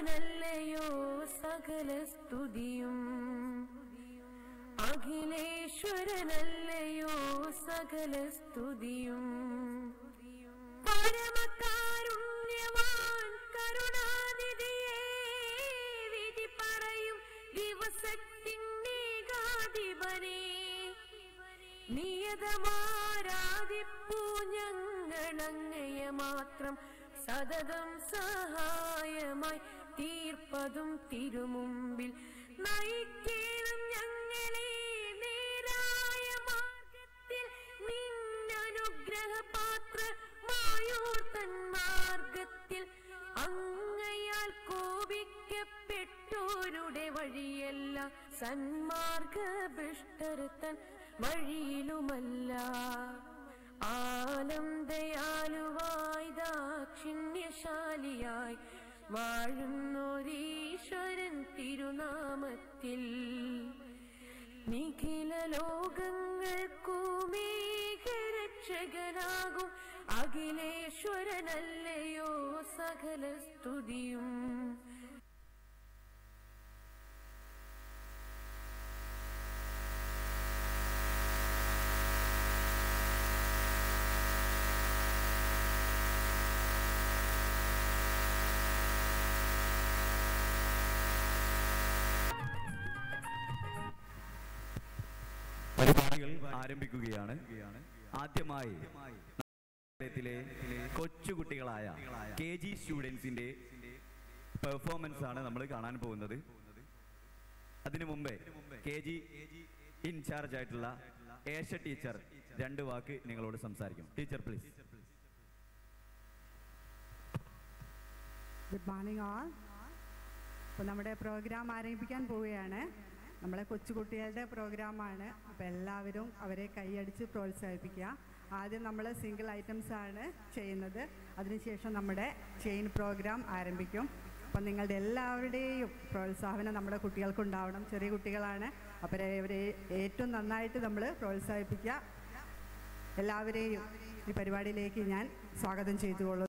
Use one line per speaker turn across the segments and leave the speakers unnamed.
അഖിലേശ്വരനല്ലയോ സകല സ്തുതിയും? അഖിലേശ്വരനല്ലയോ സകല സ്തുതിയും? പരമകാരുണ്യവാൻ കരുണാനിധിയെ വിധി പറയും ദിവസത്തിന്നേകാധിപനെ നിയതമാരാധിപ്പൂ ഞങ്ങളങ്ങയെ മാത്രം സതതം സഹായമായി തീർപ്പതും തിരുമുമ്പിൽ നയിക്കണം ഞങ്ങളെ നേരായ മാർഗത്തിൽ നിന്നനുഗ്രഹപാത്രമായോർത്തൻ മാർഗത്തിൽ അങ്ങയാൽ കോപിക്കപ്പെട്ടോരുടെ വഴിയല്ല സന്മാർഗഭ്രഷ്ടർത്തൻ വഴിയിലുമല്ല. ആനന്ദയാലുവായി ദാക്ഷിണ്യശാലിയായി വാഴുന്നൊരീശ്വരൻ തിരുനാമത്തിൽ നിഖില ലോകങ്ങൾക്കുമേകരക്ഷകനാകും അഖിലേശ്വരനല്ലയോ സകല സ്തുതിയും
പരിപാടികൾ ആരംഭിക്കുകയാണ്. ആദ്യമായി കൊച്ചുകുട്ടികളായ കെ ജി സ്റ്റുഡൻസിന്റെ പെർഫോമൻസ് ആണ് നമ്മൾ കാണാൻ പോകുന്നത്. അതിനു മുമ്പേ കെ ജി ഇൻചാർജ് ആയിട്ടുള്ള ഏഷ ടീച്ചർ രണ്ട് വാക്ക് നിങ്ങളോട് സംസാരിക്കും. ടീച്ചർ പ്ലീസ്
ഗുഡ് മോർണിംഗ് അപ്പോൾ നമ്മുടെ പ്രോഗ്രാം ആരംഭിക്കാൻ പോവുകയാണ്. നമ്മളെ കൊച്ചുകുട്ടികളുടെ പ്രോഗ്രാമാണ്. അപ്പോൾ എല്ലാവരും അവരെ കൈയടിച്ച് പ്രോത്സാഹിപ്പിക്കുക. ആദ്യം നമ്മൾ സിംഗിൾ ഐറ്റംസ് ആണ് ചെയ്യുന്നത്. അതിനുശേഷം നമ്മുടെ ചെയിൻ പ്രോഗ്രാം ആരംഭിക്കും. അപ്പം നിങ്ങളുടെ എല്ലാവരുടെയും പ്രോത്സാഹനം നമ്മുടെ കുട്ടികൾക്കുണ്ടാവണം. ചെറിയ കുട്ടികളാണ്. അപ്പോൾ അവരെ ഏറ്റവും നന്നായിട്ട് നമ്മൾ പ്രോത്സാഹിപ്പിക്കുക. എല്ലാവരെയും ഈ പരിപാടിയിലേക്ക് ഞാൻ സ്വാഗതം ചെയ്തുകൊള്ളുന്നു.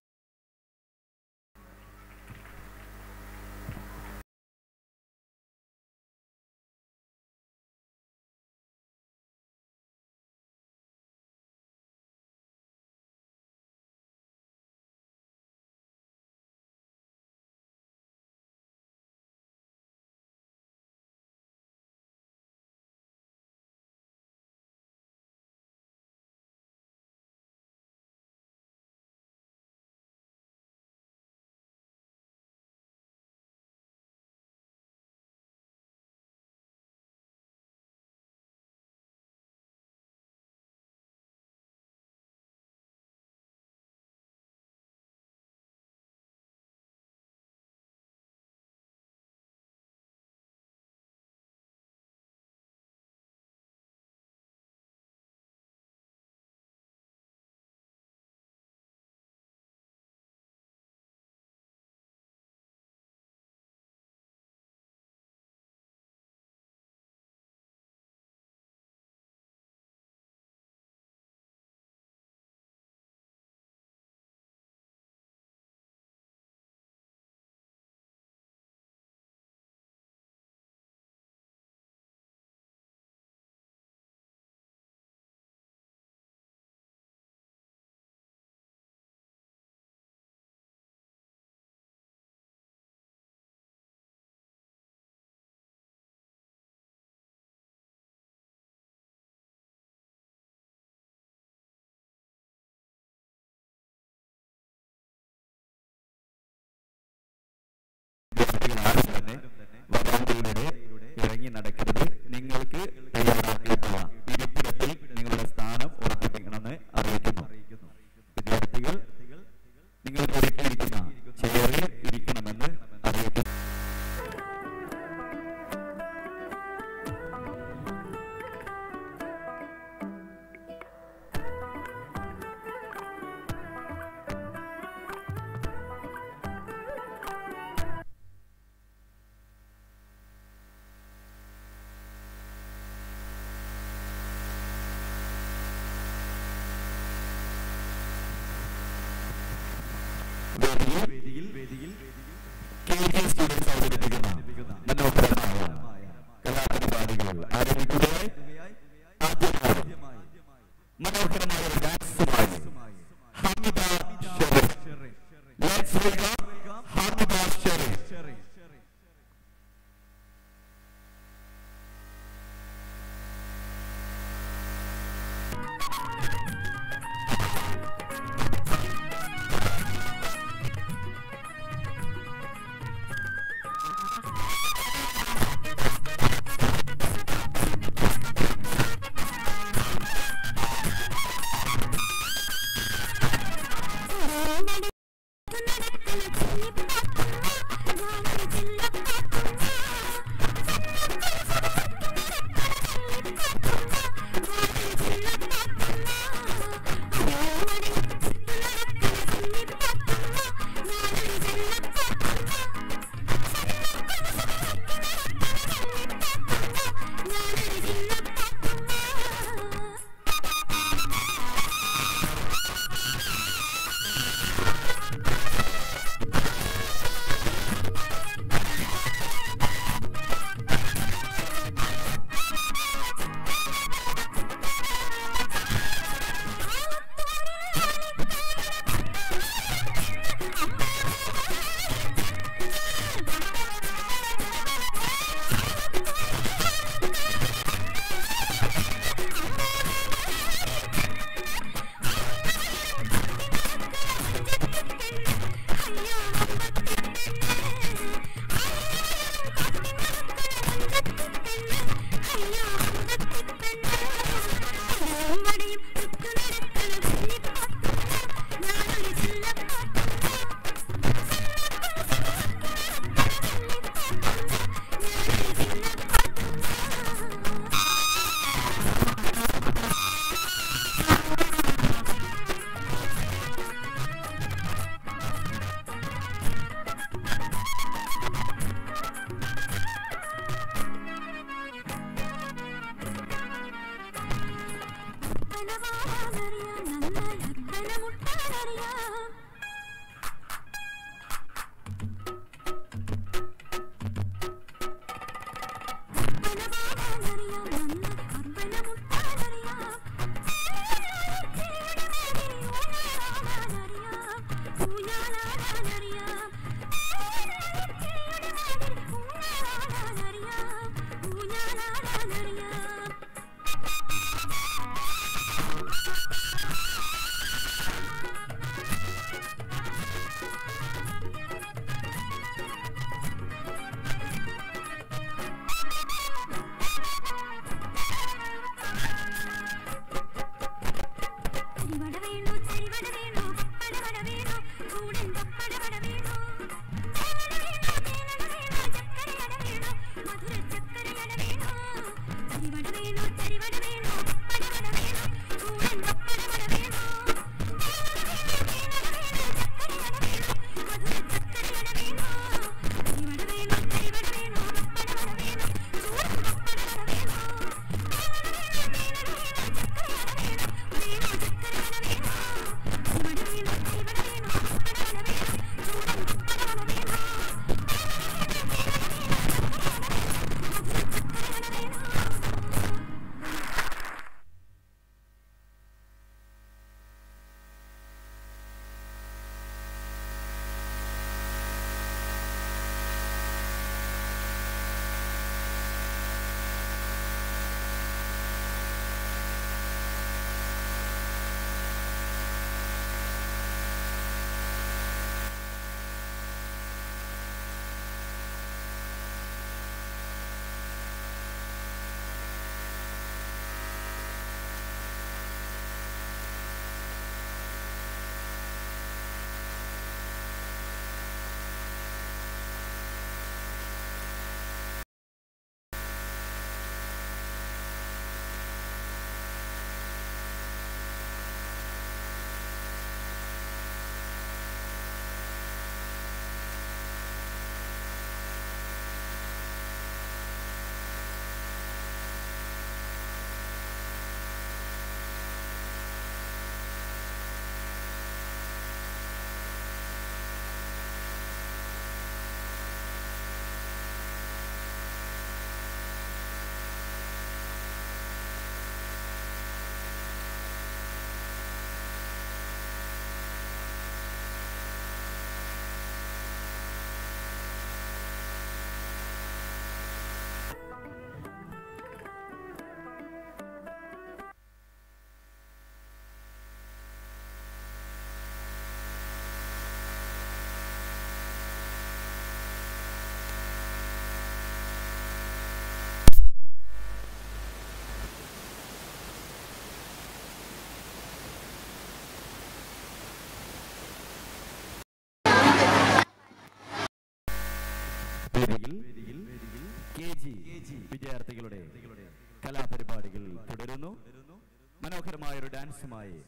മനോഹരമായ ഒരു ഡാൻസുമായി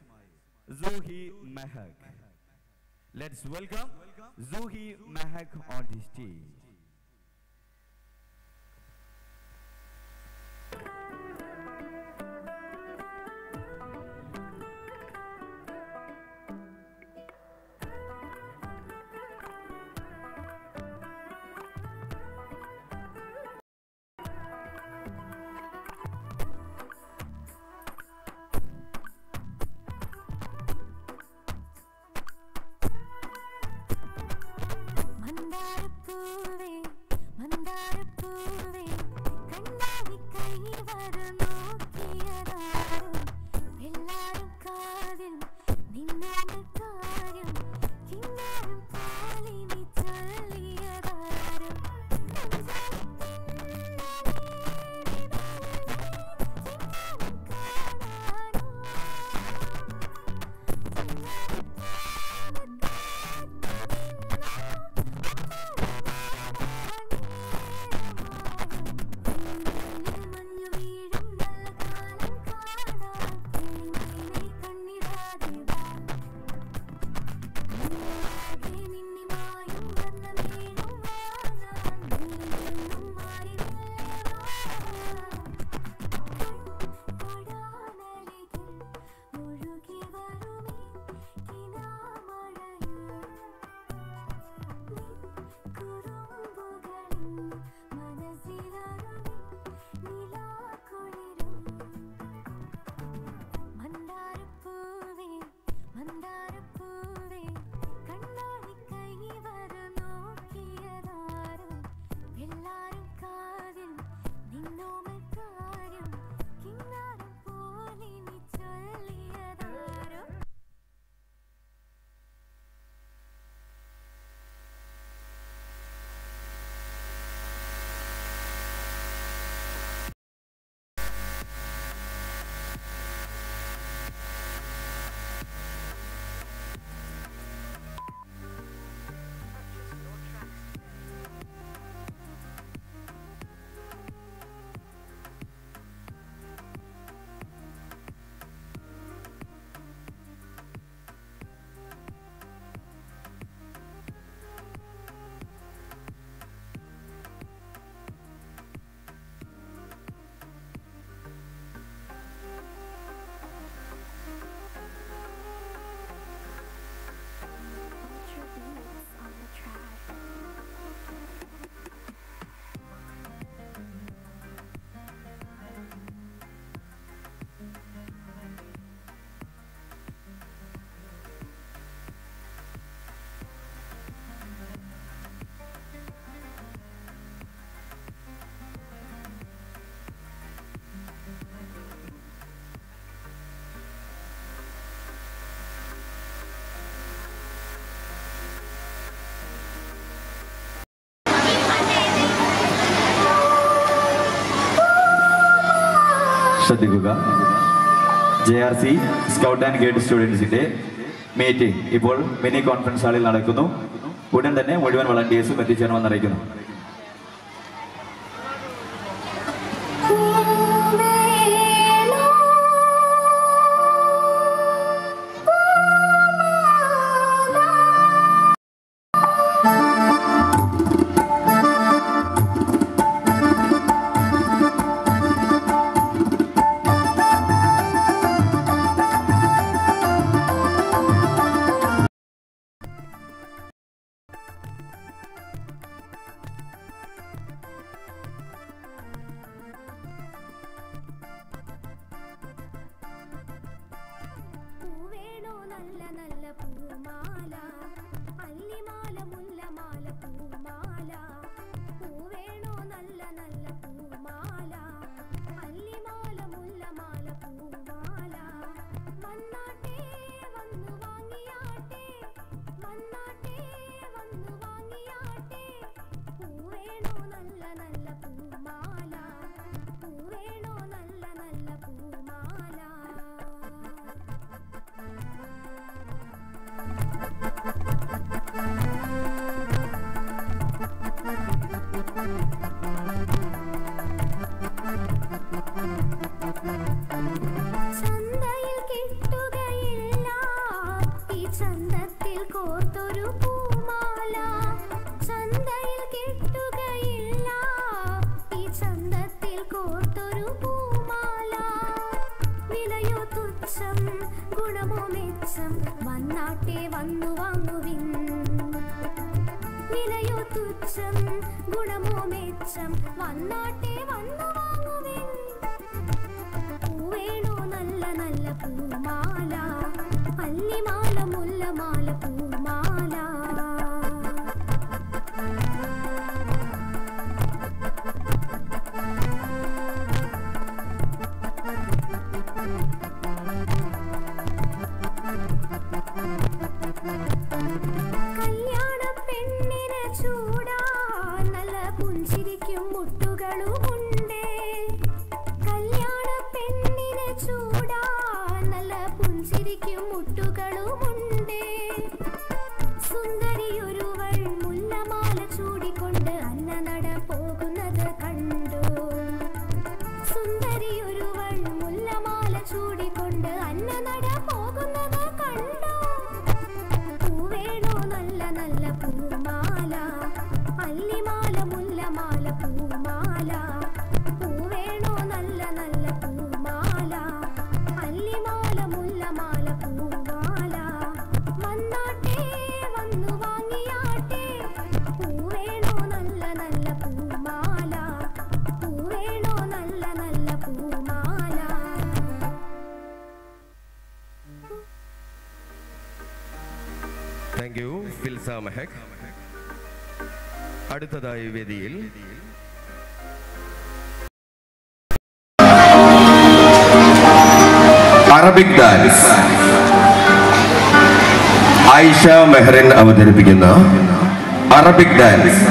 Soohi Mehak let's welcome
Soohi Mehak on the stage
ശ്രദ്ധിക്കുക. J R C scout and guide സ്റ്റുഡൻസിന്റെ meeting ഇപ്പോൾ മിനി കോൺഫറൻസ് ഹാളിൽ നടക്കുന്നു. ഉടൻ തന്നെ മുഴുവൻ വളണ്ടിയേഴ്സും എത്തിച്ചേരണമെന്ന്
അടുത്തതായി വേദിയിൽ അറബിക് ഡാൻസ് ആയിഷ മെഹ്റൻ അവതരിപ്പിക്കുന്ന അറബിക് ഡാൻസ്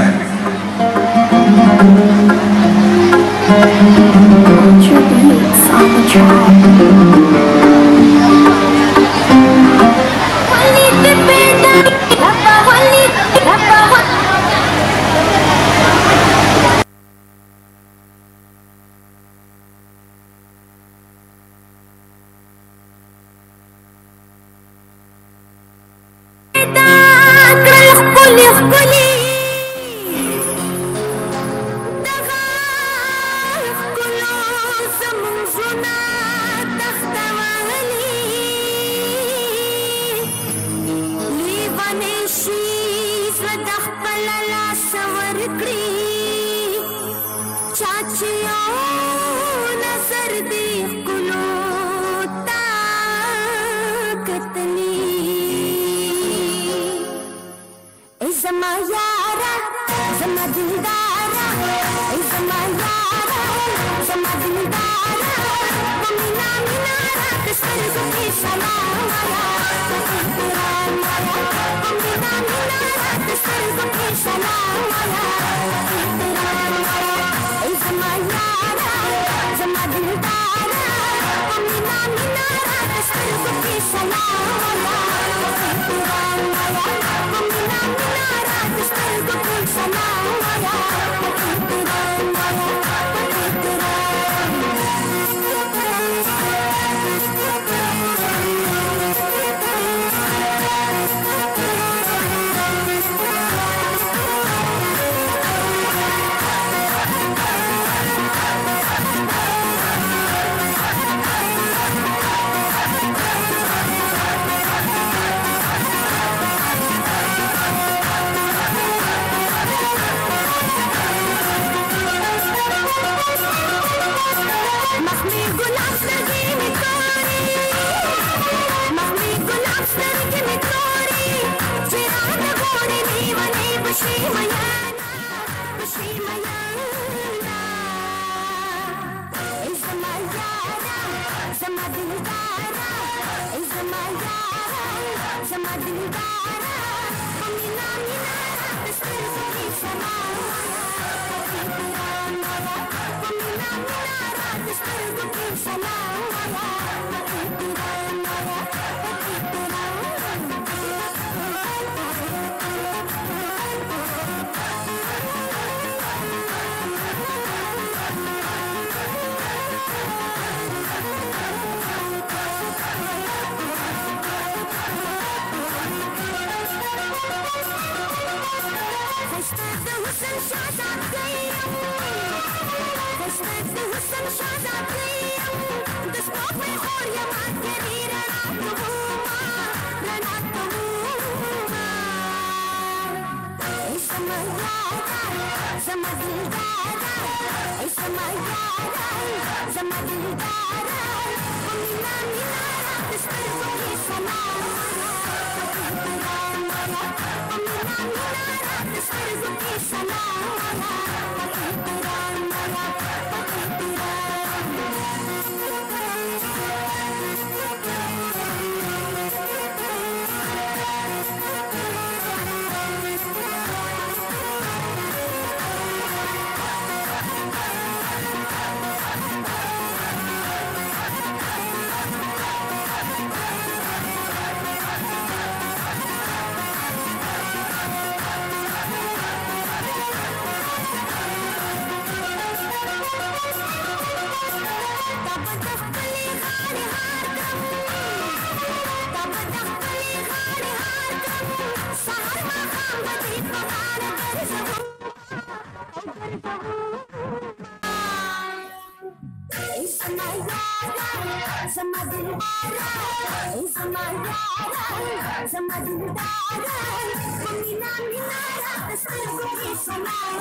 समझदार समझदार समझदार मीना मीना सबको सुनाओ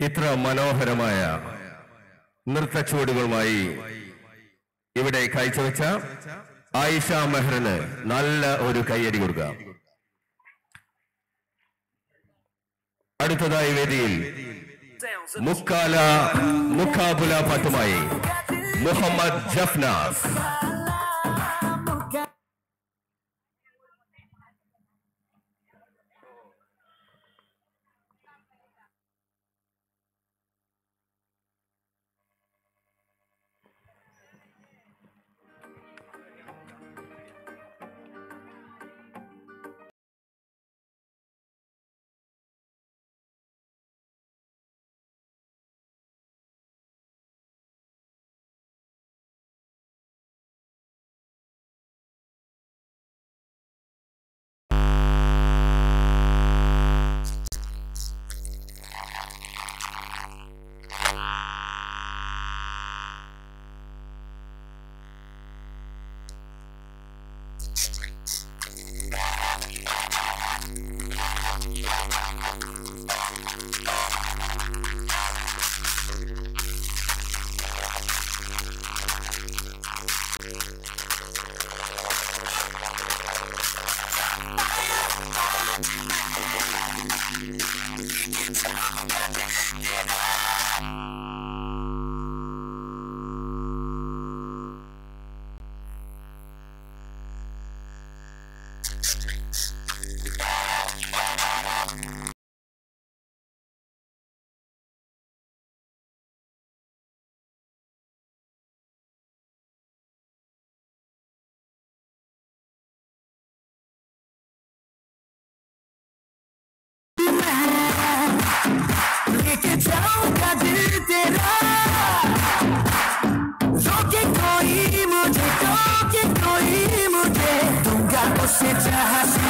ഇത്ര മനോഹരമായ നൃത്തച്ചുവടുകളുമായി ഇവിടെ കാഴ്ചവെച്ച ആയിഷ മെഹറിന് നല്ല ഒരു കയ്യടി കൊടുക്കാം അടുത്തതായി വേദിയിൽ മുക്കാല മുക്കാബുല പാട്ടുമായി മുഹമ്മദ് ജഫ്നാസ്.
Sit your hands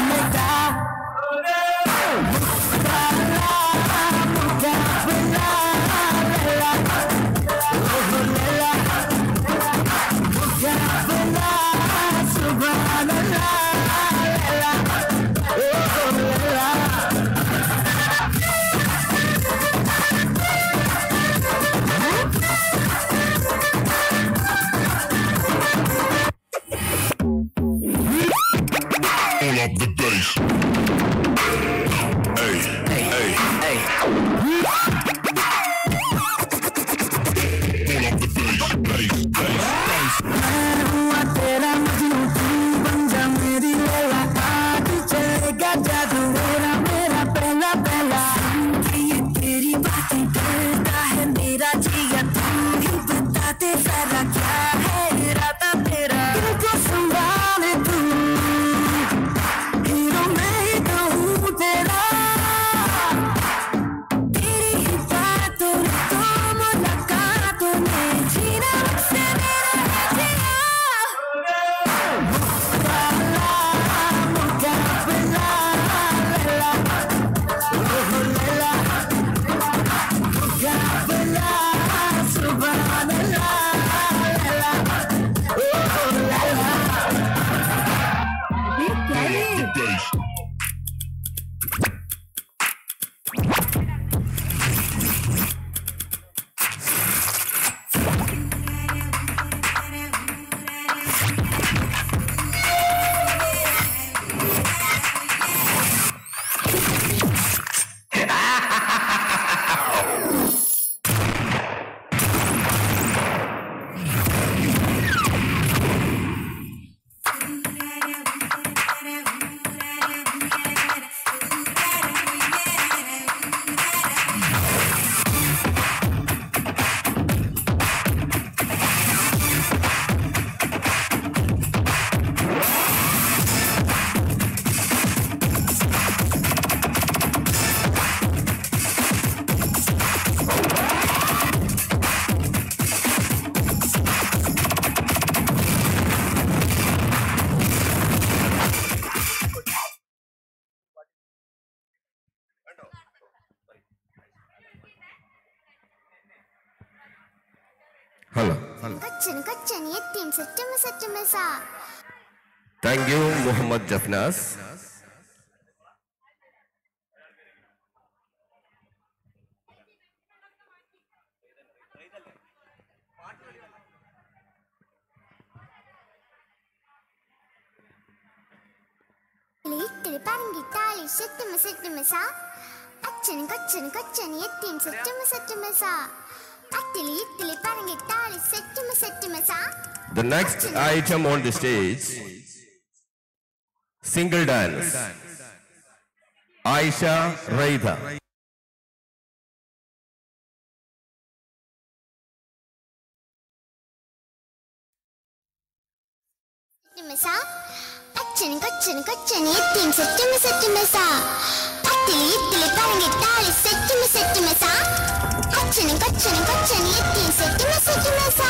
சா அட்டிலி இட்டிலி பரங்கி தாலி செட்டும
செட்டும சா The
next item on the stage, single dance, Aisha Raida.
மிசா பச்சனி கொச்சனி கொச்சனி எத்தியும் செட்டு மிசட்டு மிசா பத்திலி இத்திலி பரங்கி தாலி செட்டு மிசட்டு மிசா കൊച്ചനും കൊച്ചനും എത്തിയും സെറ്റും സെറ്റും സാ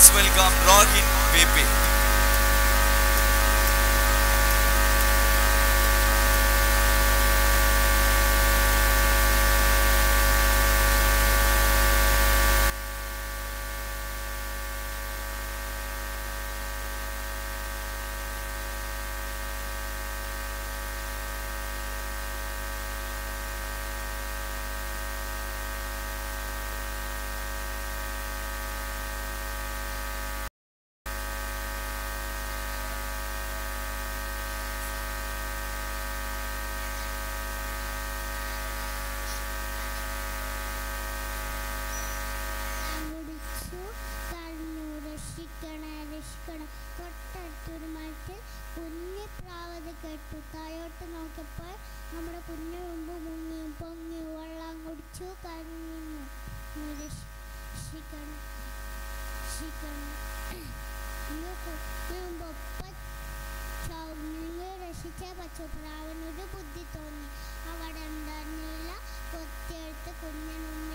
let's welcome
Rohit Pepe. അത് കേട്ടു. താഴോട്ട് നോക്കിയപ്പോൾ നമ്മുടെ കുഞ്ഞു മുമ്പ് മുങ്ങി പൊങ്ങി വെള്ളം കുടിച്ചു കരഞ്ഞു. നിരീക്ഷിക്കണം രക്ഷിച്ച പച്ചപ്രാവിനൊരു ബുദ്ധി തോന്നി. അവിടെ ഉണ്ടായിരുന്നില്ല. കൊത്തിയെടുത്ത് കുഞ്ഞിനുമ്മ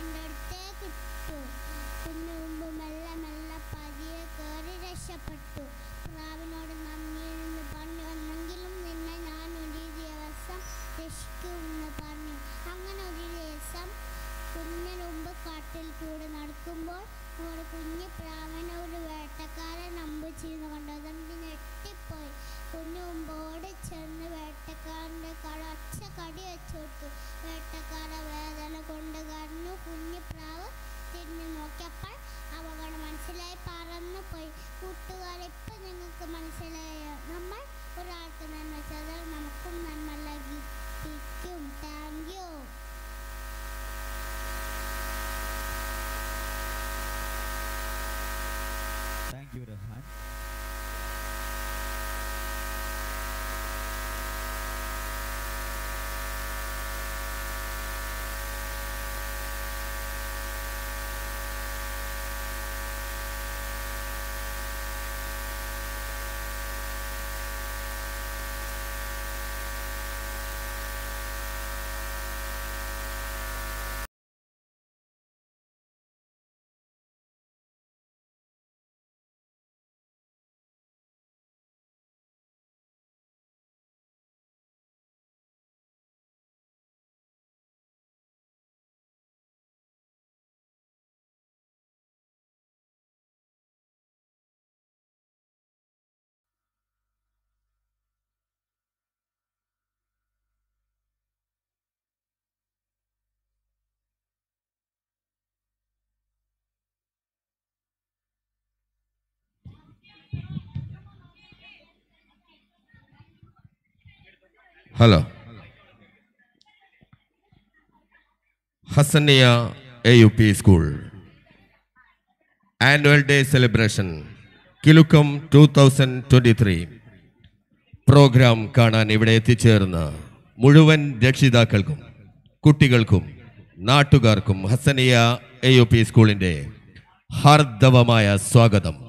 Give it a time. U
Hasaniya
A U P school annual day celebration Kilukkam two thousand twenty three programme കാണാൻ ഇവിടെ എത്തിച്ചേർന്ന മുഴുവൻ രക്ഷിതാക്കൾക്കും കുട്ടികൾക്കും നാട്ടുകാർക്കും ഹസനിയ എ യു പി സ്കൂളിന്റെ ഹാർദവമായ സ്വാഗതം.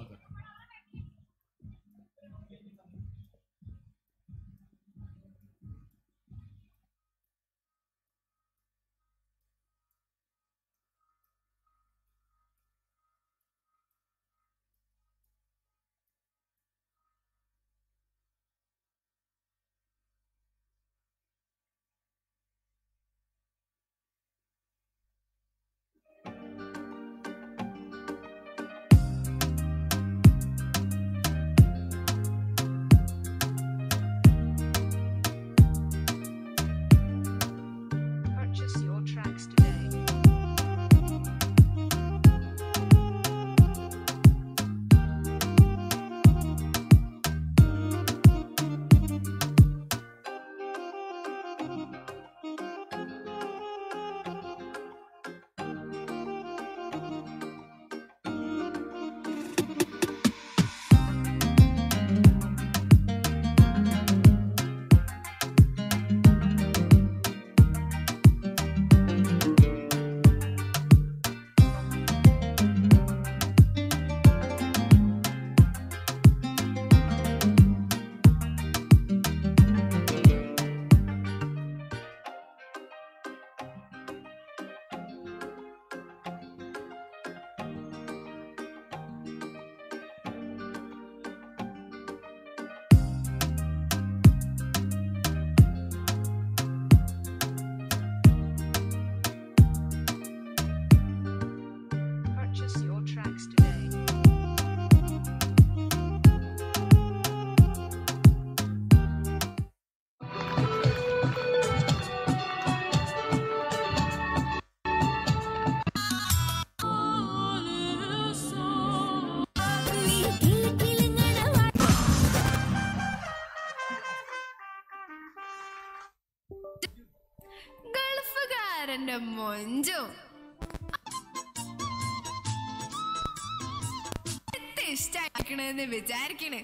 വിചാരിക്കണേ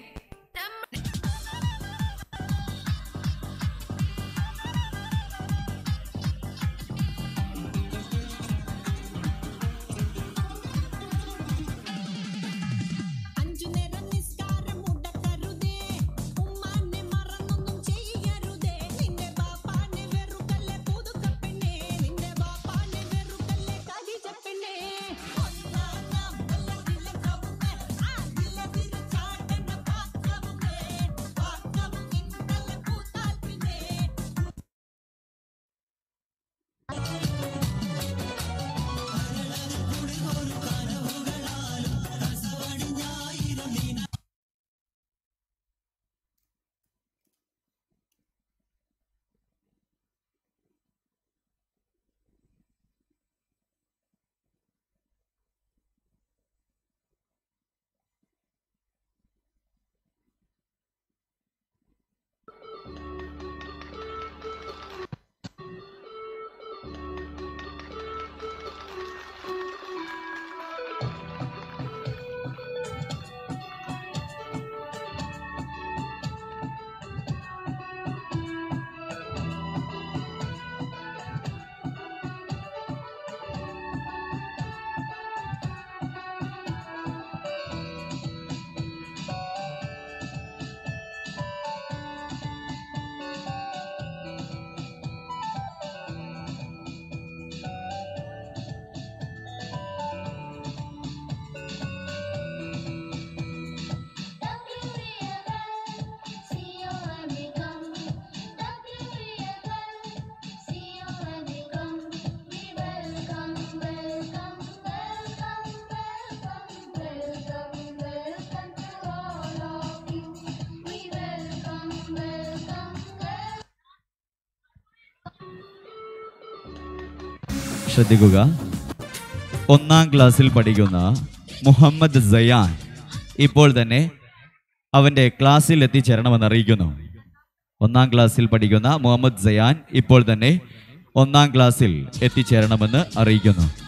ശ്രദ്ധിക്കുക. ഒന്നാം ക്ലാസ്സിൽ പഠിക്കുന്ന മുഹമ്മദ് സയാൻ ഇപ്പോൾ തന്നെ അവന്റെ ക്ലാസ്സിൽ എത്തിച്ചേരണമെന്ന് അറിയിക്കുന്നു. ഒന്നാം ക്ലാസ്സിൽ പഠിക്കുന്ന മുഹമ്മദ് സയാൻ ഇപ്പോൾ തന്നെ ഒന്നാം ക്ലാസ്സിൽ എത്തിച്ചേരണമെന്ന് അറിയിക്കുന്നു.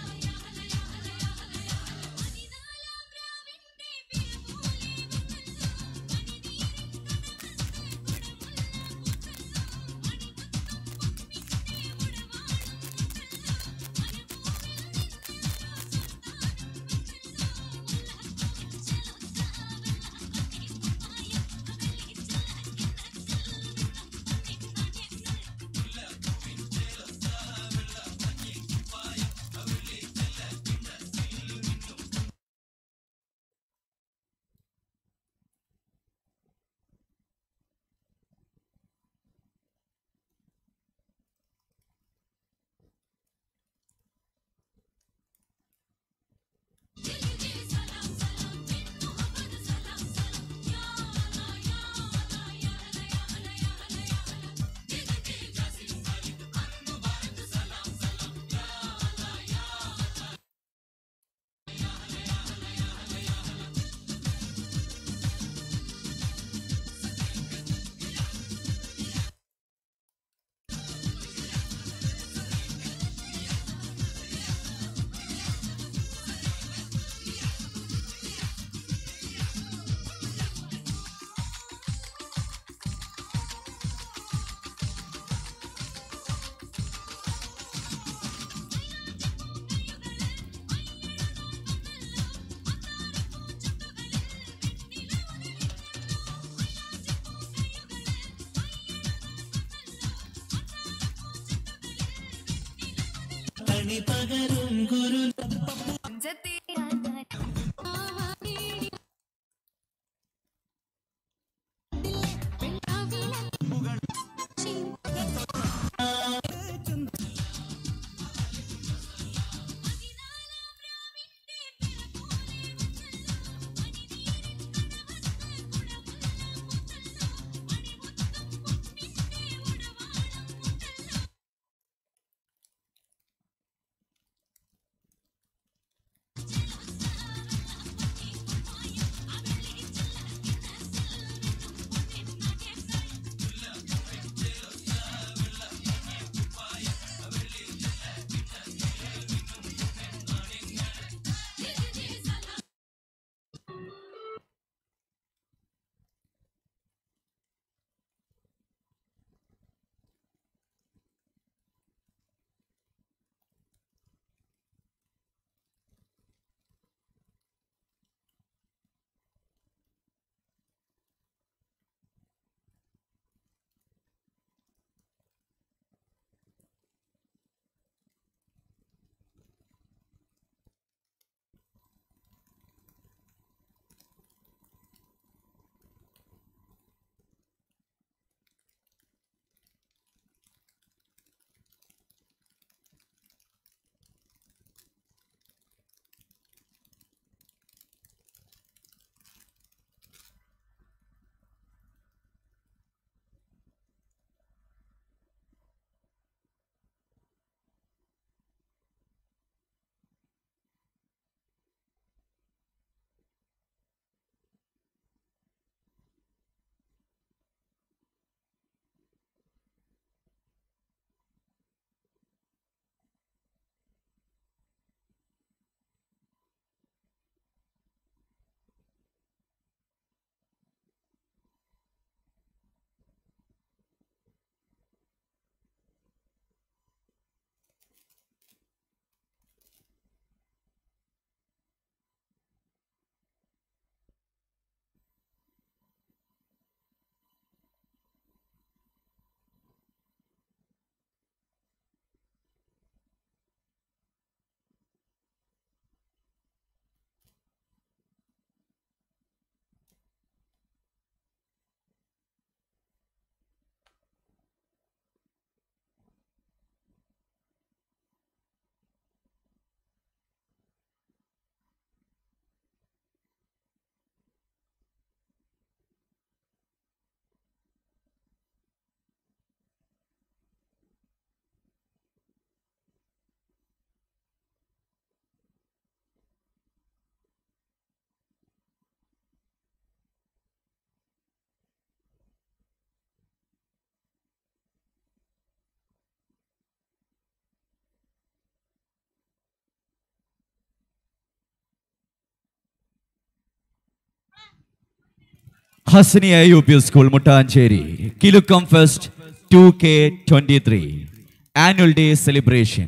Hasaniya U P school Muttancheri. Kilukkam fest two K twenty three annual day celebration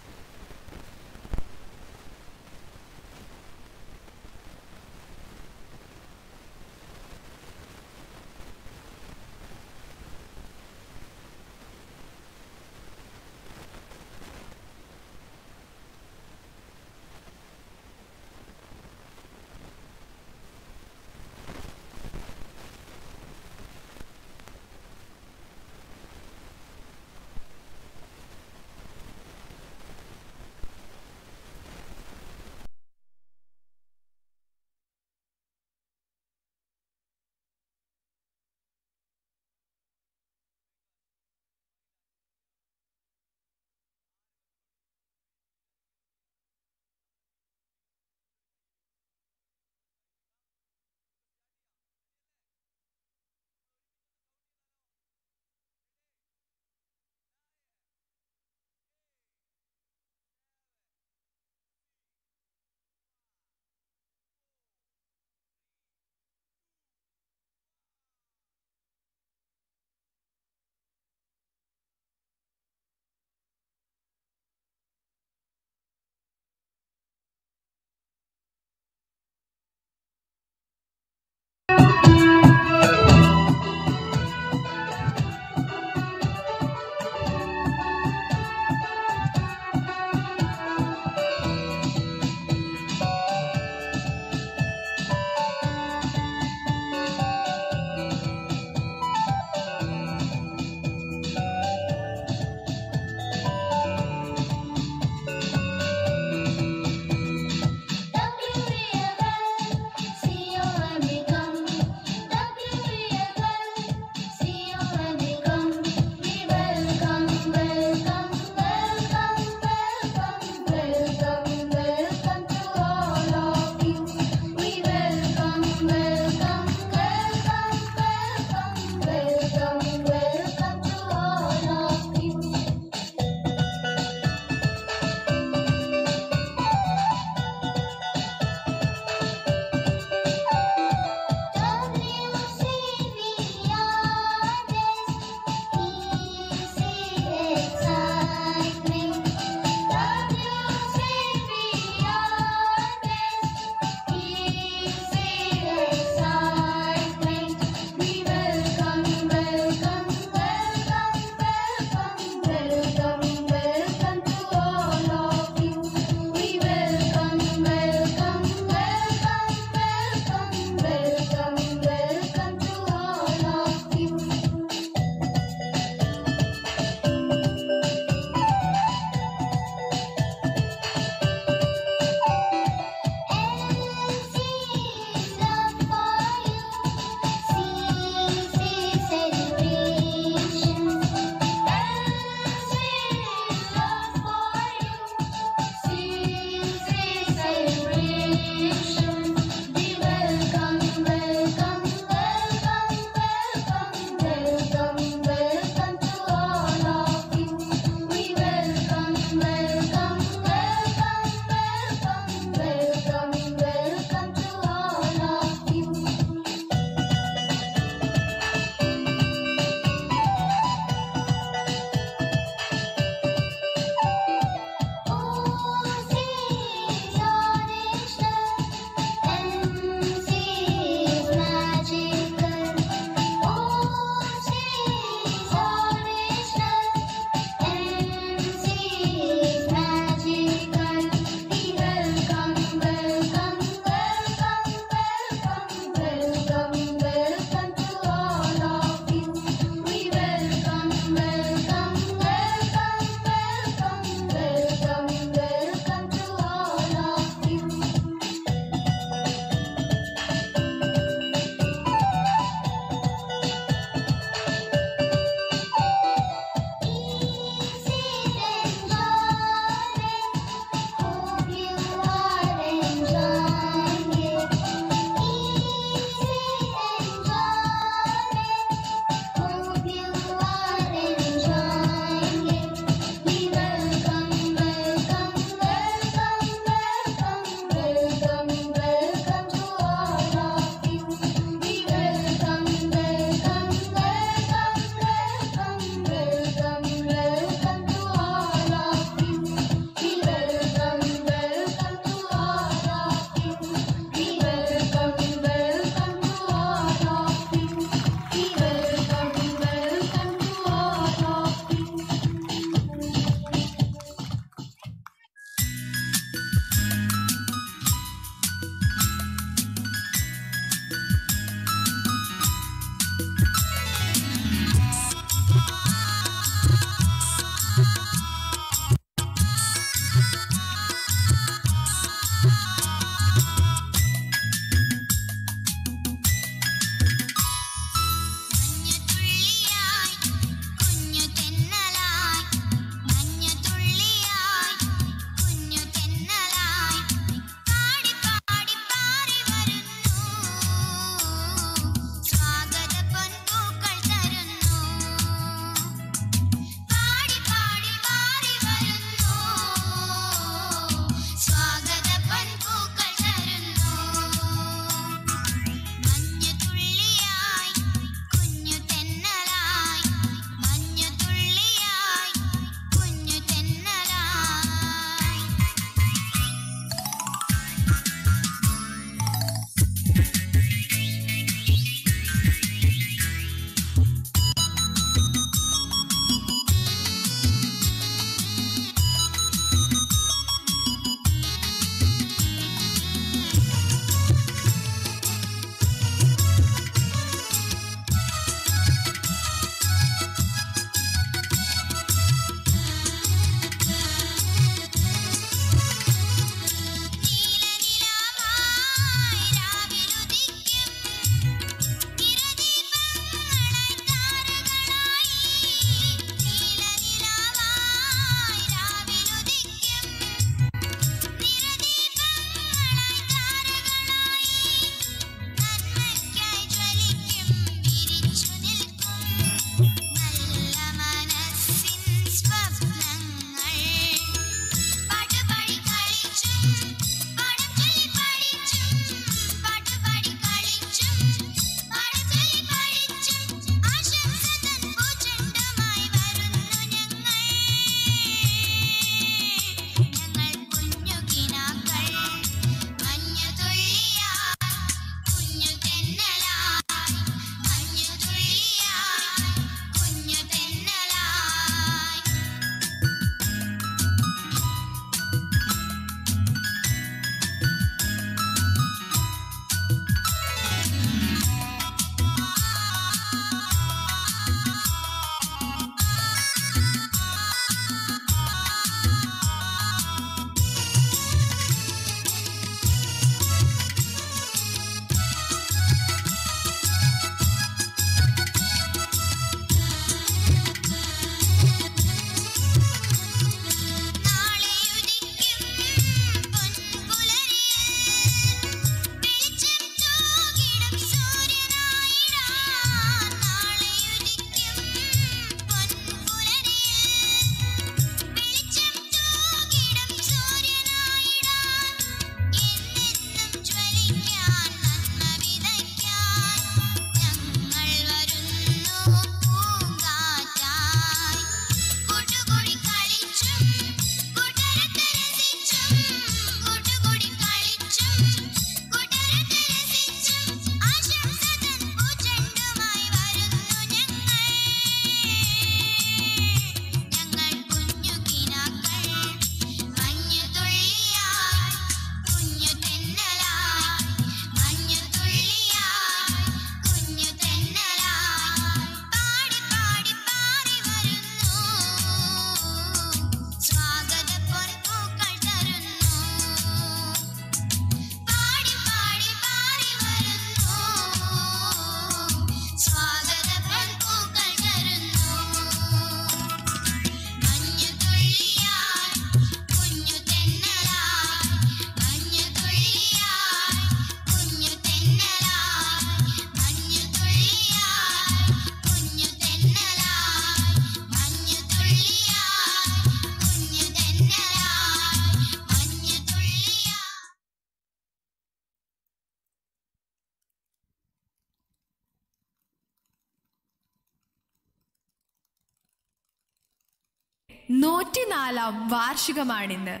നൂറ്റിനാലാം വാർഷികമാണിന്ന്.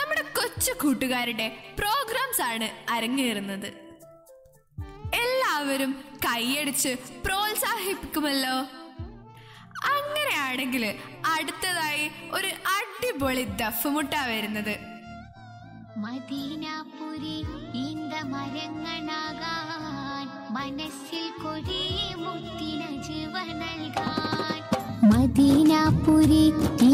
നമ്മുടെ കൊച്ചു കൂട്ടുകാരുടെ പ്രോഗ്രാംസ് ആണ് അരങ്ങേറുന്നത്. എല്ലാവരും കൈയടിച്ച് പ്രോത്സാഹിപ്പിക്കുമല്ലോ? അങ്ങനെയാണെങ്കിൽ അടുത്തതായി ഒരു അടിപൊളി ദഫുമുട്ട വരുന്നത്.
മദീനാപുരി ഇന്ത മരങ്ങളാകാൻ മനസ്സിൽ കൊടിയ മുക്തി നൽകാൻ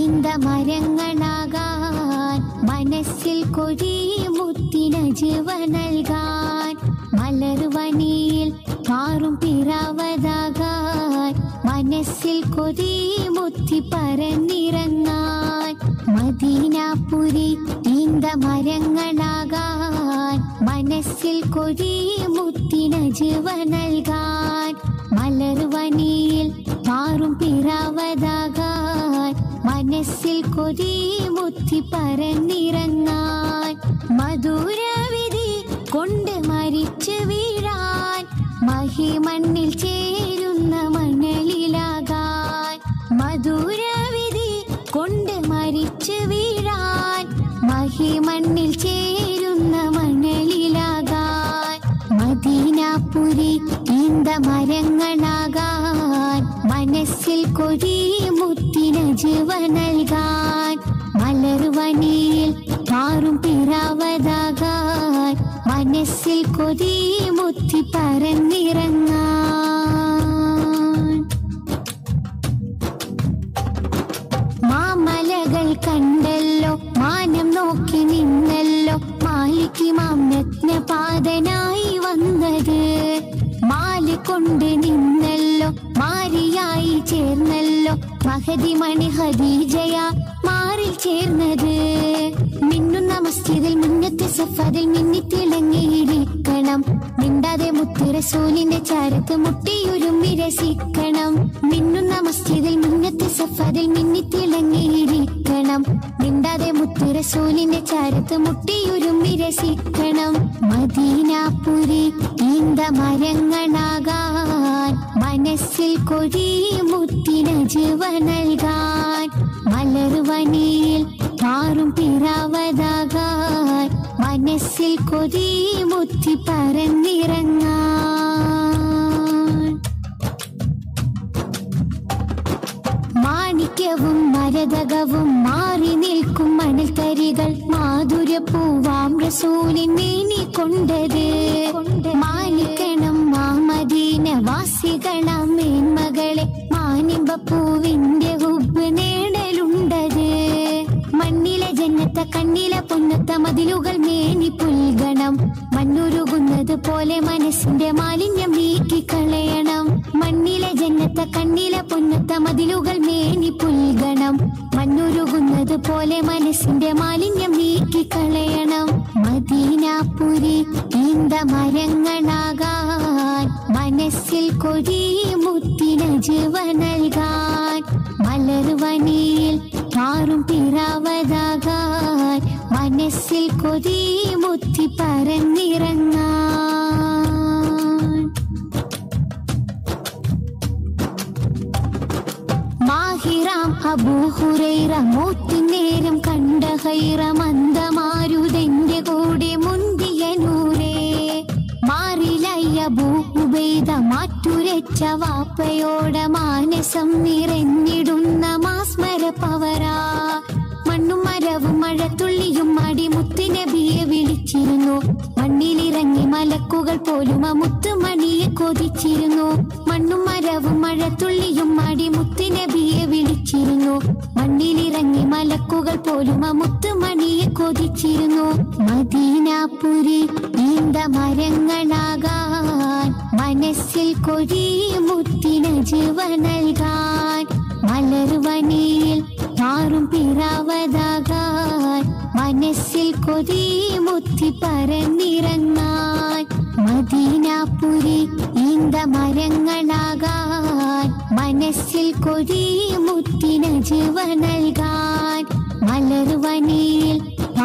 ഈന്ത മരങ്ങളാകാൻ മനസ്സിൽ കൊടി മുത്തിന ജീവ നൽകാൻ മലർവനിയിൽ മാറും പിറാവതാകാൻ മനസ്സിൽ കൊതി മുത്തി പറന്നിറങ്ങാൻ മദീനാപുരി ഈന്ത മരങ്ങളാകാൻ മനസ്സിൽ കൊതി മുത്തിന ജീവ നൽകാൻ മലർവനിയിൽ മാറും പിറാവതാകാൻ മനസ്സിൽ കൊതി മുത്തി പരന്നിറങ്ങാൻ മധുരവിധി കൊണ്ട് മരിച്ചു വീഴാൻ മഹിമണ്ണിൽ ചേരുന്ന മണലിലാകാൻ മധുരവിധി കൊണ്ട് മരിച്ചു വീഴാൻ മഹിമണ്ണിൽ ചേരുന്ന മണലിലാകാൻ മദീനാപുരി ഈന്ത മരങ്ങളാകാൻ മനസ്സിൽ കൊടി മുത്തിന ജീവ നൽകാൻ. മലർവനിയിൽ മാറും പിറാവതാകാൻ. മനസ്സിൽ കൊതി മുത്തി പറന്നിറങ്ങാൻ. മാമലകൾ കണ്ടല്ലോ മാനം നോക്കി നിന്നല്ലോ. മാലിക്ക് മാം രത്നപാതനായി വന്നത്. മാലി കൊണ്ട് നിന്നല്ലോ. മഹതി മണി ഹദീജയ മാറിൽ ചേർന്നത്. മിന്നുന്ന മസ്ജിദിൽ മുന്നത്തെ സഫാദിൽ മിന്നിത്തിളങ്ങിയിരിക്കണം മിണ്ടാതെ മുത്തുറസൂലിന്റെ ചാരത്ത് മുട്ടിയുരുമ്മി രസിക്കണം മിന്നുന്ന മസ്ജിദിൽ മുന്നത്തെ സഫാദിൽ മിന്നിത്തിളങ്ങിയിരിക്കണം. മിണ്ടാതെ മുത്തുറസൂലിന്റെ ചാരത്ത് മുട്ടിയുരുമ്മി രസിക്കണം മദീനാപുരി നീന്ത മരങ്ങളാകാൻ മനസ്സിൽ കൊടി മുത്തിന ജീവ നൽകാൻ മലർവനിയിൽ മാറും പിറാവതാകാൻ മനസ്സിൽ കൊതി മുത്തി പരന്നിറങ്ങ മാണിക്യവും മരതകവും മാറി നിൽക്കും മണൽത്തരികൾ. മാധുര്യപ്പൂവാം റസൂലിൻ മേനി കൊണ്ടത്. മാനിക്കണം മാമദീന വാസികളാം മേന്മകളെ. മാനിമ്പ പൂവിന്റെ ഹുബ് നേടലുണ്ടത്. മണ്ണിലെ ജന്നത്ത കണ്ണില പൊന്നത്ത മതിലുകൾ മേനി പുൽഗണം. മണ്ണുരുകുന്നത് പോലെ മനസ്സിന്റെ മാലിന്യം നീക്കിക്കളയണം. മണ്ണിലെ ജന്നത്ത കണ്ണില പൊന്നത്ത മതിലുകൾ മേനി പുൽകണം മണ്ണുരുകുന്നത് പോലെ മനസ്സിന്റെ മാലിന്യം നീക്കിക്കളയണം. മദീനാപുരി ഈന്ത മരങ്ങളാകാൻ. മനസ്സിൽ കൊടി മുത്തിന ജീവ നൽകാൻ. മലർവനിയിൽ മാറും പിറാവതാകാൻ. മനസ്സിൽ കൊതി മുത്തി അബൂഹുറൈറ മൂത്തിനേരം കണ്ട ഹൈറ മന്ദമാരുതെന്റെ കൂടെ മുന്തിയ നൂരേ മാറിലയ്യ ബൂഹുബൈത മാറ്റുരച്ച വാപ്പയോട മാനസം നിറഞ്ഞിടുന്ന മാസ്മര പവരാ. മണ്ണും മരവും മഴത്തുള്ളിയും മാടി മുത്തുനബിയെ വിളിച്ചിരുന്നു. മണ്ണിലിറങ്ങി മലക്കുകൾ പോലും ആ മുത്തുമണിയെ കൊതിച്ചിരുന്നു. മണ്ണും മരവും മഴത്തുള്ളിയും മാടി മുത്തുനബിയെ വിളിച്ചിരുന്നു മണ്ണിലിറങ്ങി മലക്കുകൾ പോലും അമുത്ത് മണിയെ കൊതിച്ചിരുന്നു. മദീനാപുരി ഈന്ത മരങ്ങളാകാൻ മനസ്സിൽ കൊടി മുത്തിന ജീവ നൽകാൻ മലർവനിയിൽ മാറും പിറാവതാകാൻ മനസ്സിൽ കൊതി മുത്തി പറന്നിറങ്ങാൻ മദീനാപുരി ഇന്ത മരങ്ങളാകാൻ മനസ്സിൽ കൊതിമുത്തിന ജീവ നൽകാൻ മലർവനിയിൽ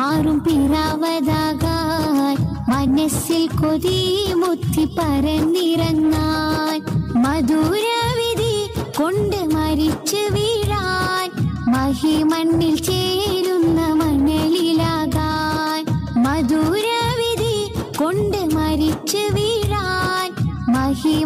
ആറും പിറാവതാകാൻ മനസ്സിൽ കൊതി മുത്തി പരന്നിറങ്ങാൻ മധുരവിധി കൊണ്ട് മരിച്ചു വീഴാൻ മഹിമണ്ണിൽ ചേരുന്ന മണ്ണിൽ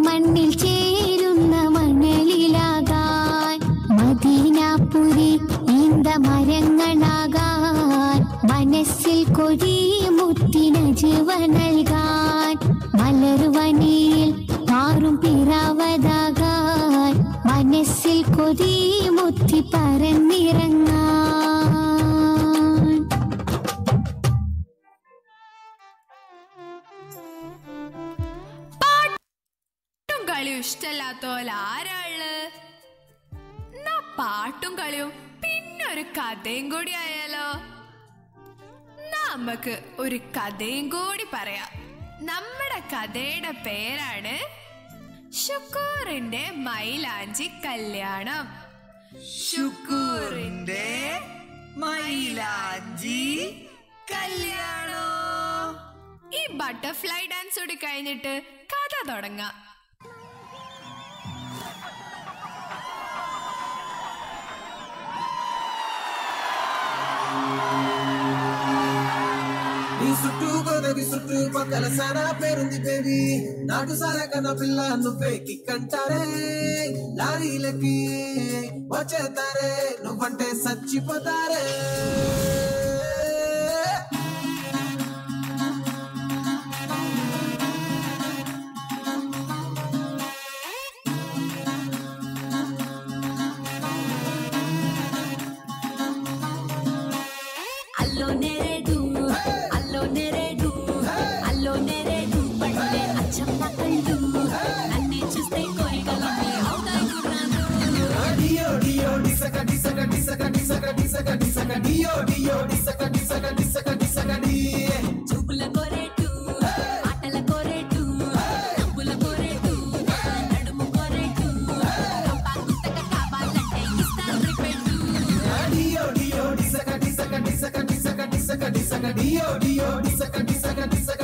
മണ്ണിൽ ചേരുന്ന മണലിലാകാൻ മദീനാപുരി ഈന്ത മരങ്ങളാകാൻ മനസ്സിൽ കൊടി മുത്തിന ജീവ നൽകാൻ മലർവനിയിൽ മാറും പിറാവതാകാൻ മനസ്സിൽ
കൊതി മുത്തി പറന്നിറങ്ങാൻ. ഇഷ്ടമല്ലാത്തോല ആരാൾ? പാട്ടും കളിയും പിന്നെ ഒരു കഥയും കൂടി ആയാലോ? നമുക്ക് ഒരു കഥയും കൂടി പറയാം. നമ്മുടെ കഥയുടെ പേരാണ് ഷുക്കൂറിന്റെ മൈലാഞ്ചി കല്യാണം. ഷുക്കൂറിന്റെ മൈലാഞ്ചി കല്യാണം. ഈ ബട്ടർഫ്ലൈ ഡാൻസ് കൂടി കഴിഞ്ഞിട്ട് കഥ തുടങ്ങാം.
జోగి పక్కల సారా పేరుంది బేబీ నాటు సారా కన్న పిల్ల నువ్వే కిక్కంటారే. లారీలకి వచ్చేతారే నువ్వంటే సచ్చిపోతారే డిసక డిసక డిసక డియో డియో డిసక డిసక డిసక డిసక డి
చూపుల కోరేటు ఆటల కోరేటు నవ్వుల కోరేటు నడుము కోరేటు కుత్తక కావాలంటే ఇస్తాను రిపెట్టు
డియో డియో డిసక డిసక డిసక డిసక డిసక డిసక డియో డియో డిసక డిసక డిసక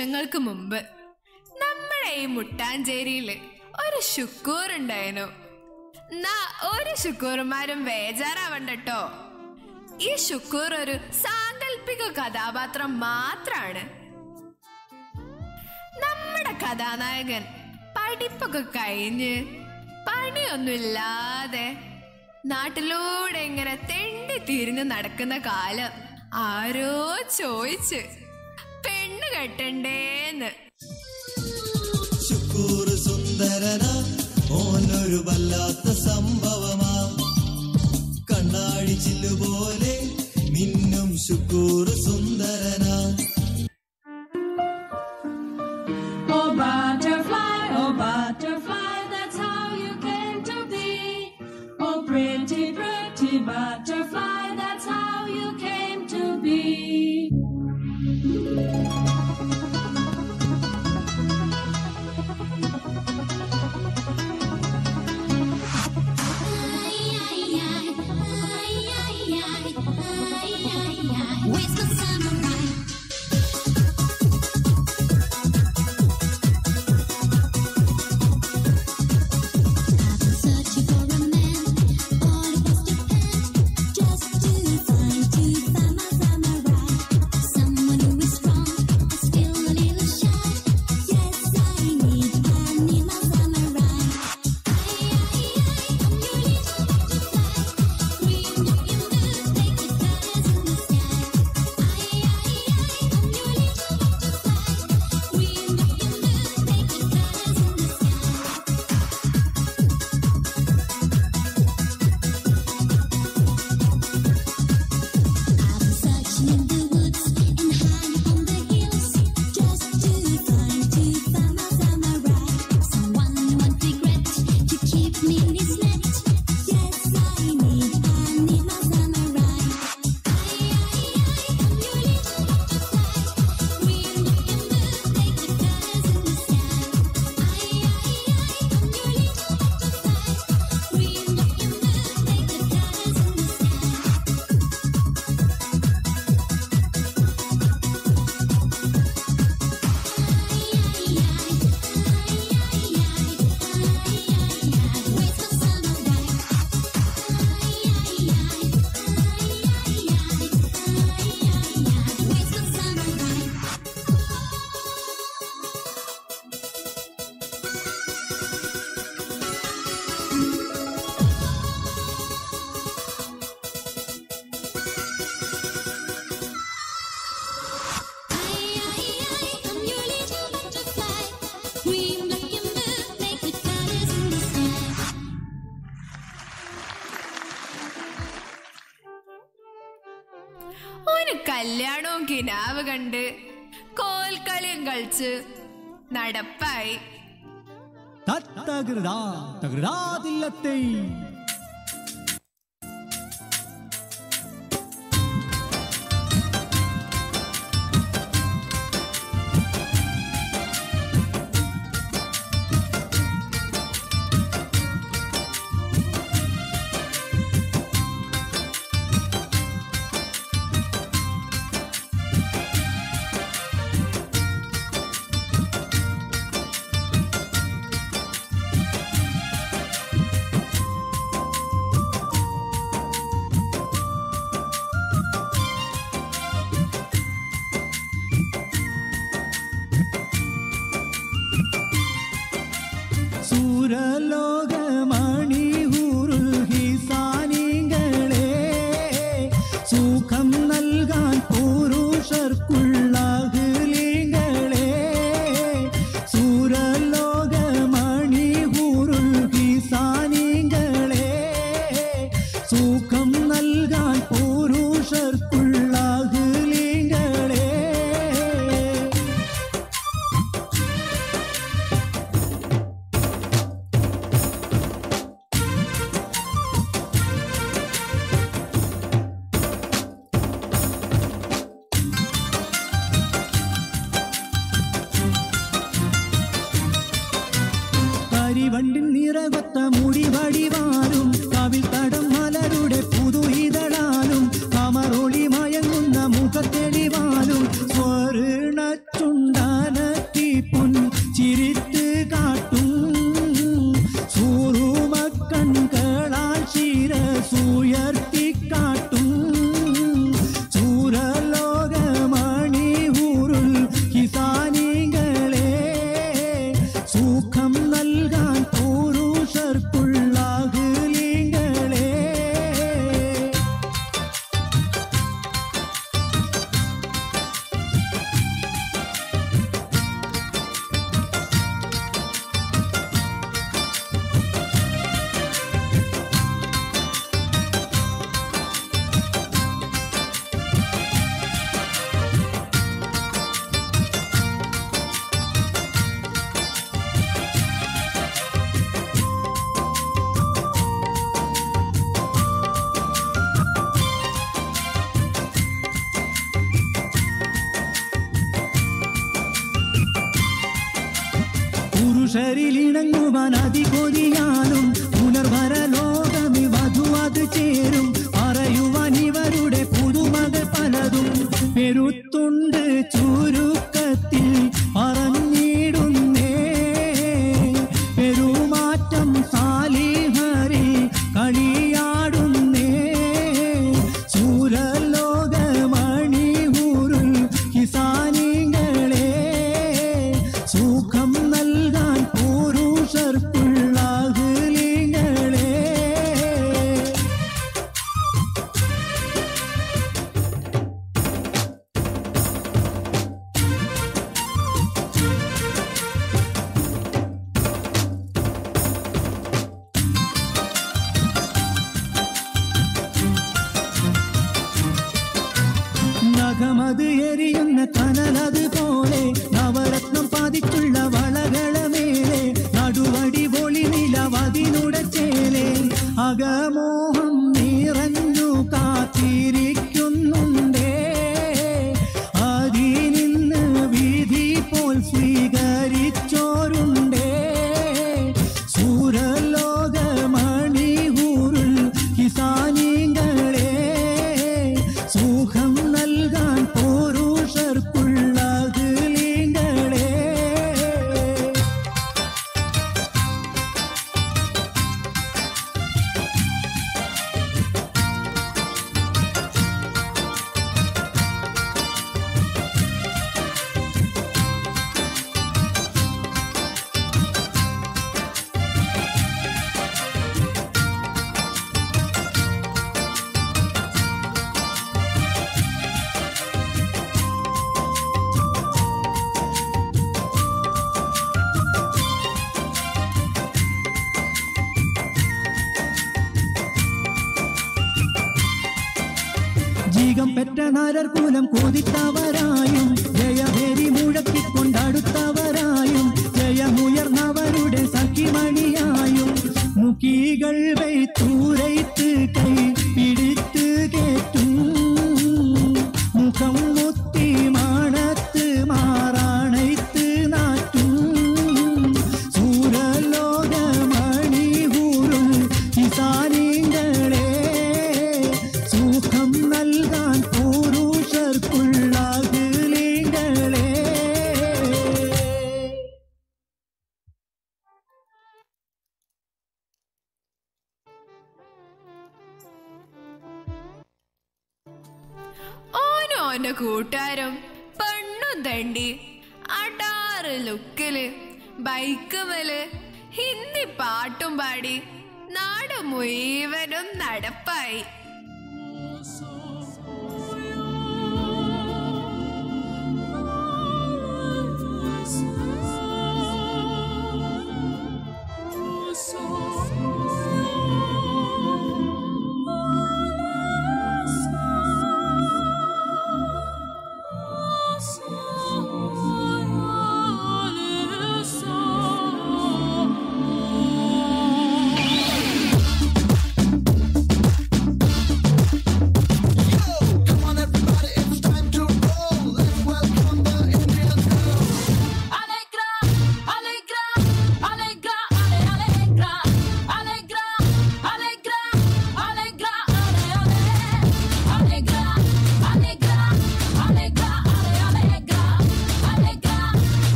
വർഷങ്ങൾക്ക് മുമ്പ് നമ്മളെ ഈ മുട്ടാഞ്ചേരിയിൽ ഒരു ശുക്കൂറുണ്ടായിരുന്നു നാ ഒരു ശുക്കൂർമാരും ബേജാറാവണ്ടട്ടോ. ഈ ശുക്കൂർ ഒരു സാങ്കല്പിക കഥാപാത്രം മാത്രാണ്. നമ്മുടെ കഥാനായകൻ പഠിപ്പൊക്കെ കഴിഞ്ഞ് പണിയൊന്നുമില്ലാതെ നാട്ടിലൂടെ ഇങ്ങനെ തെണ്ടി തിരിഞ്ഞ് നടക്കുന്ന കാലം ആരോ ചോദിച്ച്. കെട്ടണ്ടേന്ന്
സുന്ദരനാ ഓനൊരു വല്ലാത്ത സംഭവമാ കണ്ണാടി ചില്ലുപോലെ മിന്നും Shukoor സുന്ദരനാ
Oh butterfly, oh butterfly, that's how you came to be. Oh pretty, pretty butterfly.
அடப்பாய் தத்தகுதா தகுதா
தில்லத்தை.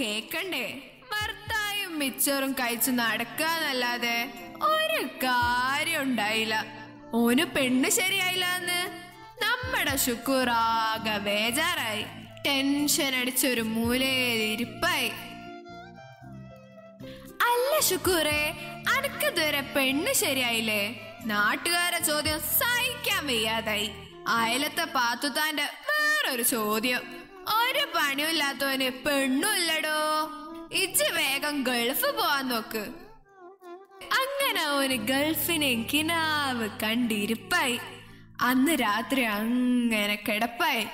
കേക്കണ്ടേ? ഭർത്താവും മിച്ചറും കഴിച്ച് നടക്കാന്നല്ലാതെ ഒരു കാര്യം ഉണ്ടായില്ല ഓന് പെണ്ണ് ശരിയായില്ല എന്ന് നമ്മുടെ ശുക്കൂറാകെ ബേജാറായി. ടെൻഷൻ അടിച്ചൊരു മൂലയിൽ ഇരിപ്പായി. അല്ല ശുക്കൂറെ അനക്കിതുവരെ പെണ്ണ് ശരിയായില്ലേ? നാട്ടുകാരെ ചോദ്യം സഹിക്കാൻ വയ്യാതായി. അയലത്തെ പാത്തുത്താന്റെ വേറൊരു ചോദ്യം. ഒരു പണിയില്ലാത്തവന് പെണ്ണുമില്ലടോ. ഇജ് വേഗം ഗൾഫ് പോവാൻ നോക്ക്. അങ്ങനെ അവന് ഗൾഫിനെ കിനാവ് കണ്ടിരിപ്പായി. അന്ന് രാത്രി അങ്ങനെ കിടപ്പായി.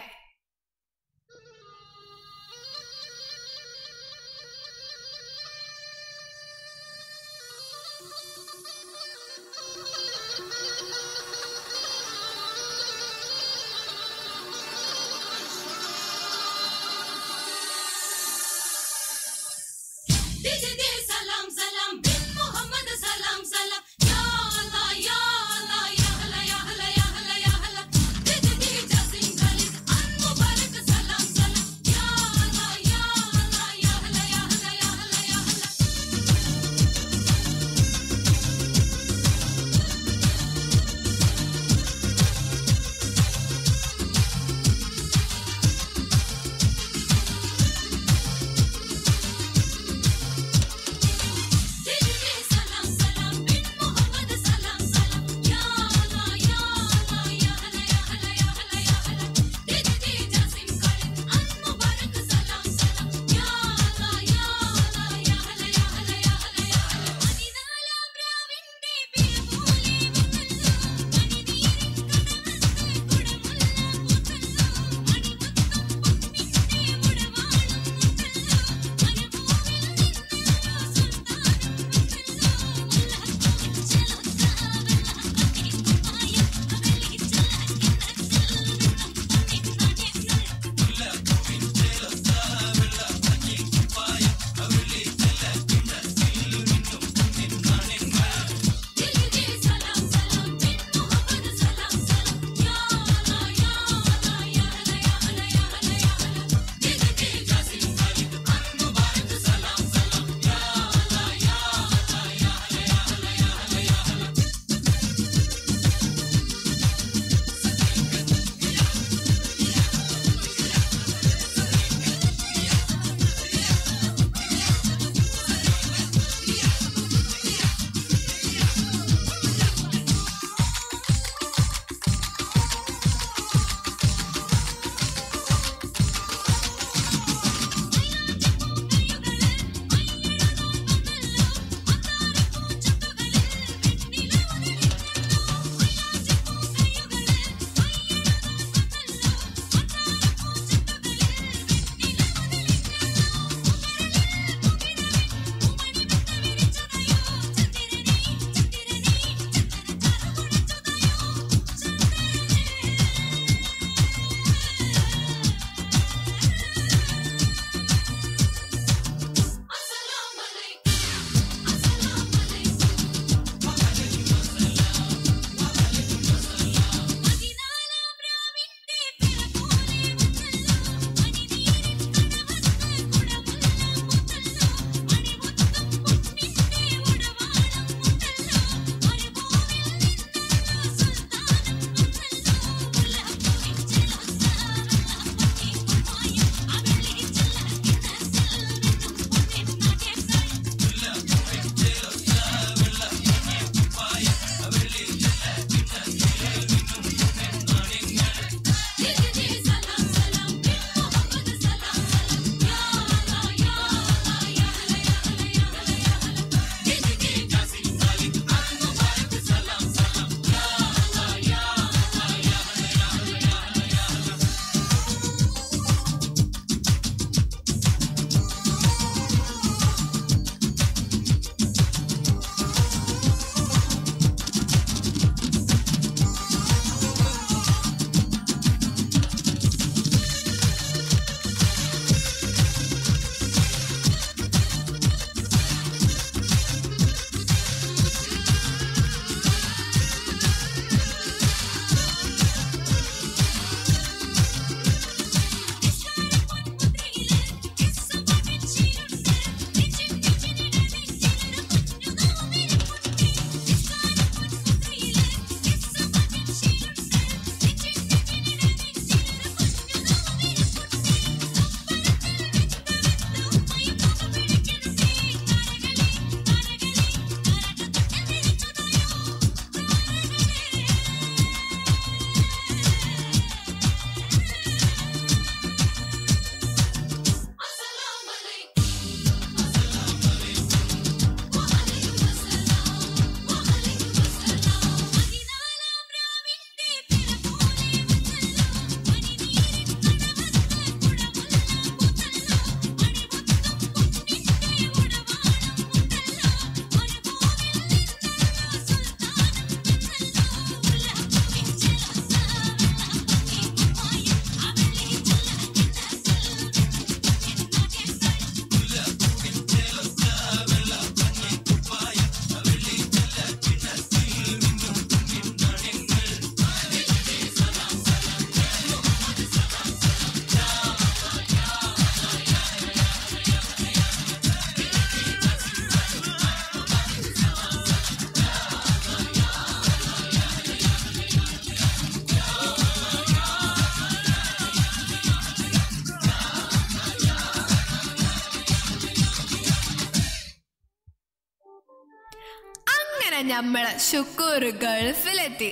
മലയാള ശുക്കൂർ ഗൾഫിലെത്തി.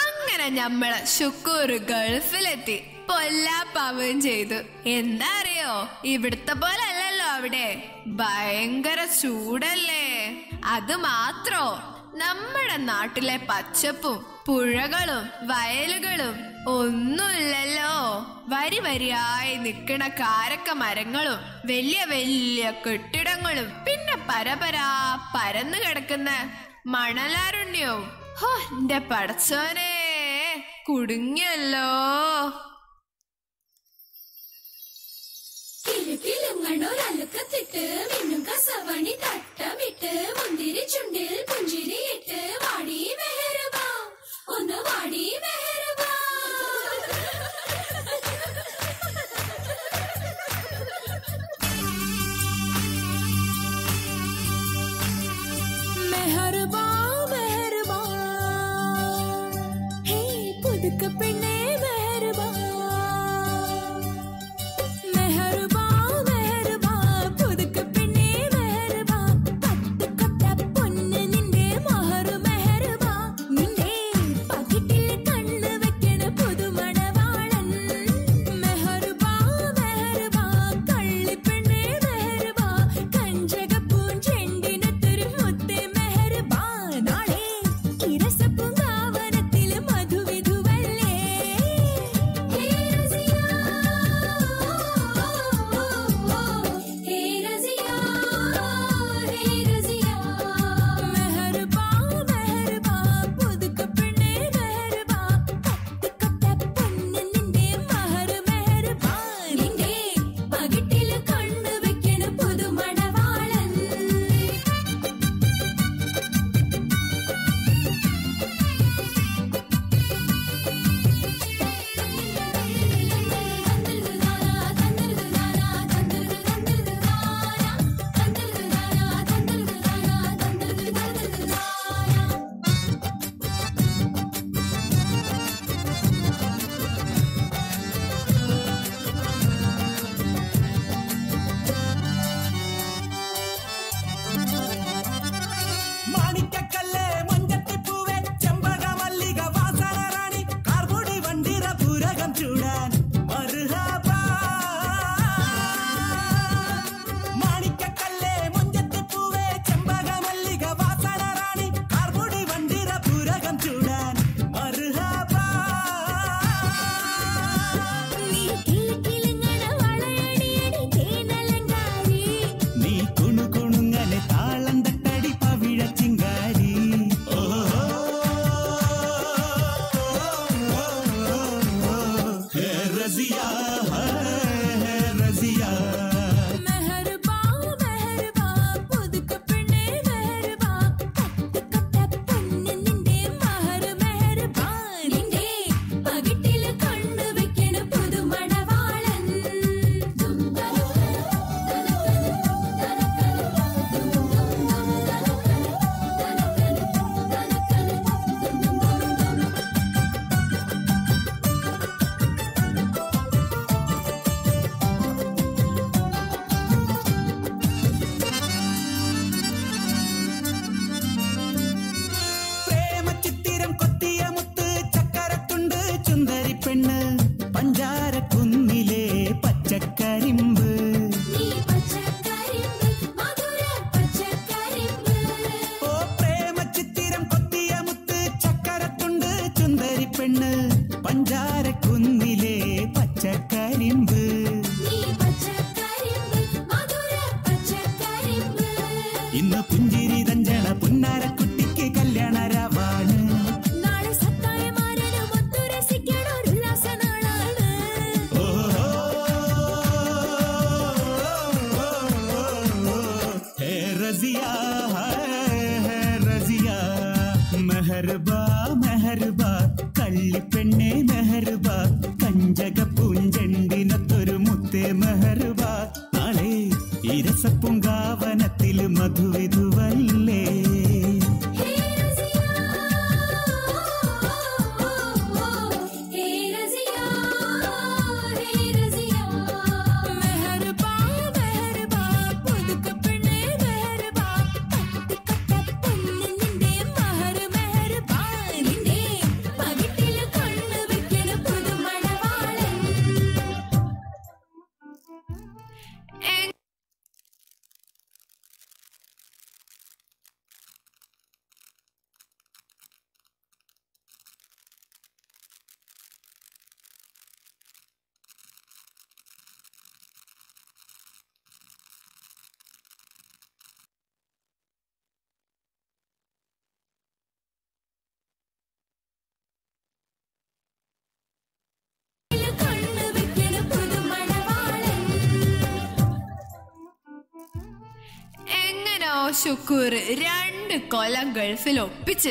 അങ്ങനെ നമ്മൾ ശുക്കൂർ ഗൾഫിലെത്തി. പൊല്ലാപ്പാവുകയും ചെയ്തു. എന്താ അറിയോ? ഇവിടുത്തെ പോലെ അത് മാത്രോ. നമ്മുടെ നാട്ടിലെ പച്ചപ്പും പുഴകളും വയലുകളും ഒന്നുമില്ലല്ലോ. വരി വരിയായി നിൽക്കണ കാരക്ക മരങ്ങളും വലിയ വലിയ കെട്ടിടങ്ങളും പിന്നെ പരപരാ പരന്നു കിടക്കുന്ന മണലാരുണ്യവും. ഹോ എന്റെ പടച്ചോനെ കുടുങ്ങിയല്ലോ.
കിലുകിലുങ്ങണൊരലുക്കത്തിട്ട് മിന്നും കസവണി തട്ടമിട്ട് മുന്തിരി ചുണ്ടിൽ പുഞ്ചിരിയിട്ട് വാടി മെഹറുബ ഒന്ന് വാടി മെഹറുബ.
ഷുക്കൂർ രണ്ട് കൊല്ലം ഗൾഫിൽ ഒപ്പിച്ച്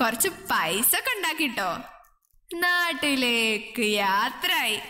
കുറച്ച് പൈസ ഒക്കെ ഉണ്ടാക്കിട്ടോ. നാട്ടിലേക്ക് യാത്രയായി.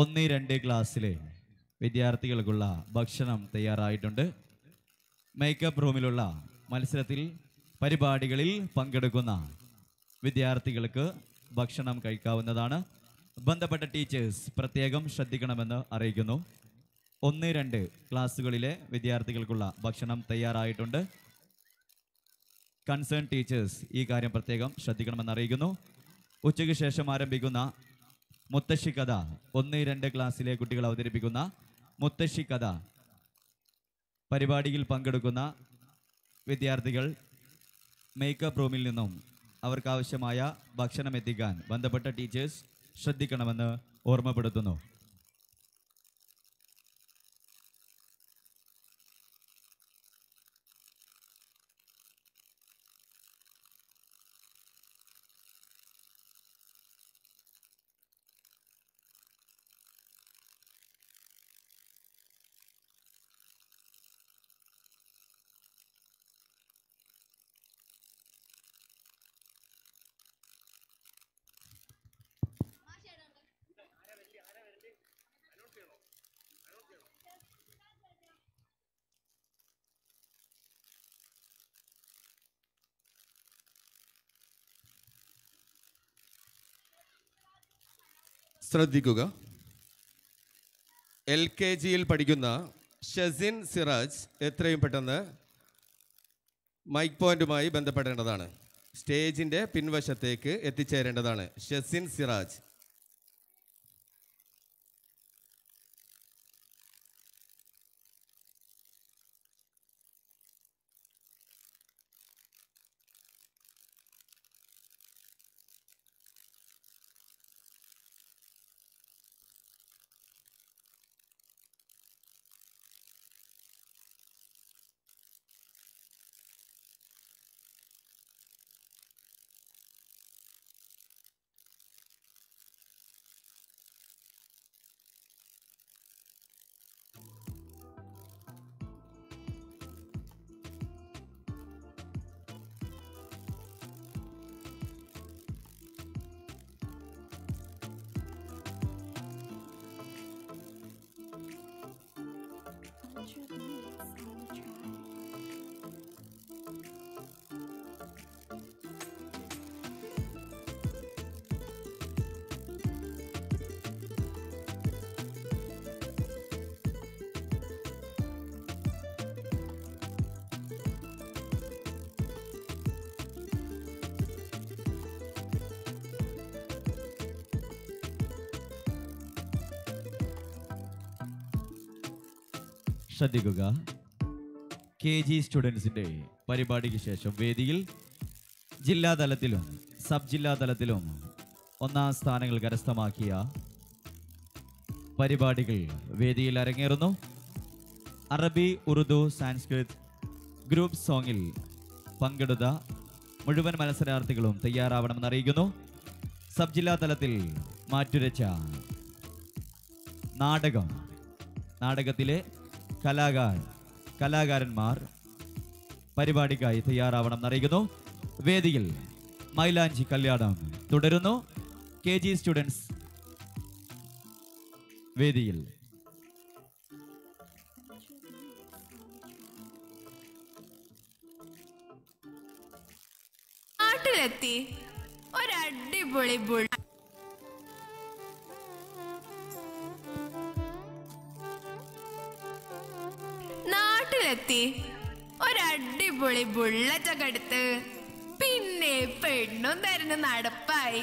ഒന്ന് രണ്ട് ക്ലാസ്സിലെ വിദ്യാർത്ഥികൾക്കുള്ള ഭക്ഷണം തയ്യാറായിട്ടുണ്ട്. മേക്കപ്പ് റൂമിലുള്ള മത്സരത്തിൽ പരിപാടികളിൽ പങ്കെടുക്കുന്ന വിദ്യാർത്ഥികൾക്ക് ഭക്ഷണം കഴിക്കാവുന്നതാണ്. ബന്ധപ്പെട്ട ടീച്ചേഴ്സ് പ്രത്യേകം ശ്രദ്ധിക്കണമെന്ന് അറിയിക്കുന്നു. ഒന്ന് രണ്ട് ക്ലാസ്സുകളിലെ വിദ്യാർത്ഥികൾക്കുള്ള ഭക്ഷണം തയ്യാറായിട്ടുണ്ട്. കൺസേൺ ടീച്ചേഴ്സ് ഈ കാര്യം പ്രത്യേകം ശ്രദ്ധിക്കണമെന്ന് അറിയിക്കുന്നു. ഉച്ചയ്ക്ക് ശേഷം ആരംഭിക്കുന്ന മുത്തശ്ശി കഥ. ഒന്ന് രണ്ട് ക്ലാസ്സിലെ കുട്ടികൾ അവതരിപ്പിക്കുന്ന മുത്തശ്ശി കഥ. പരിപാടിയിൽ പങ്കെടുക്കുന്ന വിദ്യാർത്ഥികൾ മേക്കപ്പ് റൂമിൽ നിന്നും അവർക്കാവശ്യമായ ഭക്ഷണം എത്തിക്കാൻ ബന്ധപ്പെട്ട ടീച്ചേഴ്സ് ശ്രദ്ധിക്കണമെന്ന് ഓർമ്മപ്പെടുത്തുന്നു.
ശ്രദ്ധിക്കുക. എൽ കെ ജിയിൽ പഠിക്കുന്ന ഷസിൻ സിറാജ് എത്രയും പെട്ടെന്ന് മൈക്ക് പോയിന്റുമായി ബന്ധപ്പെടേണ്ടതാണ്. സ്റ്റേജിന്റെ പിൻവശത്തേക്ക് എത്തിച്ചേരേണ്ടതാണ് ഷസിൻ സിറാജ്.
ശ്രദ്ധിക്കുക. കെ ജി സ്റ്റുഡൻസിന്റെ പരിപാടിക്ക് ശേഷം വേദിയിൽ ജില്ലാതലത്തിലും സബ് ജില്ലാതലത്തിലും ഒന്നാം സ്ഥാനങ്ങൾ കരസ്ഥമാക്കിയ പരിപാടികൾ വേദിയിൽ അരങ്ങേറുന്നു. അറബി ഉറുദു സാൻസ്കൃത് ഗ്രൂപ്പ് സോങ്ങിൽ പങ്കെടുത്ത മുഴുവൻ മത്സരാർത്ഥികളും തയ്യാറാവണമെന്ന് അറിയിക്കുന്നു. സബ് ജില്ലാ തലത്തിൽ മാറ്റുരച്ച നാടകം നാടകത്തിലെ കലാകാർ കലാകാരന്മാർ പരിപാടിക്കായി തയ്യാറാവണം എന്നറിയിക്കുന്നു. വേദിയിൽ മൈലാഞ്ചി കല്യാണം തുടരുന്നു. കെ ജി സ്റ്റുഡൻസ് വേദിയിൽ
ബുള്ളറ്റൊക്കെ എടുത്ത് പിന്നെ പെണ്ണും തരുന്ന നടപ്പായി.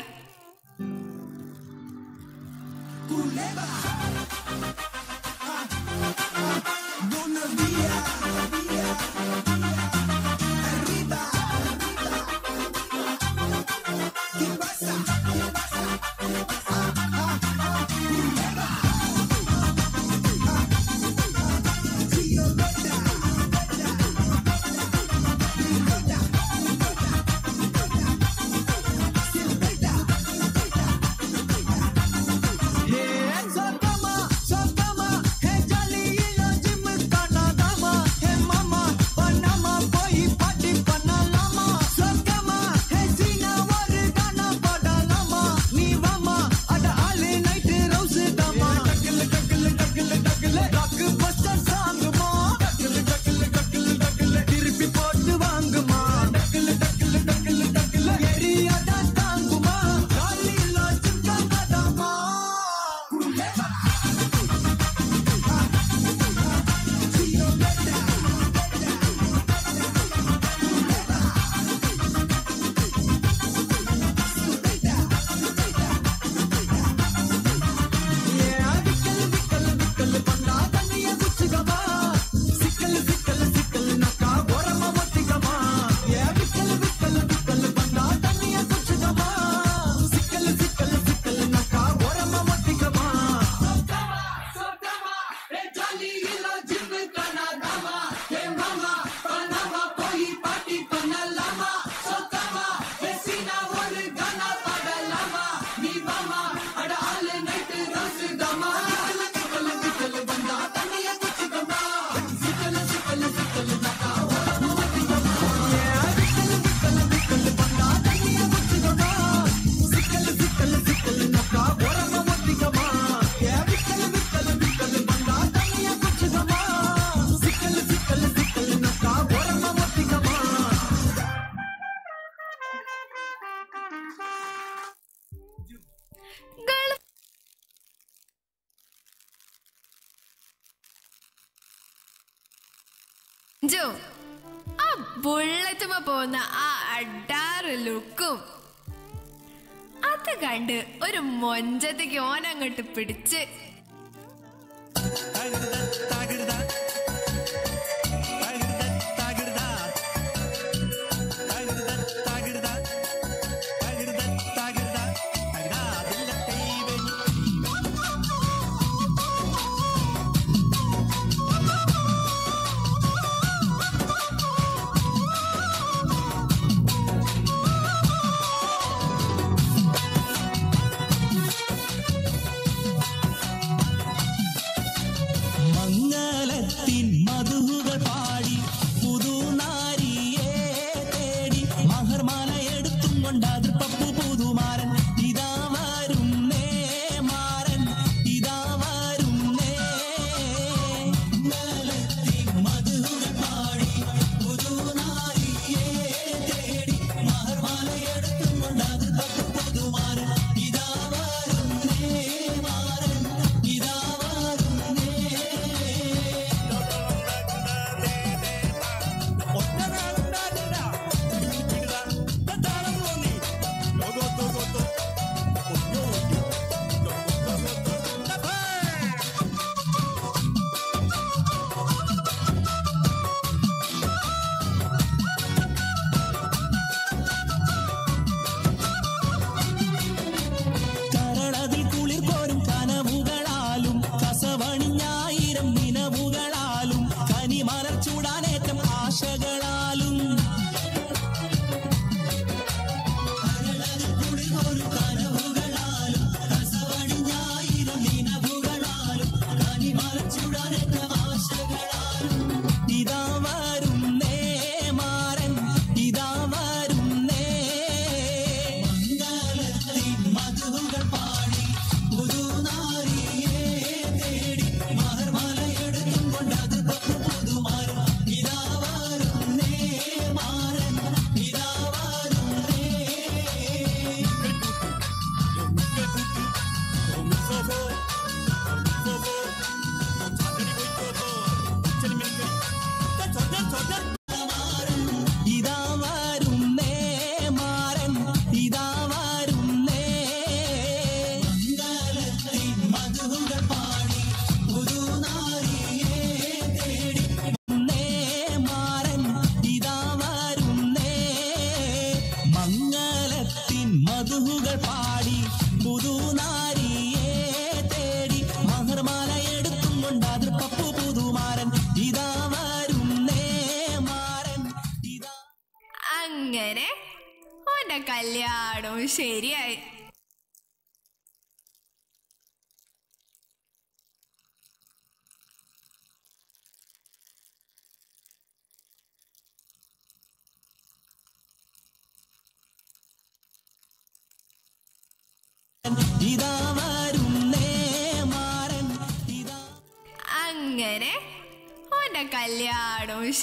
മൊഞ്ചത്തേക്ക് പിടിച്ച്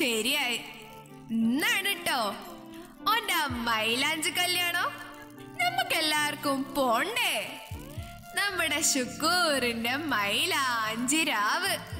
ശരിയായി. എന്നാണ് കേട്ടോ ഓന്റെ മൈലാഞ്ചി നമുക്ക് നമുക്കെല്ലാവർക്കും പോണ്ടേ? നമ്മുടെ ശുക്കൂറിന്റെ മൈലാഞ്ചി രാവ്.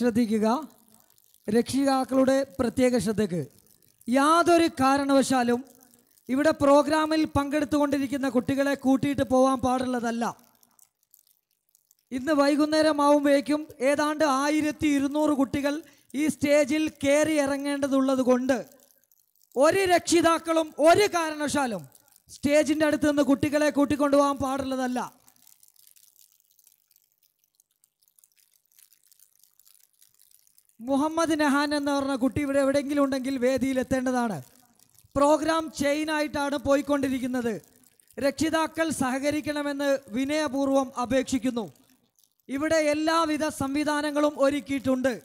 ശ്രദ്ധിക്കുക. രക്ഷിതാക്കളുടെ പ്രത്യേക ശ്രദ്ധയ്ക്ക് യാതൊരു കാരണവശാലും ഇവിടെ പ്രോഗ്രാമിൽ പങ്കെടുത്തുകൊണ്ടിരിക്കുന്ന കുട്ടികളെ കൂട്ടിയിട്ട് പോകാൻ പാടുള്ളതല്ല. ഇന്ന് വൈകുന്നേരമാവുമ്പോഴേക്കും ഏതാണ്ട് ആയിരത്തി ഇരുന്നൂറ് കുട്ടികൾ
ഈ സ്റ്റേജിൽ കയറി ഇറങ്ങേണ്ടതുള്ളത് കൊണ്ട് ഒരു രക്ഷിതാക്കളും ഒരു കാരണവശാലും സ്റ്റേജിന്റെ അടുത്ത് നിന്ന് കുട്ടികളെ കൂട്ടിക്കൊണ്ടുപോകാൻ പാടുള്ളതല്ല. മുഹമ്മദ് നഹാൻ എന്ന് പറഞ്ഞ കുട്ടി ഇവിടെ എവിടെയെങ്കിലും ഉണ്ടെങ്കിൽ വേദിയിൽ എത്തേണ്ടതാണ്. പ്രോഗ്രാം ചെയിൻ ആയിട്ടാണ് പോയിക്കൊണ്ടിരിക്കുന്നത്. രക്ഷിതാക്കൾ സഹകരിക്കണമെന്ന് വിനയപൂർവം അപേക്ഷിക്കുന്നു. ഇവിടെ എല്ലാവിധ സംവിധാനങ്ങളും ഒരുക്കിയിട്ടുണ്ട്.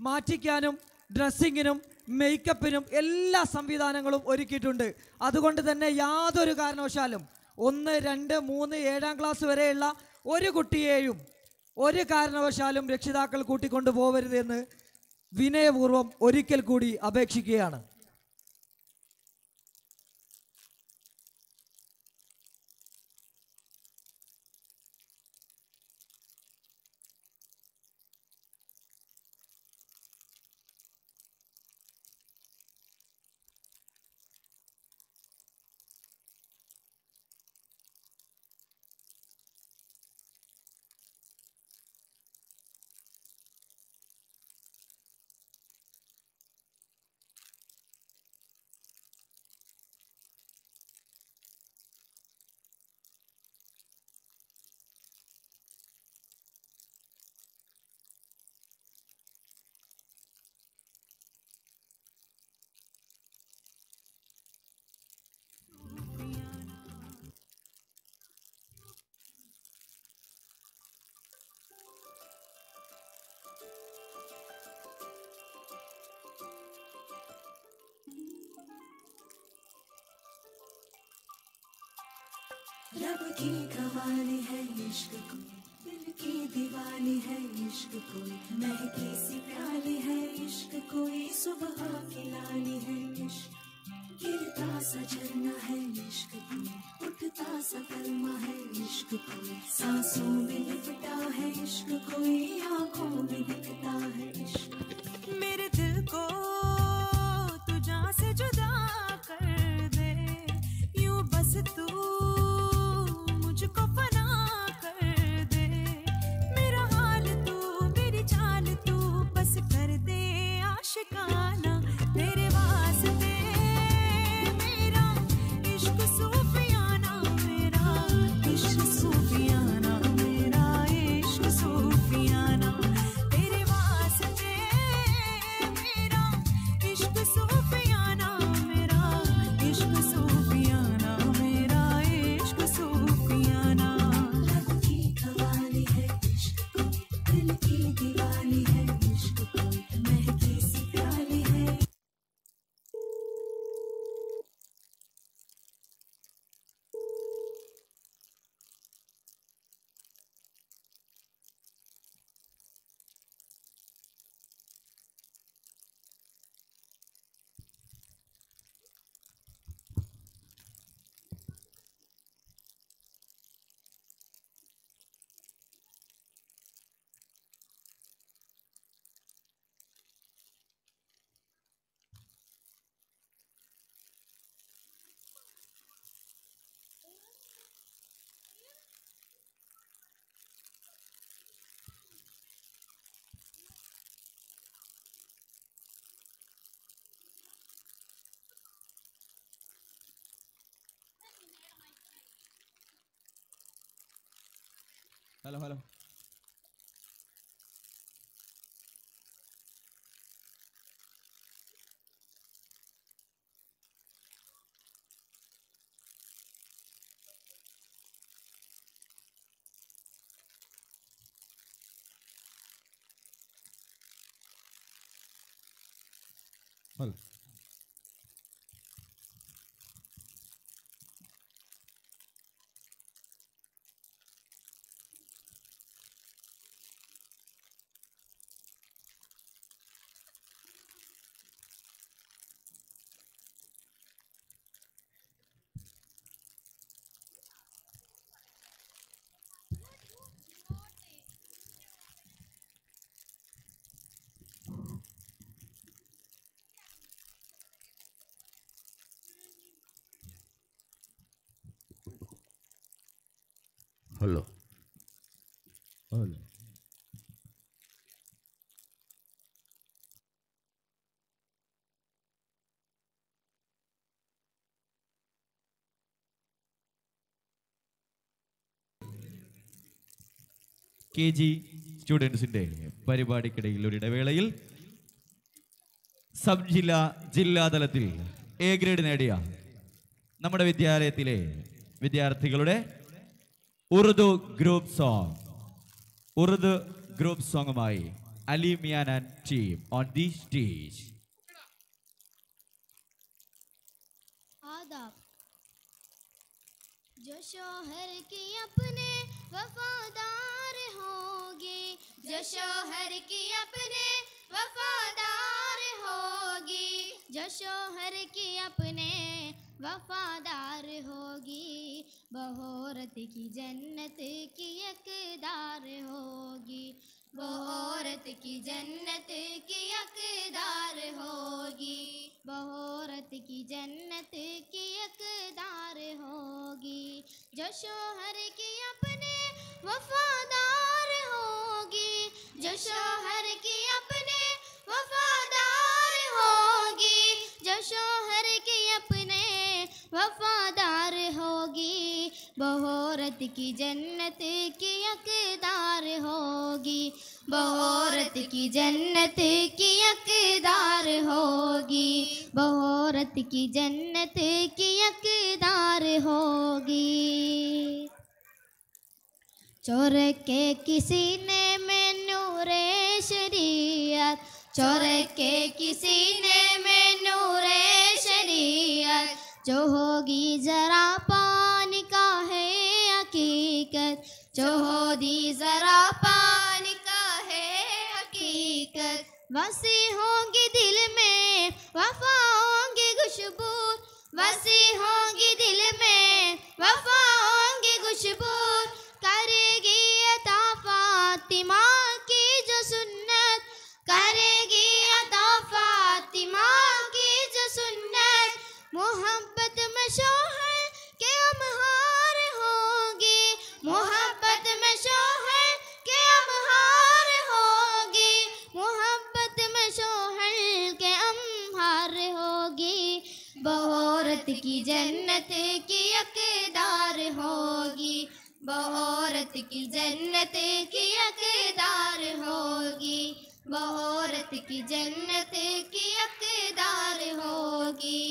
മാറ്റിക്കാനും ഡ്രസ്സിങ്ങിനും മേക്കപ്പിനും എല്ലാ സംവിധാനങ്ങളും ഒരുക്കിയിട്ടുണ്ട്. അതുകൊണ്ട് തന്നെ യാതൊരു കാരണവശാലും ഒന്ന് രണ്ട് മൂന്ന് ഏഴാം ക്ലാസ് വരെയുള്ള ഒരു കുട്ടിയെയും ഒരു കാരണവശാലും രക്ഷിതാക്കൾ കൂട്ടിക്കൊണ്ടു പോകരുതെന്ന് വിനയപൂർവം ഒരിക്കൽ കൂടി അപേക്ഷിക്കുകയാണ്.
Jalo, jalo.
Hola. Hola.
K G സ്റ്റുഡൻസിന്റെ പരിപാടിക്കിടയിൽ ഒരു ഇടവേളയിൽ സബ് ജില്ല ജില്ലാതലത്തിൽ എ ഗ്രേഡ് നേടിയ നമ്മുടെ വിദ്യാലയത്തിലെ വിദ്യാർത്ഥികളുടെ Urdu group song. Urdu group സോങ്ങുമായി
Ali Miyan and team on the stage किसी ने में नूरे शरीयत, चोर के किसी ने में नूरे शरीयत। जो होगी जरा पानी का है हकीकत, जो होगी जरा पानी का है हकीकत। वसी होंगी दिल में, वफा होंगी खुशबू। वसी होंगी दिल में, वफा होंगी खुशबू। करेगी फातिमा की जो सुन्नत करेगी फातिमा की जो सुन्नत, मोहब्बत में के हम हार होगी। मोहब्बत में के हम हार होगी। मोहब्बत में के हम हार होगी। बहोरत की जन्नत की अकदार होगी। बहोरत की जन्नत की अकदार होगी। बहोरत की जन्नत की अकदार होगी।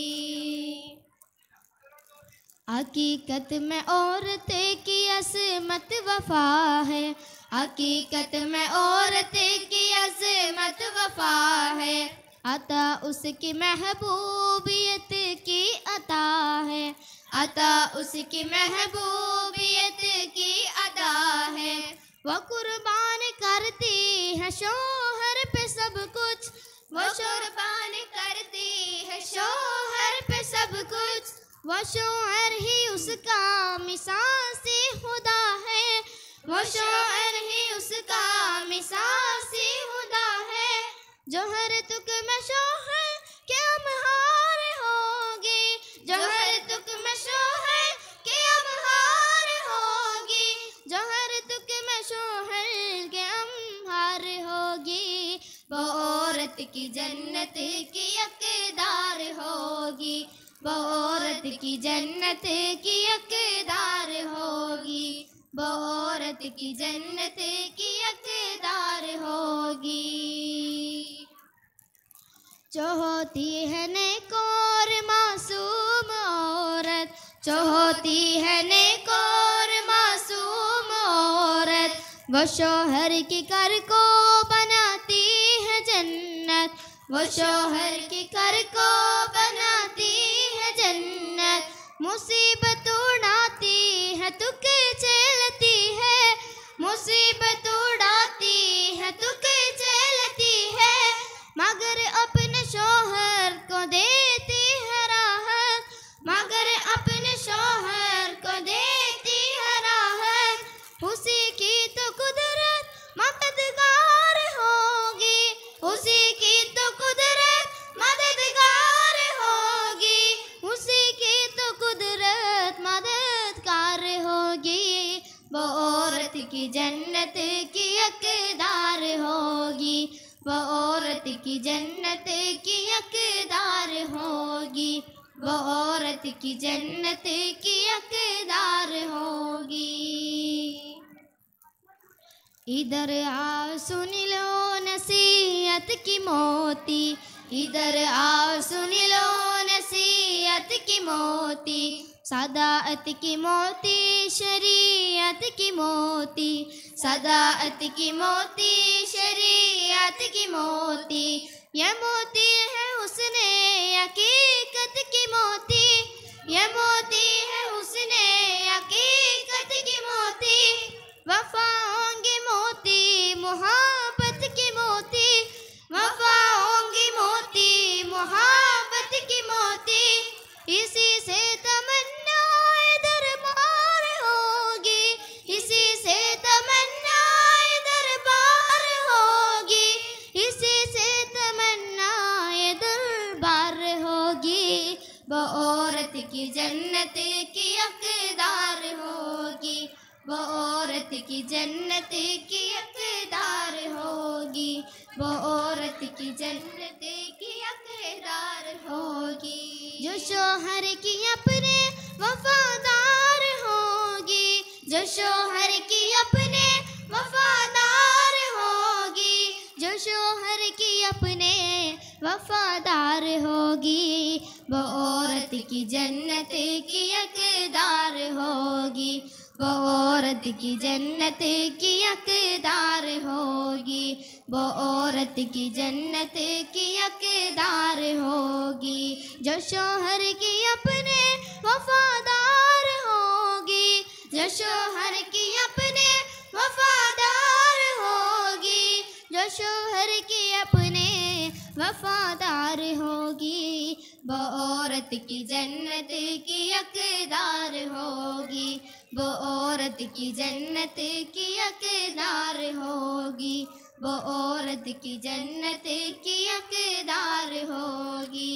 हकीकत में औरत की असमत वफा है। हकीकत में औरत की असमत वफा है। अता उसकी महबूबियत की अता है। अता उसकी महबूबियत की अदा है। वो कुर्बान करती है शोहर पे सब कुछ। वो कुर्बान करती है शोहर पे सब कुछ। वो शोहर ही उसका मिसाल से खुदा है। वो शोहर ही उसका मिसाल से खुदा है। जो हर तुक में शोहर के हम हार होगी। जो हर शोहर के होगी। वो औरत की जन्नत की अकदार होगी। वो औरत की जन्नत की अकदार होगी। वो औरत की जन्नत की अकदार होगी। जो होती है नेकोर मासूम औरत। जो होती है औरत वो शोहर की कर को बनाती है जन्नत। वो शोहर की कर को बनाती है जन्नत। मुसीबत उड़ाती है, तुके चलती है। मुसीबत की जन्नत की अकदार होगी। वो औरत की जन्नत की अकदार होगी। वो औरत की जन्नत की अकदार होगी। इधर आओ सुन लो नसीहत की मोती। इधर आओ सुन लो नसीहत की मोती। सदाअत की मोती, शरीयत की मोती। सदाअत की मोती, शरीयत की मोती। ये मोती है उसने, हकीकत की मोती। ये मोती है उसने, हकीकत की मोती। वफाओंगे मोती, मोहब्बत की मोती। वफाओंगे मोती, मोहब्बत की मोती। इसी जन्नत की अकदार होगी। वो औरत की जन्नत की अकदार होगी। वो औरत की जन्नत की अकदार होगी। जो शोहर की अपने वफादार होगी। जो शोहर की अपने वफादार होगी। जो शोहर की अपने वफादार होगी। वो औरत की जन्नत की अकदार होगी। वो औरत की जन्नत की अकदार होगी। वो औरत की जन्नत की अकदार होगी। जो शोहर की अपने वफादार होगी। जो शोहर की अपने वफादार होगी। जो शोहर की अपने वफादार होगी। वो औरत की जन्नत की अकदार होगी। वो औरत की जन्नत की अकदार होगी। वो औरत की जन्नत की अकदार होगी।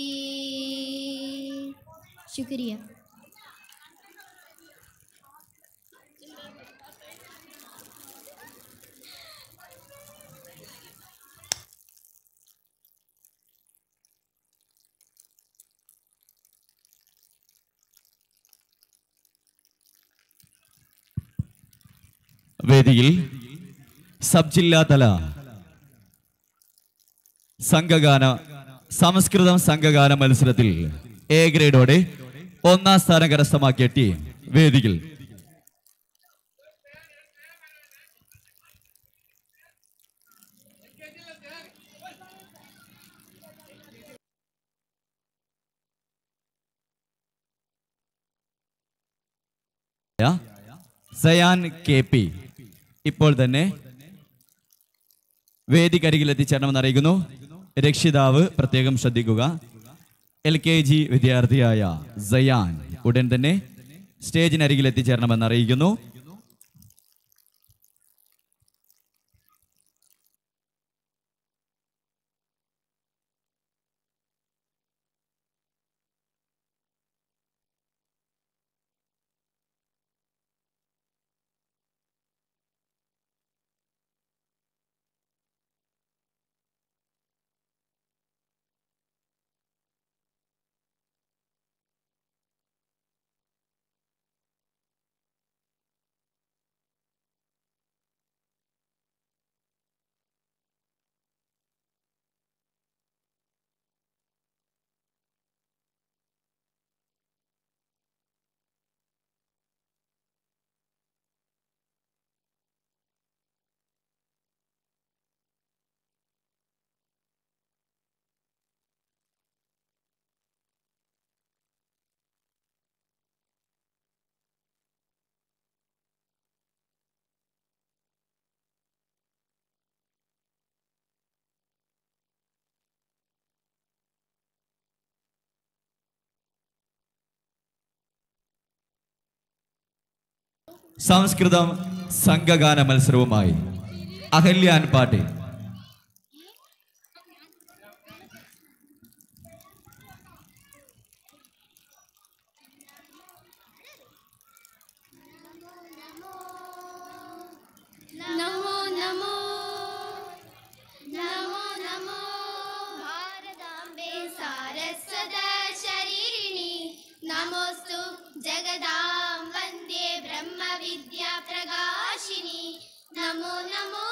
शुक्रिया।
വേദിയിൽ സബ് ജില്ലാതല സംഘഗാന സംസ്കൃതം സംഘഗാന മത്സരത്തിൽ എ ഗ്രേഡോടെ ഒന്നാം സ്ഥാനം കരസ്ഥമാക്കിയ ടീം വേദിയിൽ. Sayan K P. ഇപ്പോൾ തന്നെ വേദിക്കരികിൽ എത്തിച്ചേരണമെന്ന് അറിയിക്കുന്നു രക്ഷിതാവ് പ്രത്യേകം ശ്രദ്ധിക്കുക. എൽ കെ ജി വിദ്യാർത്ഥിയായ സയാൻ ഉടൻ തന്നെ സ്റ്റേജിനരികിൽ എത്തിച്ചേരണമെന്ന് അറിയിക്കുന്നു സംസ്കൃതം സംഘഗാന മത്സരവുമായി. അഹല്യാൻ പാട്ടെ.
Namo Namo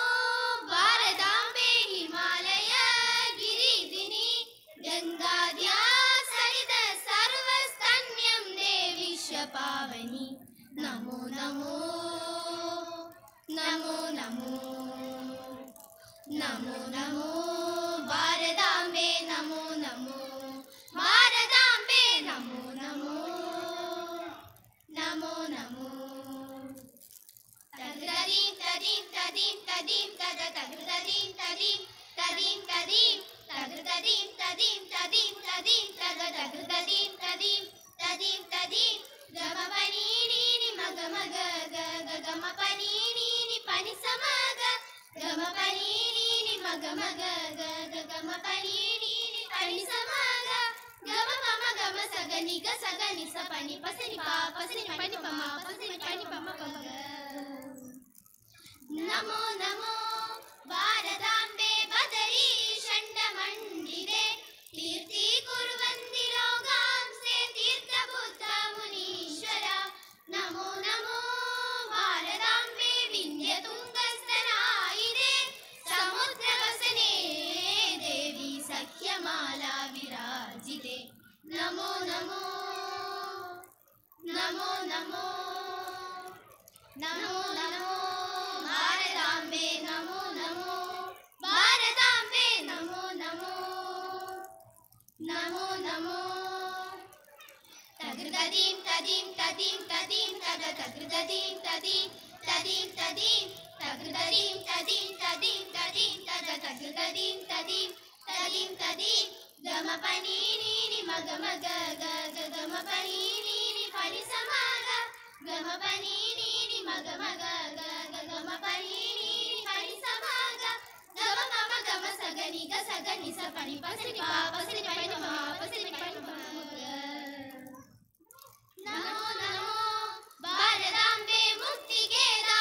tadim tadim tadatadru tadim tadim tadim tadim tadru tadim tadim tadim tadim tadatadru tadim tadim tadim tadim gama panini ni maga maga gaga gama panini ni pani samaga gama panini ni maga maga gaga gama panini ni pani samaga gama mama gama saga ni ga saga ni sa pani pasa ni pa pasa ni pani pa ma pasa ni pani pa ma pa ga Namo Namo वारम्बे बदरी षण्डमण्डिरे कीर्तिकुर्वन्तिश्वर नमो नमो वारदाम्बे विन्य समुद्रवसने देवी सख्यमाला विराजिरे नमो नमो नमो नमो नमो नमो नमो तदृदीं तदीं तदीं तदीं तद तदृदीं तदीं तदीं तदीं तदृदीं तदीं तदीं तदीं तद तदृदीं तदीं तदीं तदीं तदिं गम पणिनि मग मग गग गम भणिनि पणि समाग गम भणिनि मग मग गग गम पणिनि समाग गमग గమ సగని గ సగని స పని పసరి పా పసరి పని మా పసరి పని నమో నమో భారతాంబే ముక్తిగే రా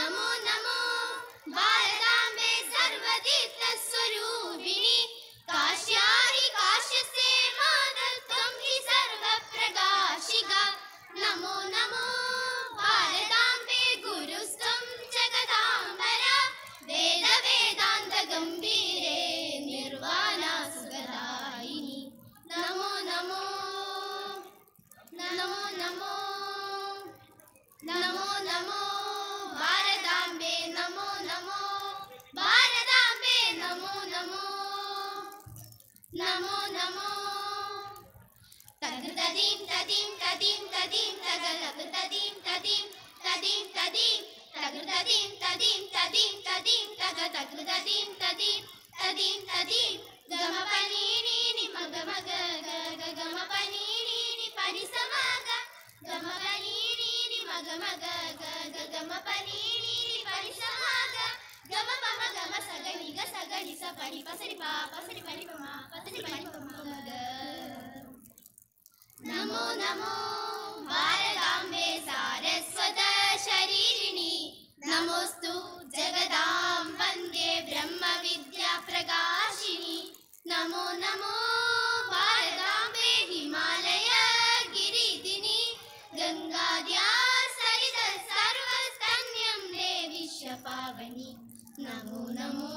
Namo Namo बालरा सर्वदीप्तस्वरूप। tadim tadim tadim tadim tagalag tadim tadim tadim tadim tagr tadim tadim tadim tadim tagatagr tadim tadim tadim tadim gama panini ni maga maga gaga gama panini ni pani samaga gama panini ni maga maga gaga gama panini ni pani samaga gama pama gama saga ni gaga saga ni sa pani pasari pa pasari pani pama pasari pani pama gaga Namo Namo बालगाम्बे सारस्वतशरीरिणि नमोस्तु जगदां वन्दे ब्रह्मविद्याप्रकाशिनि नमो नमो बालगाम्बे हिमालय गिरिदिनि। गङ्गाद्या सरित सर्वस्तन्यं रे विश्वपावनि Namo Namo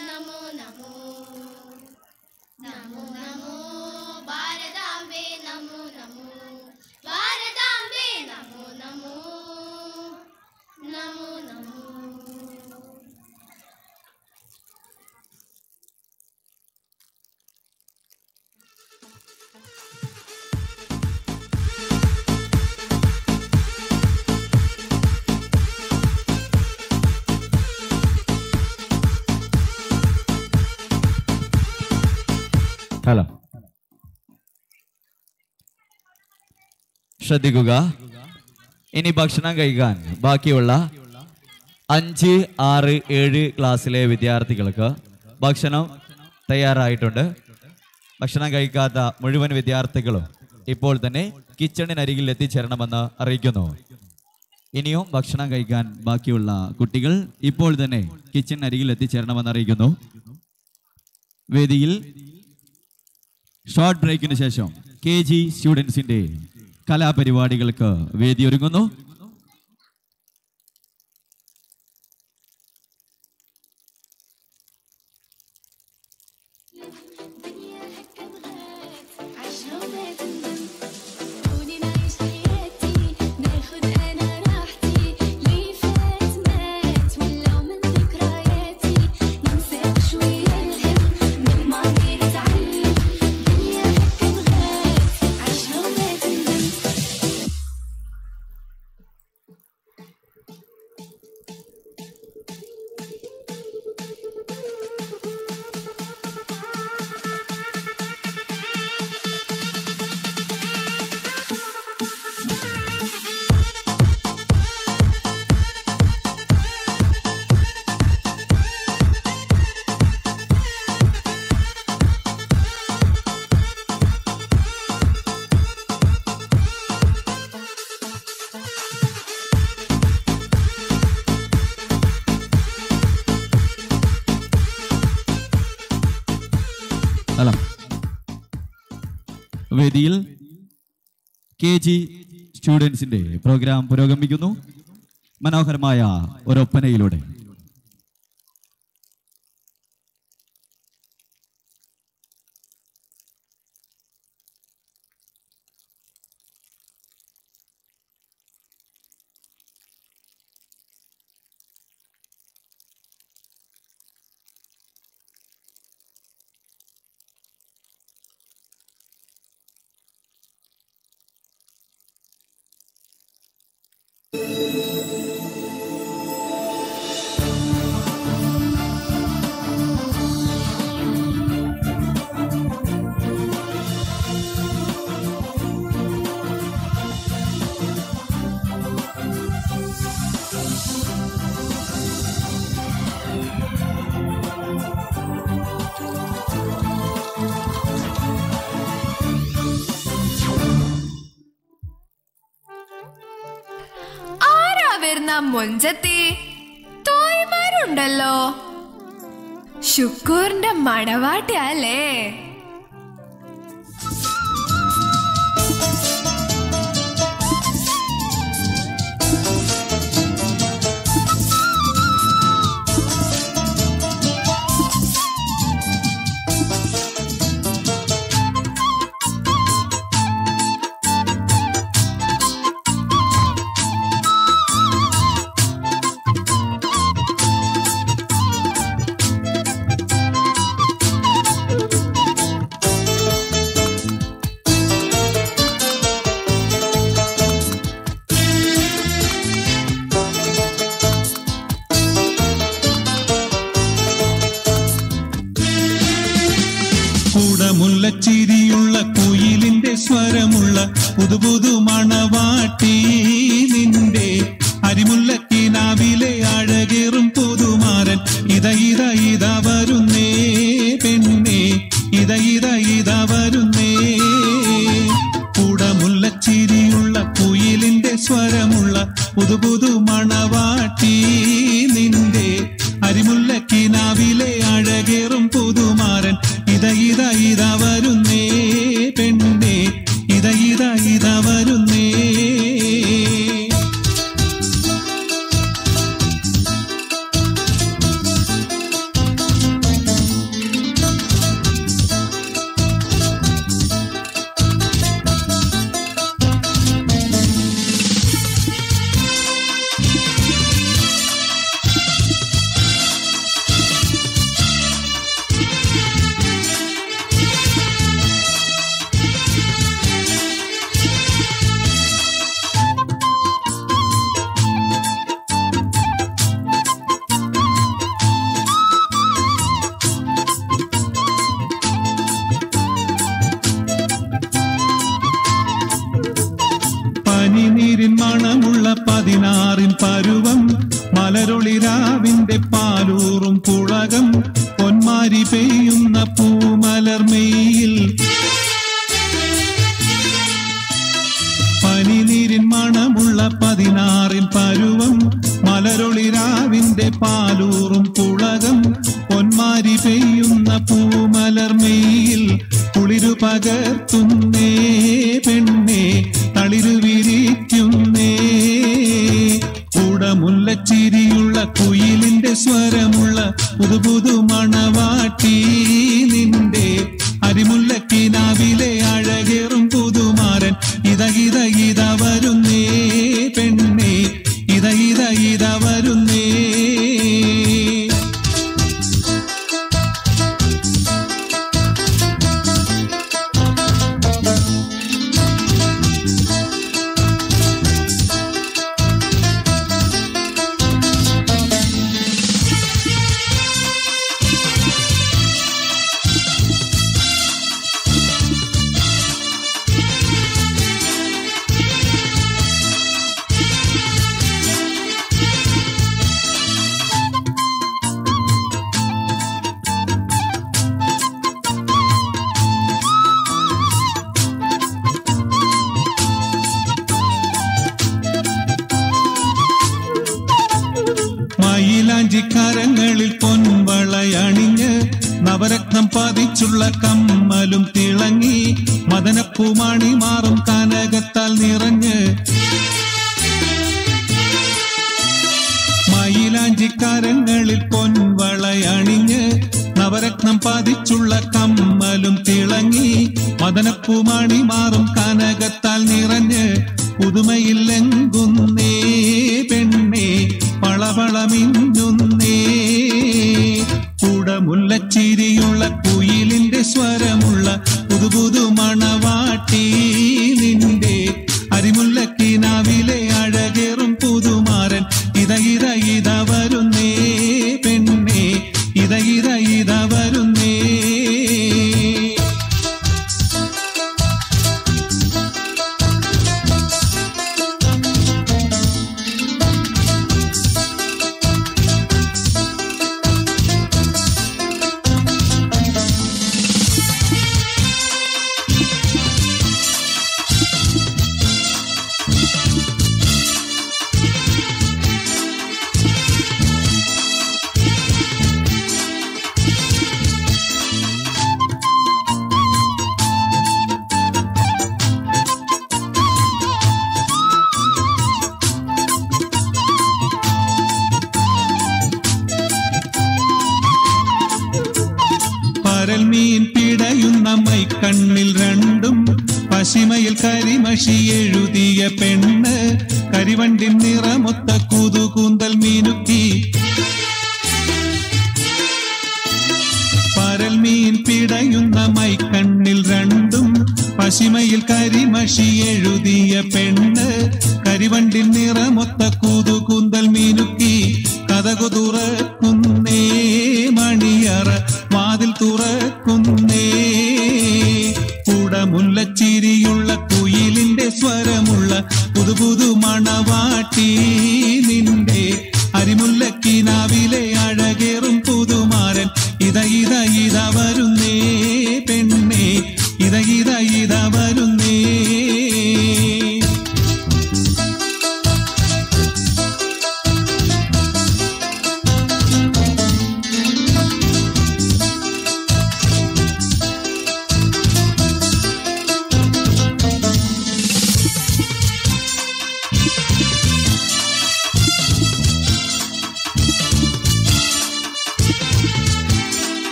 Namo Namo. Namo Namo वारदाम्बे Namo Namo बारदाम्बे Namo Namo Namo Namo.
Hello ശ്രദ്ധിക്കുക. ഇനി ഭക്ഷണം കഴിക്കാൻ ബാക്കിയുള്ള അഞ്ച് ആറ് ഏഴ് ക്ലാസ്സിലെ വിദ്യാർത്ഥികൾക്ക് ഭക്ഷണം തയ്യാറായിട്ടുണ്ട്. ഭക്ഷണം കഴിക്കാത്ത മുഴുവൻ വിദ്യാർത്ഥികളും ഇപ്പോൾ തന്നെ കിച്ചണിനരികിൽ എത്തിച്ചേരണമെന്ന് അറിയിക്കുന്നു. ഇനിയും ഭക്ഷണം കഴിക്കാൻ ബാക്കിയുള്ള കുട്ടികൾ ഇപ്പോൾ തന്നെ കിച്ചണിനരികിൽ എത്തിച്ചേരണമെന്ന് അറിയിക്കുന്നു. വേദിയിൽ ഷോർട്ട് ബ്രേക്കിന് ശേഷം കെ ജി സ്റ്റുഡൻസിന്റെ കലാപരിപാടികൾക്ക് വേദിയൊരുങ്ങുന്നു. കെ ജി സ്റ്റുഡൻസിന്റെ പ്രോഗ്രാം പുരോഗമിക്കുന്നു. മനോഹരമായ ഒരൊപ്പനയിലൂടെ
Música മുഞ്ചത്തി തോയ്മാരുണ്ടല്ലോ. ശുക്കൂറിന്റെ
മണവാട്ട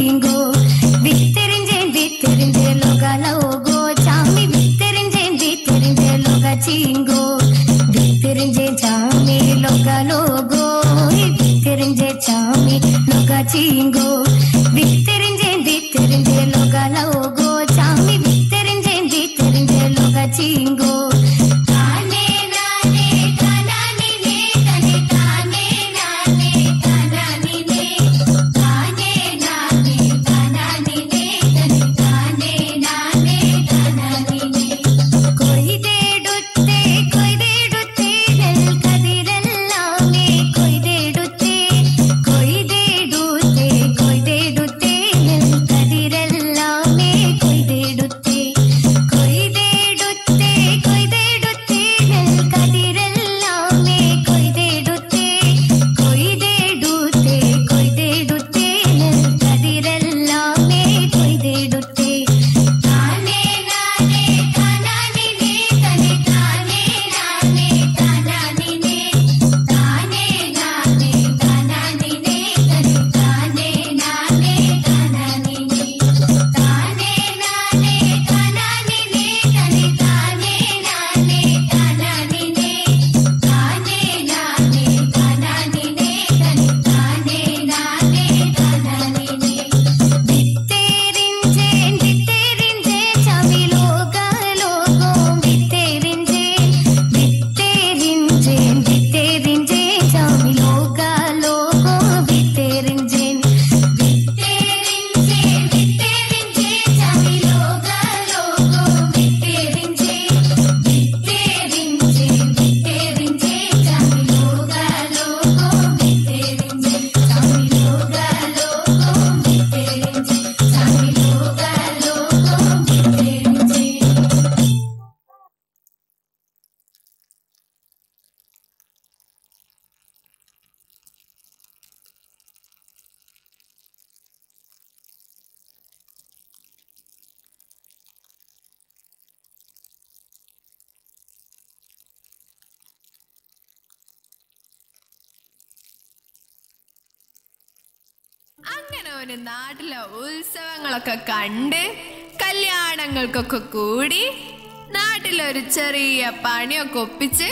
bingo. പണിയൊക്കെ ഒപ്പിച്ച്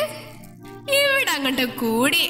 ഇവിടെ അങ്ങോട്ട് കൂടി.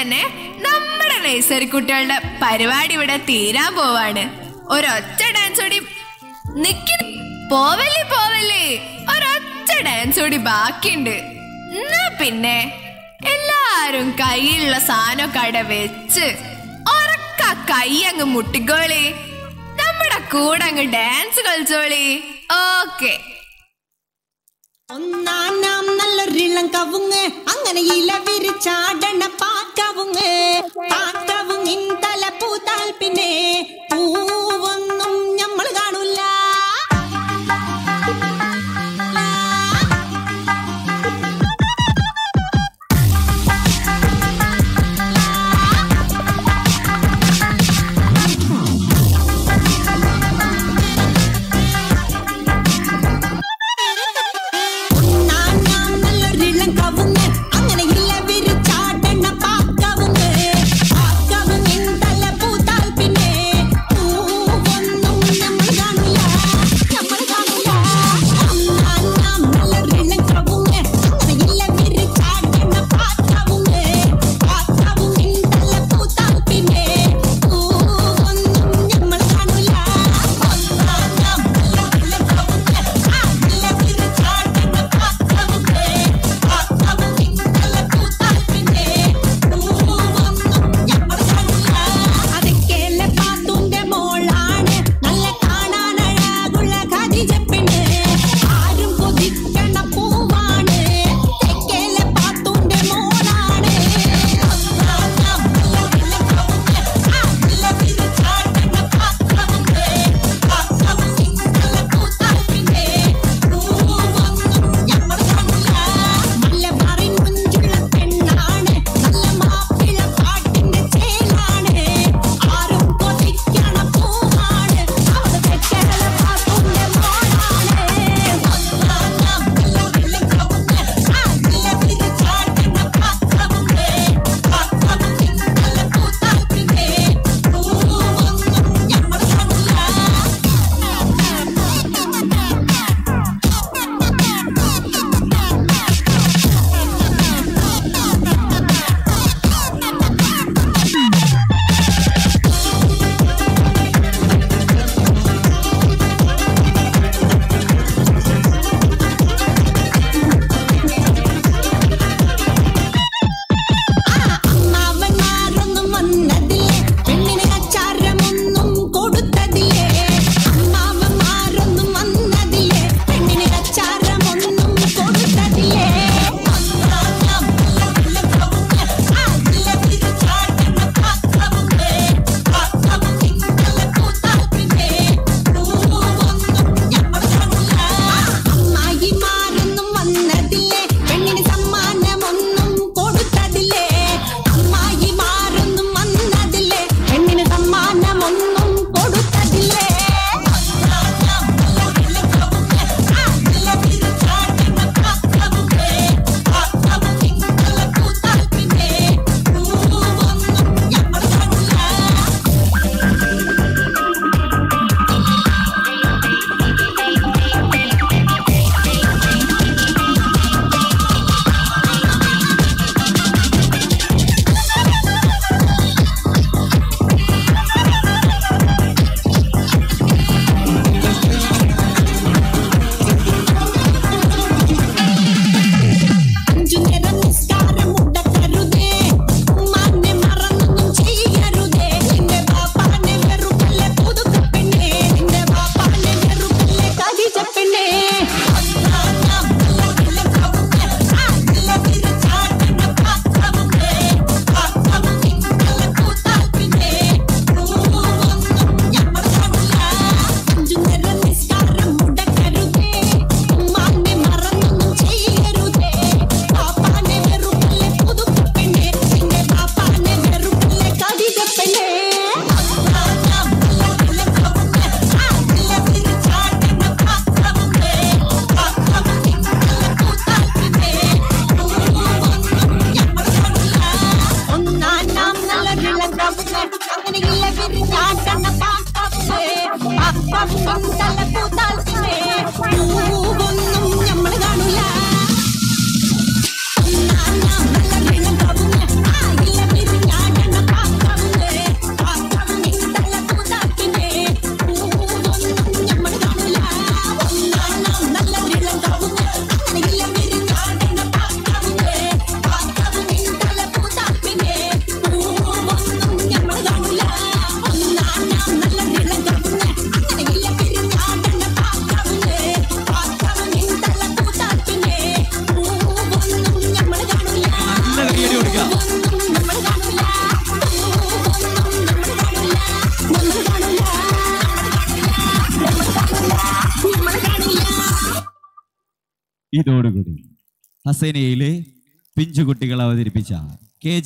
തന്നെ നമ്മുടെ നഴ്സറി കുട്ടികളുടെ പരിപാടി ഇവിടെ തീരാൻ പോവാണ്. ഒരൊറ്റ ഡാൻസ് ഓടി നിക്കി. പോവല്ലേ പോവല്ലേ. ഒരൊറ്റ ഡാൻസ് ഓടി ബാക്കിയുണ്ട്. എന്നാ പിന്നെ? എല്ലാരും കയ്യിലുള്ള സാധനമൊക്കെ അവിടെ വെച്ച് ഉറക്ക കൈ അങ്ങ് മുട്ടിക്കോളി. നമ്മുടെ കൂടെ അങ്ങ് ഡാൻസ് കളിച്ചോളി. ഓക്കേ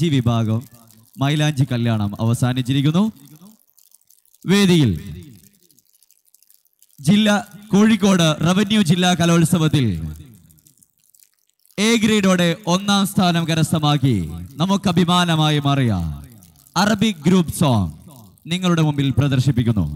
കെ വിഭാഗം മൈലാഞ്ചി കല്യാണം അവസാനിച്ചിരിക്കുന്നു. വേദിയിൽ ജില്ല കോഴിക്കോട് റവന്യൂ ജില്ലാ കലോത്സവത്തിൽ എ ഗ്രേഡോടെ ഒന്നാം സ്ഥാനം കരസ്ഥമാക്കി നമുക്ക് അഭിമാനമായി മാറിയ അറബിക് ഗ്രൂപ്പ് സോങ് നിങ്ങളുടെ മുമ്പിൽ പ്രദർശിപ്പിക്കുന്നു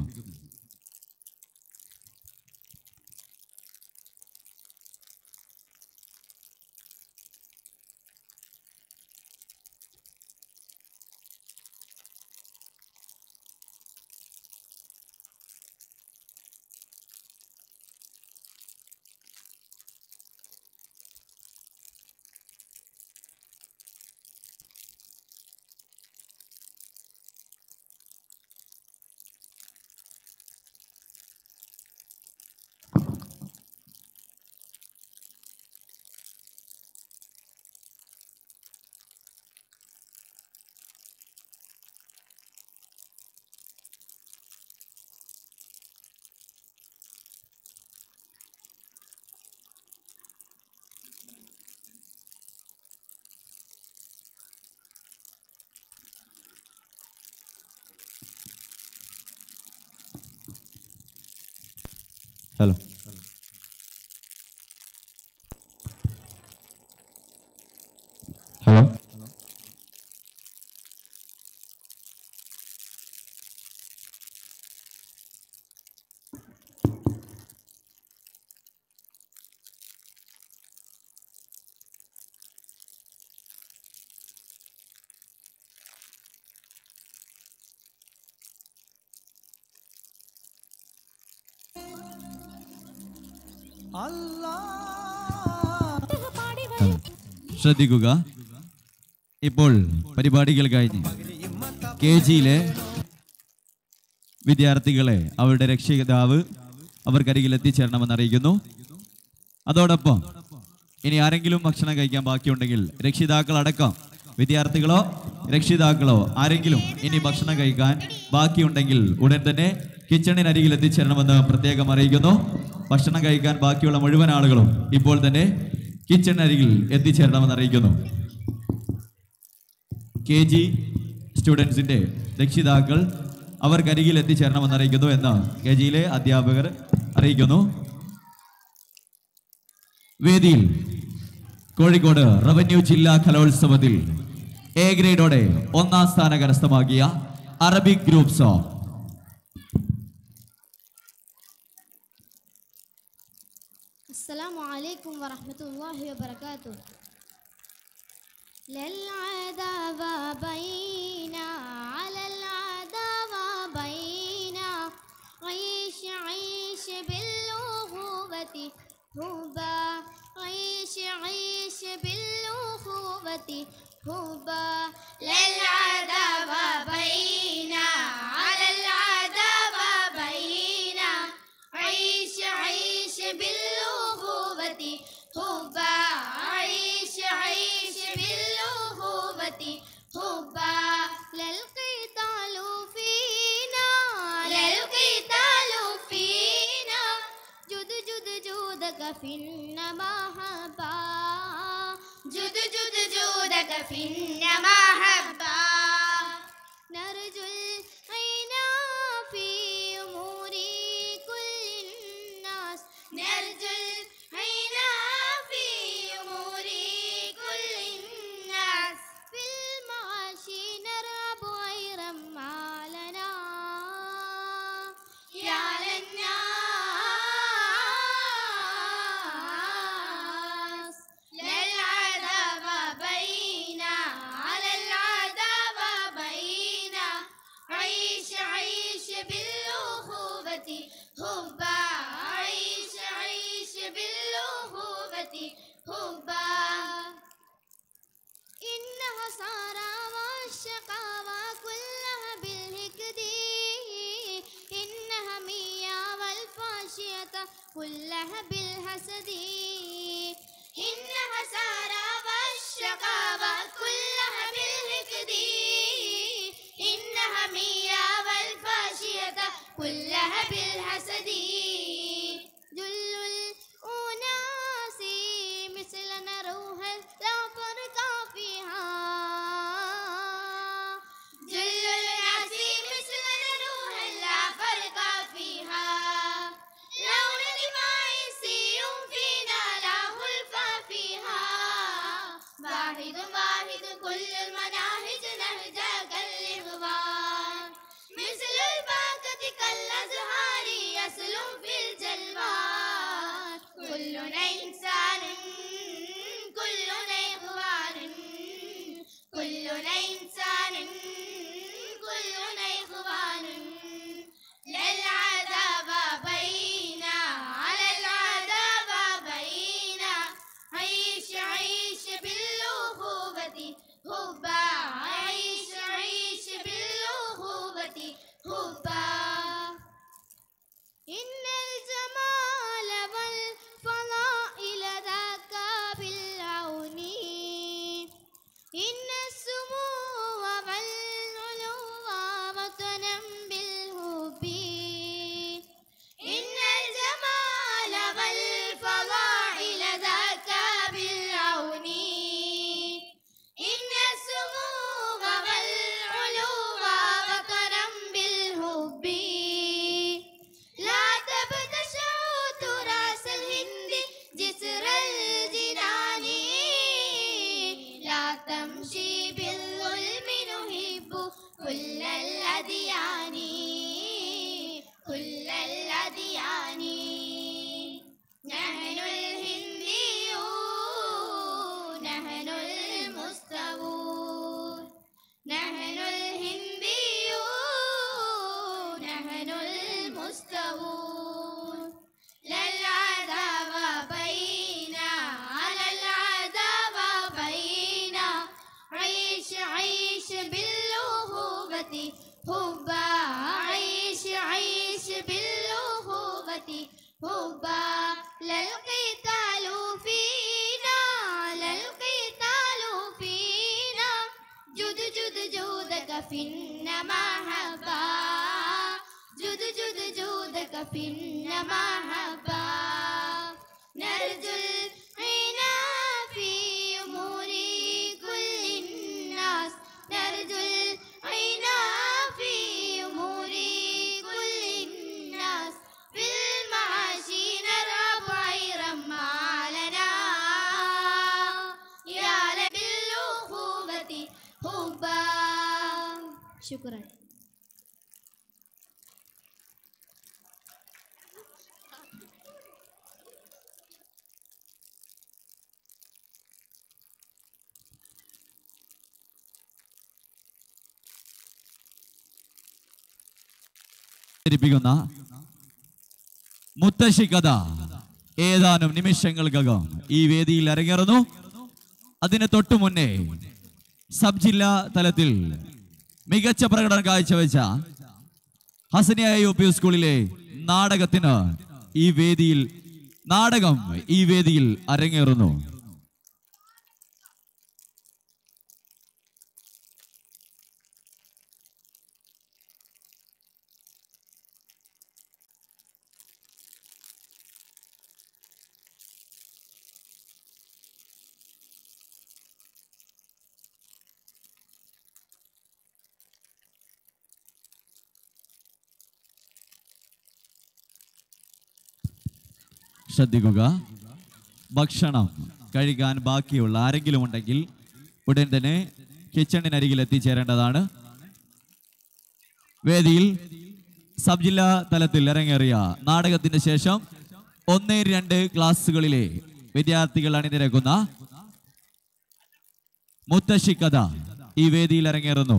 ഹലോ ഹലോ ശ്രദ്ധിക്കുക. ഇപ്പോൾ പരിപാടികൾ കഴിഞ്ഞ് കെ ജിയിലെ വിദ്യാർത്ഥികളെ അവരുടെ രക്ഷിതാവ് അവർക്കരികിൽ എത്തിച്ചേരണമെന്ന് അറിയിക്കുന്നു. അതോടൊപ്പം ഇനി ആരെങ്കിലും ഭക്ഷണം കഴിക്കാൻ ബാക്കിയുണ്ടെങ്കിൽ രക്ഷിതാക്കൾ അടക്കം വിദ്യാർത്ഥികളോ രക്ഷിതാക്കളോ ആരെങ്കിലും ഇനി ഭക്ഷണം കഴിക്കാൻ ബാക്കിയുണ്ടെങ്കിൽ ഉടൻ തന്നെ കിച്ചണിനരികിൽ എത്തിച്ചേരണമെന്ന് പ്രത്യേകം അറിയിക്കുന്നു. ഭക്ഷണം കഴിക്കാൻ ബാക്കിയുള്ള മുഴുവൻ ആളുകളും ഇപ്പോൾ തന്നെ കിച്ചണിനരികിൽ എത്തിച്ചേരണമെന്ന് അറിയിക്കുന്നു. കെ ജി സ്റ്റുഡൻസിന്റെ രക്ഷിതാക്കൾ അവർക്കരികിൽ എത്തിച്ചേരണമെന്ന് അറിയിക്കുന്നു എന്ന് കെ ജിയിലെ അധ്യാപകർ അറിയിക്കുന്നു. വേദിയിൽ കോഴിക്കോട് റവന്യൂ ജില്ലാ കലോത്സവത്തിൽ എ ഗ്രേഡോടെ ഒന്നാം സ്ഥാനം കരസ്ഥമാക്കിയ അറബിക് ഗ്രൂപ്പ്
عليكم ورحمة الله وبركاته. للعداوة بينا
അവതരിപ്പിക്കുന്ന മുത്തശ്ശി കഥ ഏതാനും നിമിഷങ്ങൾക്കകം ഈ വേദിയിൽ അരങ്ങേറുന്നു. അതിന് തൊട്ടു മുന്നേ സബ് ജില്ലാ തലത്തിൽ മികച്ച പ്രകടനം കാഴ്ചവെച്ച ഹസനിയായ യു പി സ്കൂളിലെ നാടകത്തിന് ഈ വേദിയിൽ നാടകം ഈ വേദിയിൽ അരങ്ങേറുന്നു. ശ്രദ്ധിക്കുക. ഭക്ഷണം കഴിക്കാൻ ബാക്കിയുള്ള ആരെങ്കിലും ഉണ്ടെങ്കിൽ ഉടൻ തന്നെ കിച്ചണിനരികിൽ എത്തിച്ചേരേണ്ടതാണ്. വേദിയിൽ സബ് ജില്ലാ തലത്തിൽ ഇറങ്ങേറിയ നാടകത്തിന് ശേഷം ഒന്ന് രണ്ട് ക്ലാസ്സുകളിലെ വിദ്യാർത്ഥികൾ അണിനിരക്കുന്ന മുത്തശ്ശി കഥ ഈ വേദിയിൽ ഇറങ്ങേറുന്നു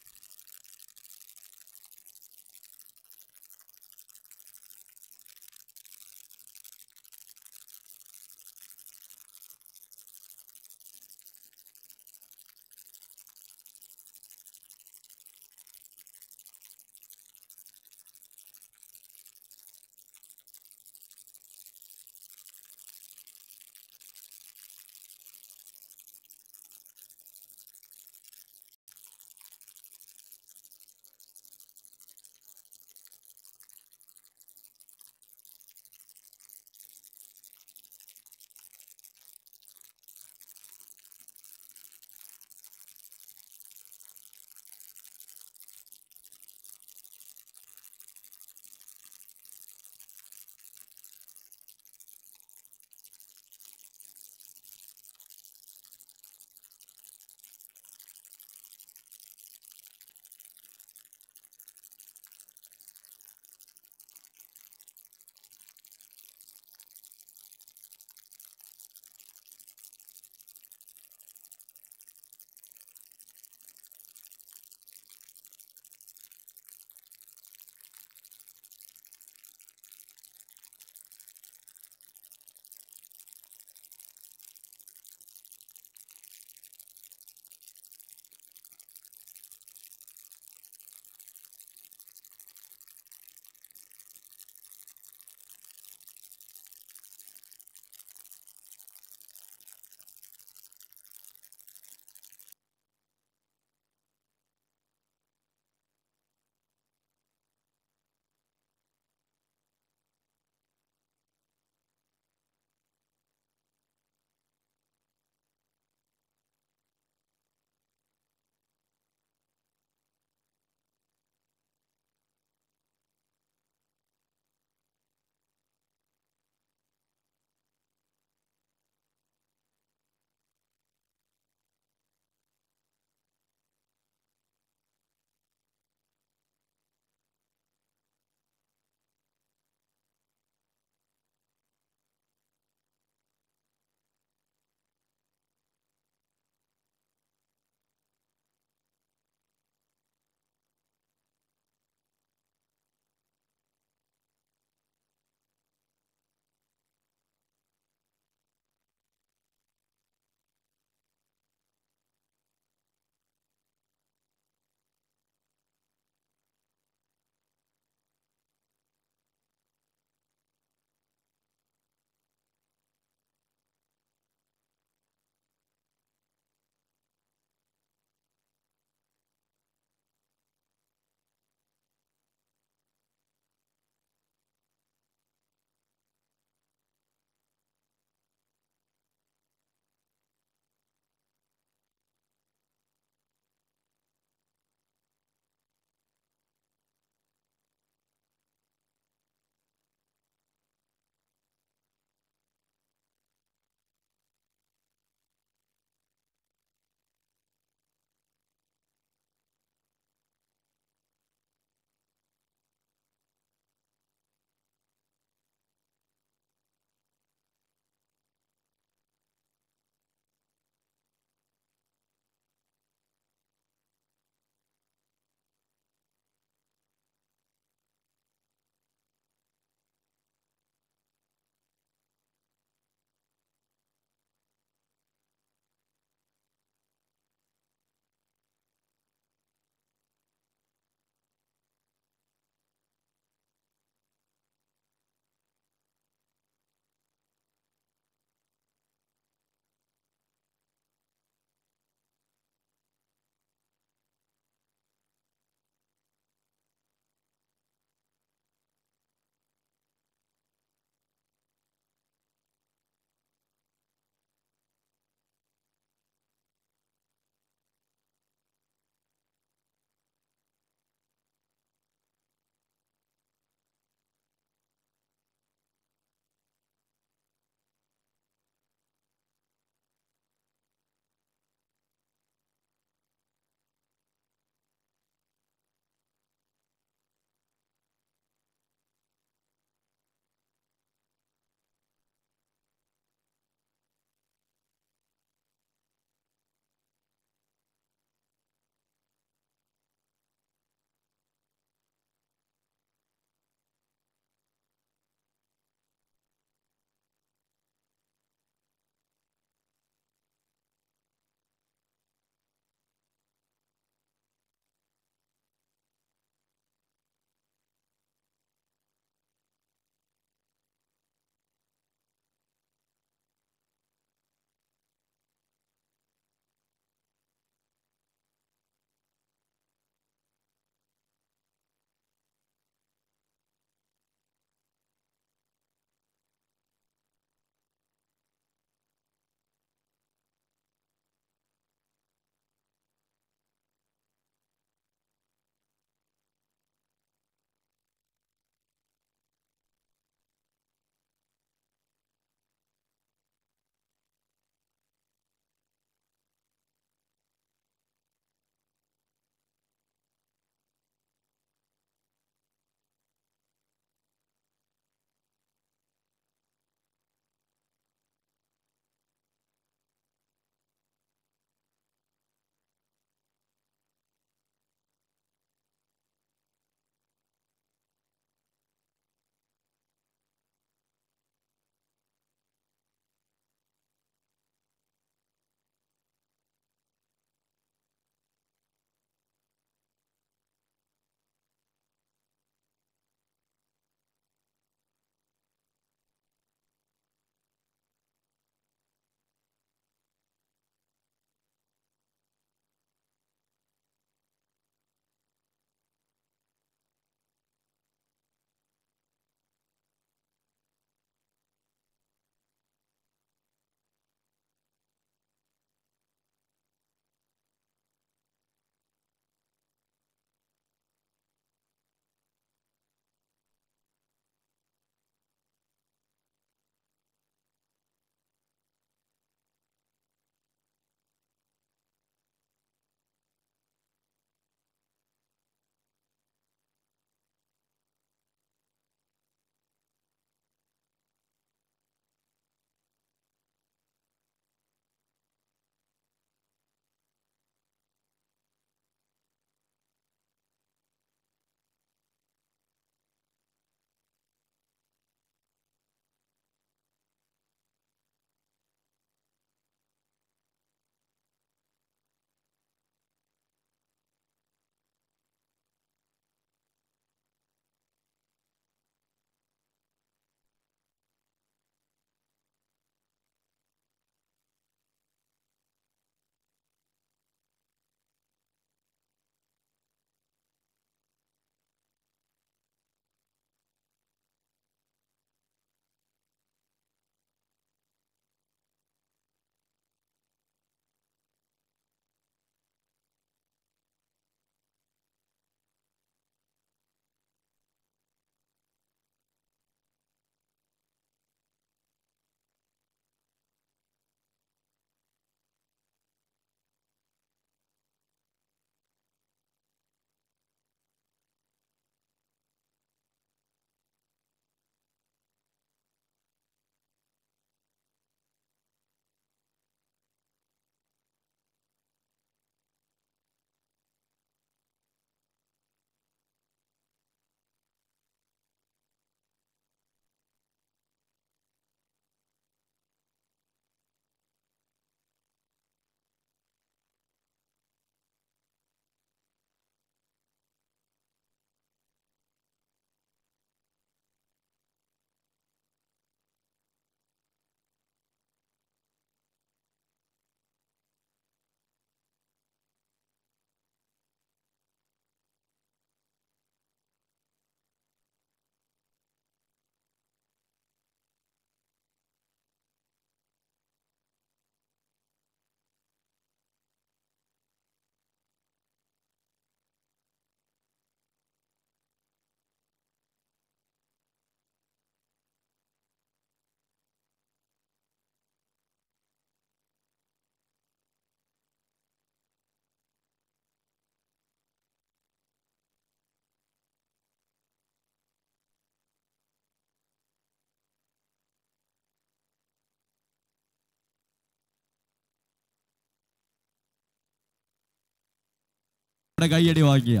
കൈയടി വാങ്ങിയ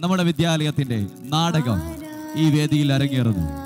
നമ്മുടെ വിദ്യാലയത്തിന്റെ നാടകം ഈ വേദിയിൽ അരങ്ങേറുന്നു.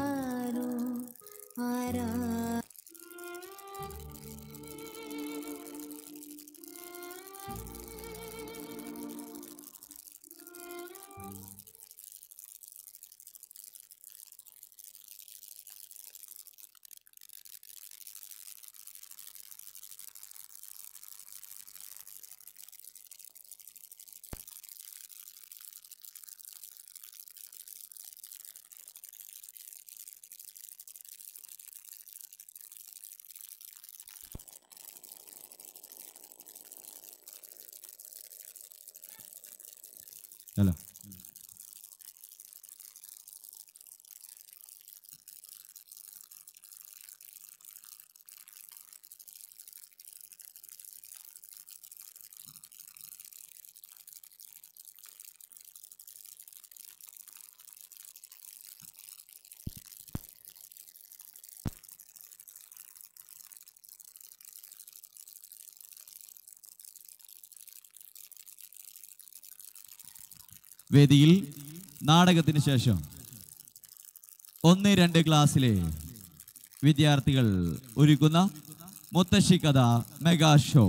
വേദിയിൽ നാടകത്തിന് ശേഷം ഒന്ന് രണ്ട് ക്ലാസ്സിലെ വിദ്യാർത്ഥികൾ ഒരുക്കുന്ന മുത്തശ്ശി കഥ മെഗാ ഷോ.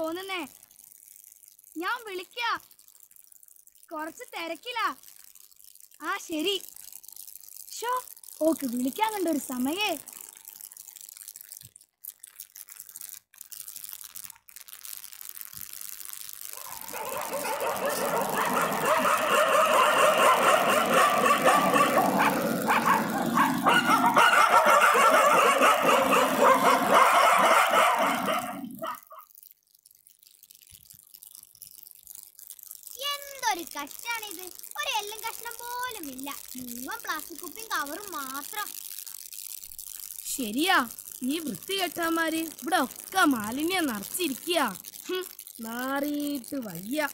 തോന്നുന്നേ. ഞാൻ വിളിക്ക. കുറച്ച് തിരക്കിലാ. ആ ശരി. ഷോ ഓക്ക് വിളിക്കാൻ കണ്ട ഒരു സമയേ
എന്തൊരു കഷ്ടാണിത് ഒരു എല്ലും കഷ്ണം പോലും ഇല്ല മുഴുവൻ പ്ലാസ്റ്റിക് കുപ്പിയും കവറും മാത്രം
ശരിയാ ഈ വൃത്തികെട്ടന്മാര്. ഇവിടെ ഒക്കെ മാലിന്യം നിറച്ചിരിക്കുക മാറിയിട്ട് വയ്യ.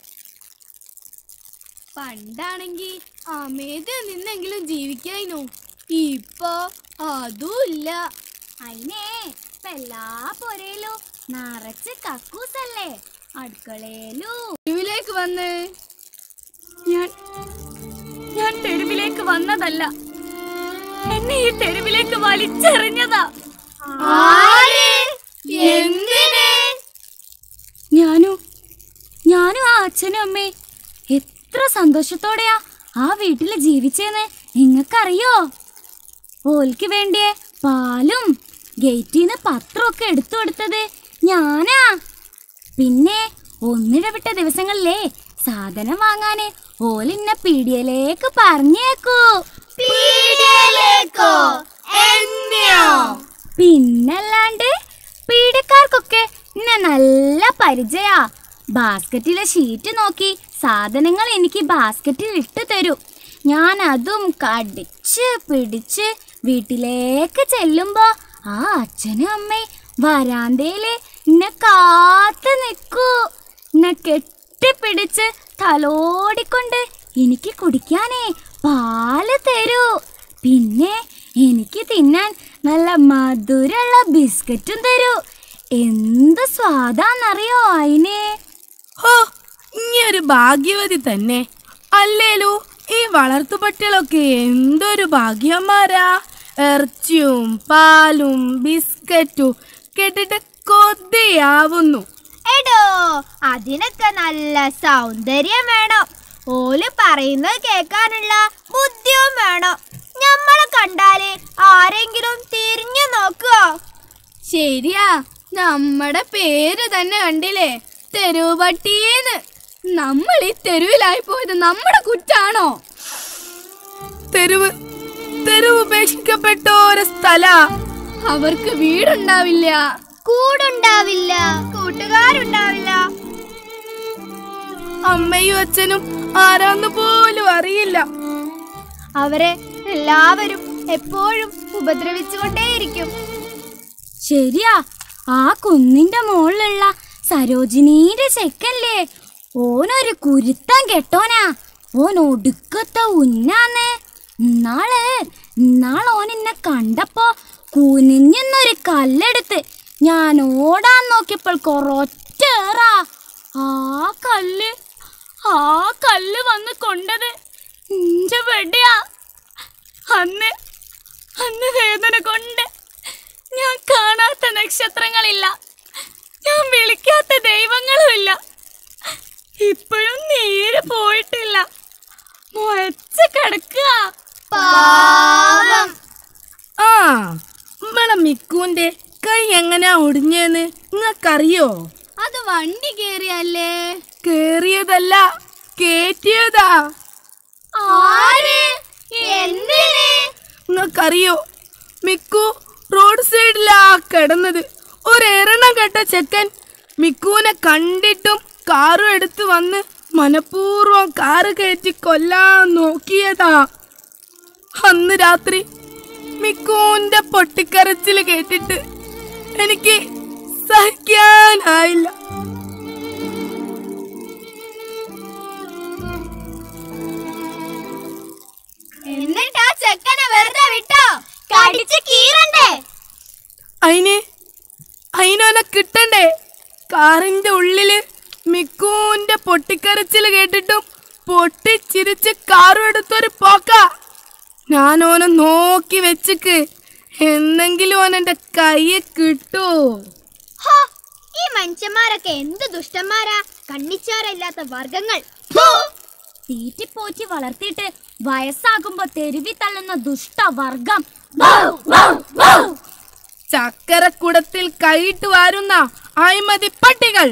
പണ്ടാണെങ്കി അമേത് നിന്നെങ്കിലും ജീവിക്കായിനു. ഇപ്പൊ അതുമില്ല
അയിനേ ഇപ്പൊ എല്ലാ പൊരയിലും നിറച്ച് കക്കൂസല്ലേ? അടുക്കളയിലും
തെരുവിലേക്ക് വന്ന്. ഞാൻ ഞാൻ തെരുവിലേക്ക് വന്നതല്ല. എന്നെ ഈ തെരുവിലേക്ക് വലിച്ചെറിഞ്ഞതാ. ഞാനും? ഞാനും ആ അച്ഛനും അമ്മേ എത്ര സന്തോഷത്തോടെയാ ആ വീട്ടിൽ ജീവിച്ചേന്ന് നിങ്ങൾക്കറിയോ? ഓൽക്ക് വേണ്ടിയ പാലും ഗേറ്റിൽ നിന്ന് പത്രമൊക്കെ എടുത്തു കൊടുത്തത് ഞാനാ. പിന്നെ ഒന്നിടവിട്ട ദിവസങ്ങളിലേ സാധനം വാങ്ങാന് ഓലിന്ന പീടിയലേക്ക് പറഞ്ഞേക്കൂ.
പീടികയിലേക്കോ?
എന്നെയോ പിന്നല്ലാണ്ട് പീഡക്കാർക്കൊക്കെ എന്നെ നല്ല പരിചയാ. ബാസ്ക്കറ്റിലെ ഷീറ്റ് നോക്കി സാധനങ്ങൾ എനിക്ക് ബാസ്ക്കറ്റിൽ ഇട്ട് തരൂ. ഞാൻ അതും കടിച്ച് പിടിച്ച് വീട്ടിലേക്ക് ചെല്ലുമ്പോ ആ അച്ഛനും അമ്മയും വരാന്തയിൽ എന്നെ കാത്തു നിൽക്കൂ എന്നെ കെട്ടിപ്പിടിച്ച് തലോടിക്കൊണ്ട് എനിക്ക് കുടിക്കാനേ പാൽ തരൂ. പിന്നെ എനിക്ക് തിന്നാൻ നല്ല മധുരമുള്ള ബിസ്ക്കറ്റും തരൂ. എന്ത് സ്വാദാന്നറിയോ അയിനെ?
ഹോ ഇനി ഒരു ഭാഗ്യവതി തന്നെ. അല്ലേലു ഈ വളർത്തു വളർത്തുപട്ടികളൊക്കെ എന്തൊരു ഭാഗ്യന്മാരാ. ഇറച്ചിയും പാലും ബിസ്ക്കറ്റും കേട്ടിട്ട് കൊതിയാവുന്നു.
എടോ അതിനൊക്കെ നല്ല സൗന്ദര്യം വേണം. ഓൽ പറയുന്നത് കേൾക്കാനുള്ള ബുദ്ധിയും വേണം. ഞമ്മളെ കണ്ടാൽ ആരെങ്കിലും തിരിഞ്ഞു നോക്കുക.
ശരിയാ നമ്മടെ പേര് തന്നെ കണ്ടില്ലേ? തെരുവട്ടീന്ന് നമ്മൾ ഈ തെരുവിലായി പോയത് നമ്മുടെ കുറ്റാണോ?
തെരുവ് തെരുവ് ഉപേക്ഷിക്കപ്പെട്ട ഒരു സ്ഥല.
അവർക്ക് വീടുണ്ടാവില്ല.
കൂടുണ്ടാവില്ല. കൂട്ടുകാരുണ്ടാവില്ല.
അമ്മയും അച്ഛനും ആരാന്ന് പോലും അറിയില്ല.
അവരെ എല്ലാവരും എപ്പോഴും ഉപദ്രവിച്ചുകൊണ്ടേയിരിക്കും.
ശരിയാ ആ കുന്നിന്റെ മുകളിലുള്ള സരോജിനീന്റെ ചെക്കല്ലേ? ഓനൊരു കുരുത്തം കെട്ടോനാ. ഓൻ ഒടുക്കത്തെ ഉന്നാന്ന്. ഇന്നാൾ ഇന്നാൾ ഓൻ എന്നെ കണ്ടപ്പോ കുനിഞ്ഞൊരു കല്ലെടുത്ത് ഞാൻ ഓടാൻ നോക്കിയപ്പോൾ കൊറൊറ്റേറാ. ആ കല്ല് ആ കല്ല് വന്ന് കൊണ്ടത്. ഇഞ്ച വെടിയാ. അന്ന് അന്ന് വേദന കൊണ്ട് ഞാൻ കാണാത്ത നക്ഷത്രങ്ങളില്ല. ഞാൻ വിളിക്കാത്ത ദൈവങ്ങളുമില്ല. ഇപ്പോഴും നേരെ പോയിട്ടില്ല. മുഴച്ച് കിടക്കുക.
ആ നമ്മളെ മിക്കുന്റെ കൈ എങ്ങനെയാ ഒടിഞ്ഞെന്ന് നിങ്ങൾക്കറിയോ?
അത് വണ്ടി കേറിയല്ലേ?
കേറിയതല്ല കേറ്റിയതാ.
ആര്?
നിങ്ങൾക്കറിയോ മിക്കു റോഡ് സൈഡിലാ കിടന്നത്. ഒരെണ്ണം കെട്ട ചെക്കൻ മിക്കുവിനെ കണ്ടിട്ടും കാറും എടുത്തു വന്ന് മനഃപൂർവം കാറ് കയറ്റി കൊല്ലാൻ നോക്കിയതാ. അന്ന് രാത്രി മിക്കുവിന്റെ പൊട്ടിക്കരച്ചിൽ കേട്ടിട്ട് എനിക്ക് സഹിക്കാനായില്ല.
എന്നിട്ട് ആ ചെക്കനെ വെറുതെ വിട്ടോ? കടിച്ച് കീറണ്ടേ?
അയിന് അയിനോനെ കിട്ടണ്ടേ? കാറിന്റെ ഉള്ളിൽ മിക്കൂന്റെ പൊട്ടിക്കരച്ചിൽ കേട്ടിട്ടും പൊട്ടിച്ചിരിച്ച് കാറും എടുത്തൊരു പോക്ക. ഞാൻ ഓനെ നോക്കി വെച്ചിക്ക്.
എന്നെങ്കിലും ഓൻ എന്റെ കയ്യെ കിട്ടൂ
ഈ മനുഷ്യന്മാരൊക്കെ എന്ത് ദുഷ്ടന്മാരാ? കണ്ണിച്ചാരല്ലാത്ത വർഗങ്ങൾ തീറ്റിപ്പോറ്റി വളർത്തിയിട്ട് വയസ്സാകുമ്പോ തെരുവി തള്ളുന്ന ദുഷ്ടവർഗം
ചക്കരക്കുടത്തിൽ കൈയിട്ട് വാരുന്ന അഴിമതി പട്ടികൾ.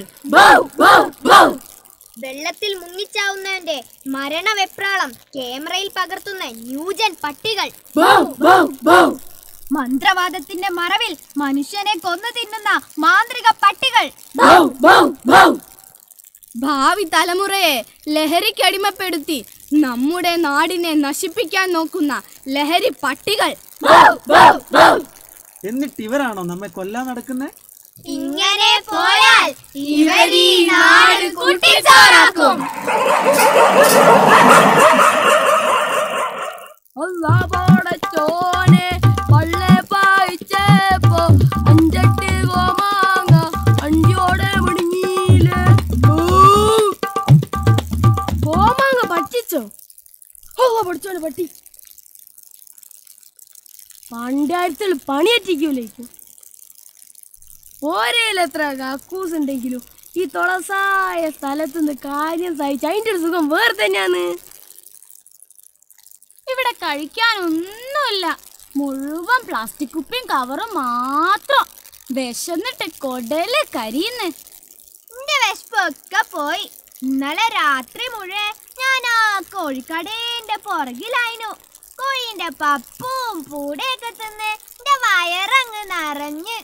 വെള്ളത്തിൽ മുങ്ങിച്ചാവുന്നവന്റെ മരണവെപ്രാളം ക്യാമറയിൽ പകർത്തുന്ന ന്യൂജൻ പട്ടികൾ. മന്ത്രവാദത്തിന്റെ മറവിൽ മനുഷ്യനെ കൊന്നു തിന്നുന്ന മാന്ത്രിക പട്ടികൾ.
ഭാവി തലമുറയെ ലഹരിക്ക് അടിമപ്പെടുത്തി നമ്മുടെ നാടിനെ നശിപ്പിക്കാൻ നോക്കുന്ന ലഹരി പട്ടികൾ.
എന്നിട്ട് ഇവരാണോ നമ്മെ കൊല്ലാൻ നടക്കുന്നത്
ഇങ്ങനെ പോയാൽ ഇവരീ നാട് കുട്ടിച്ചാറാക്കും.
അല്ലാ പള്ളെ പറ്റിച്ചോ ഓ പഠിച്ചോനെ പട്ടി. പണ്ടായിരത്തിൽ പണിയറ്റിക്കൂലേക്കും ഓരേലെത്ര കക്കൂസ് ഉണ്ടെങ്കിലും ഈ തുളസായ സ്ഥലത്തുനിന്ന് കാര്യം സഹിച്ച് അതിന്റെ ഒരു സുഖം വേറെ തന്നെയാണ്.
ഇവിടെ കഴിക്കാനൊന്നുമില്ല. മുഴുവൻ പ്ലാസ്റ്റിക് കുപ്പിയും കവറും മാത്രം. വിശന്നിട്ട് കൊടൽ കരിയുന്നേ. എന്റെ വിശപ്പൊക്കെ പോയി. ഇന്നലെ രാത്രി മുഴുവൻ ഞാൻ ആ കോഴിക്കടേന്റെ പുറകിലായിരുന്നു കോഴിന്റെ പപ്പും പൂടയൊക്കെ തിന്ന് എന്റെ വയറങ്ങ് നിറഞ്ഞ്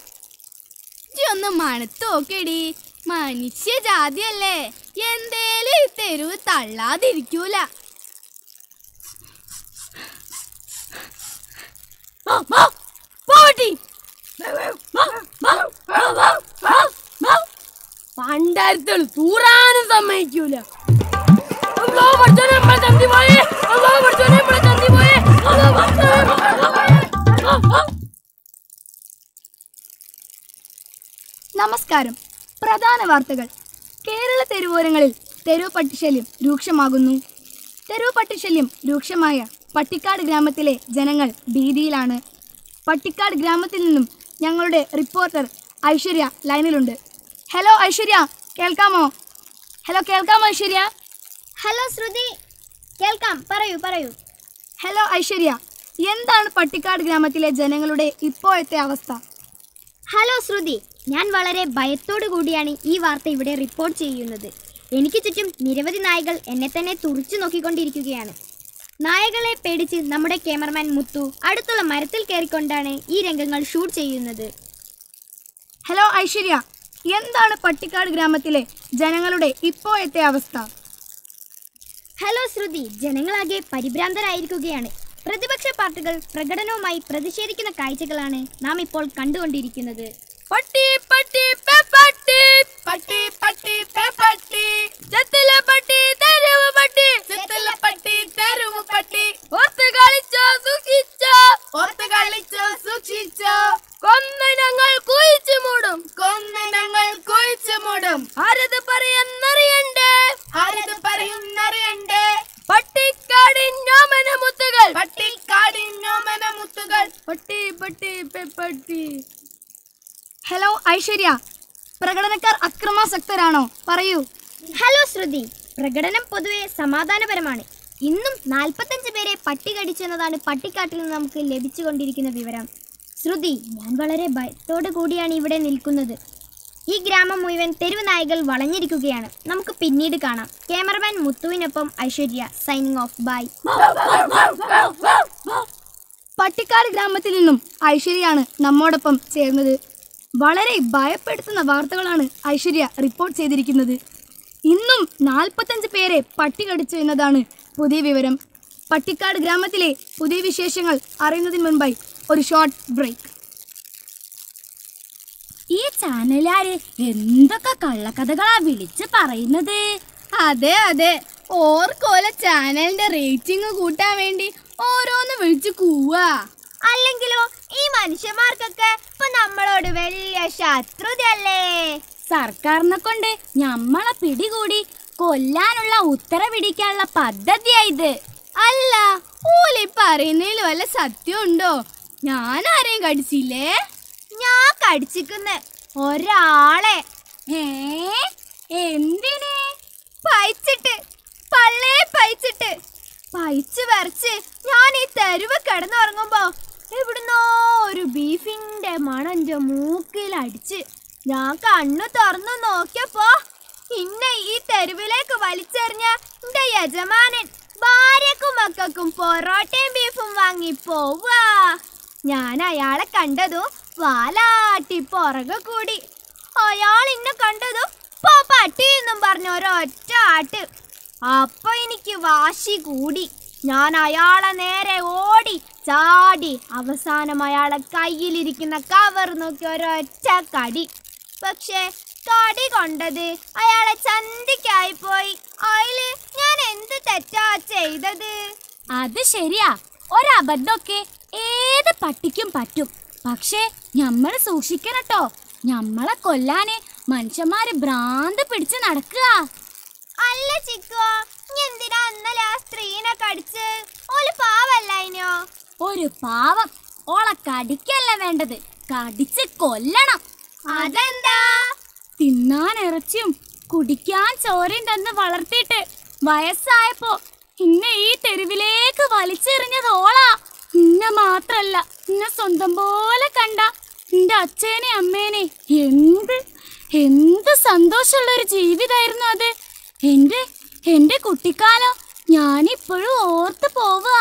ഒന്ന് മണത്ത് നോക്കടി മനുഷ്യ ജാതിയല്ലേ. എന്തേലും ഈ തെരുവ് തള്ളാതിരിക്കൂല. പോട്ടി പണ്ടായിരത്തിൽ തൂറാനും സമ്മതിക്കൂല. നമസ്കാരം. പ്രധാന വാർത്തകൾ. കേരള തെരുവോരങ്ങളിൽ തെരുവ് പട്ടിശല്യം രൂക്ഷമാകുന്നു. തെരുവ് പട്ടിശല്യം രൂക്ഷമായ പട്ടിക്കാട് ഗ്രാമത്തിലെ ജനങ്ങൾ ഭീതിയിലാണ്. പട്ടിക്കാട് ഗ്രാമത്തിൽ നിന്നും ഞങ്ങളുടെ റിപ്പോർട്ടർ ഐശ്വര്യ ലൈനിലുണ്ട്. ഹലോ ഐശ്വര്യ കേൾക്കാമോ? ഹലോ കേൾക്കാമോ ഐശ്വര്യ
ഹലോ ശ്രുതി. കേൾക്കാം. പറയൂ പറയൂ.
ഹലോ ഐശ്വര്യ എന്താണ് പട്ടിക്കാട് ഗ്രാമത്തിലെ ജനങ്ങളുടെ ഇപ്പോഴത്തെ അവസ്ഥ?
ഹലോ ശ്രുതി. ഞാൻ വളരെ ഭയത്തോടു കൂടിയാണ് ഈ വാർത്ത ഇവിടെ റിപ്പോർട്ട് ചെയ്യുന്നത്. എനിക്ക് ചുറ്റും നിരവധി നായകൾ എന്നെ തന്നെ തുറച്ചു നോക്കിക്കൊണ്ടിരിക്കുകയാണ്. നായകളെ പേടിച്ച് നമ്മുടെ ക്യാമറമാൻ മുത്തു അടുത്തുള്ള മരത്തിൽ കയറിക്കൊണ്ടാണ് ഈ രംഗങ്ങൾ ഷൂട്ട് ചെയ്യുന്നത്.
ഹലോ ഐശ്വര്യ എന്താണ് പട്ടിക്കാട് ഗ്രാമത്തിലെ ജനങ്ങളുടെ ഇപ്പോഴത്തെ അവസ്ഥ?
ഹലോ ശ്രുതി ജനങ്ങളാകെ പരിഭ്രാന്തരായിരിക്കുകയാണ്. പ്രതിപക്ഷ പാർട്ടികൾ പ്രകടനവുമായി പ്രതിഷേധിക്കുന്ന കാഴ്ചകളാണ് നാം ഇപ്പോൾ കണ്ടുകൊണ്ടിരിക്കുന്നത്.
പട്ടി പട്ടി പെപ്പട്ടി പട്ടി. പട്ടി പെപ്പട്ടി ചെത്തിലെ പട്ടി തെരുവ് പട്ടി. ചെത്തിലെ പട്ടി തെരുവ് പട്ടി. ഓർത്ത് കളിച്ചോ സൂക്ഷിച്ചോ. ഓർത്ത് കളിച്ചോ സൂക്ഷിച്ചോ. കൊന്നിനങ്ങൾ കുഴിച്ചു മൂടും. കൊന്നിനങ്ങൾ കുഴിച്ചു മൂടും. ആരത് പറയുന്നറിയണ്ടേ? ആരത് പറയുന്നറിയണ്ടേ? പട്ടിക്കാടിഞ്ഞോമന മുത്തുകൾ പട്ടിക്കാടിഞ്ഞോമന മുത്തുകൾ പട്ടി പട്ടി പെ പട്ടി. ഹലോ ഐശ്വര്യ. പ്രകടനക്കാർ അക്രമാസക്തരാണോ? പറയൂ.
ഹലോ ശ്രുതി. പ്രകടനം പൊതുവെ സമാധാനപരമാണ്. ഇന്നും നാൽപ്പത്തഞ്ച് പേരെ പട്ടി കടിച്ചെന്നതാണ് പട്ടിക്കാട്ടിൽ നിന്ന് നമുക്ക് ലഭിച്ചുകൊണ്ടിരിക്കുന്ന വിവരം. ശ്രുതി ഞാൻ വളരെ ഭയത്തോടു കൂടിയാണ് ഇവിടെ നിൽക്കുന്നത്. ഈ ഗ്രാമം മുഴുവൻ തെരുവ് നായകൾ വളഞ്ഞിരിക്കുകയാണ്. നമുക്ക് പിന്നീട് കാണാം. Cameraman മുത്തുവിനൊപ്പം Aishwarya signing off by
Pattikkad ഗ്രാമത്തിൽ നിന്നും ഐശ്വര്യയാണ് നമ്മോടൊപ്പം ചേർന്നത്. വളരെ ഭയപ്പെടുത്തുന്ന വാർത്തകളാണ് ഐശ്വര്യ റിപ്പോർട്ട് ചെയ്തിരിക്കുന്നത്. ഇന്നും നാൽപ്പത്തഞ്ച് പേരെ പട്ടി കടിച്ചു എന്നതാണ് പുതിയ വിവരം. പട്ടിക്കാട് ഗ്രാമത്തിലെ പുതിയ വിശേഷങ്ങൾ അറിയുന്നതിന് മുൻപായി ഒരു ഷോർട്ട് ബ്രേക്ക്.
ഈ ചാനലുകാര് എന്തൊക്കെ കള്ളക്കഥകളാ വിളിച്ച് പറയുന്നത്?
അതെ അതെ. ഓർക്കോല ചാനലിന്റെ റേറ്റിംഗ് കൂട്ടാൻ വേണ്ടി ഓരോന്ന് വിളിച്ചു കൂവാ.
അല്ലെങ്കിലോ ഈ മനുഷ്യന്മാർക്കൊക്കെ ഇപ്പൊ നമ്മളോട് വലിയ ശത്രുതയല്ലേ? സർക്കാരിനെ കൊണ്ട് ഞമ്മളെ പിടികൂടി കൊല്ലാനുള്ള ഉത്തരവിടിക്കാനുള്ള പദ്ധതിയാ ഇത്.
അല്ല ഓലി പറയുന്നതിൽ വല്ല സത്യം ഉണ്ടോ
ഞാൻ ആരെയും കടിച്ചില്ലേ?
ഞാൻ കടിച്ചിക്കുന്ന ഒരാളെ.
ഏ എന്തിന്?
പയിച്ചിട്ട് പള്ളേ പയിച്ചിട്ട് പയിച്ച് വരച്ച് ഞാൻ ഈ തെരുവ് കിടന്നുറങ്ങുമ്പോ എവിടുന്നോ ഒരു ബീഫിന്റെ മണം മൂക്കിൽ അടിച്ച് ഞാൻ കണ്ണു തുറന്നു നോക്കിയപ്പോ ഇന്നെ ഈ തെരുവിലേക്ക് വലിച്ചെറിഞ്ഞ എന്റെ യജമാനൻ ഭാര്യക്കും മക്കൾക്കും പൊറോട്ടയും ബീഫും വാങ്ങി പോവാ. ഞാൻ അയാളെ കണ്ടതും വാലാട്ടി പുറകെ കൂടി. അയാൾ ഇന്നെ കണ്ടതും പോ പട്ടി എന്നും പറഞ്ഞ ഒരൊറ്റ ആട്ട്. അപ്പൊ എനിക്ക് വാശി കൂടി. ഞാൻ അയാളെ നേരെ ഓടി ചാടി അവസാനം അയാളെ കയ്യിലിരിക്കുന്ന കവർ നോക്കി ഒരൊറ്റ കടി. പക്ഷേ കടി കൊണ്ടത് അയാളെ ചന്തിക്കായി പോയി. അതിൽ ഞാൻ എന്ത് തെറ്റാ ചെയ്തത്?
അത് ശരിയാ. ഒരബദ്ധമൊക്കെ ഏത് പട്ടിക്കും പറ്റും. പക്ഷേ നമ്മൾ സൂക്ഷിക്കണട്ടോ. നമ്മളെ കൊല്ലാന് മനുഷ്യന്മാര് ഭ്രാന്ത് പിടിച്ച് നടക്കുക.
അല്ല ചിക്കോ എന്തിനാ അന്നലെ ആ സ്ത്രീനെ കടിച്ച്? ഓൽ പാവല്ലായിനോ
ഒരു പാവം. ഓളെ കടിക്കല്ല വേണ്ടത്? കടിച്ച് കൊല്ലണം.
അതെന്താ?
തിന്നാൻ ഇറച്ചിയും കുടിക്കാൻ ചോരയും തന്ന് വളർത്തിയിട്ട് വയസ്സായപ്പോ ഇന്നെ ഈ തെരുവിലേക്ക് വലിച്ചെറിഞ്ഞത് ഓളാ. ഇന്നെ മാത്രല്ല ഇന്നെ സ്വന്തം പോലെ കണ്ട എന്റെ അച്ഛനെ അമ്മേനെ. എന്ത് എന്ത് സന്തോഷമുള്ള ഒരു ജീവിതായിരുന്നു അത്. എന്റെ എന്റെ കുട്ടിക്കാലം ഞാനിപ്പോഴും ഓർത്ത് പോവാ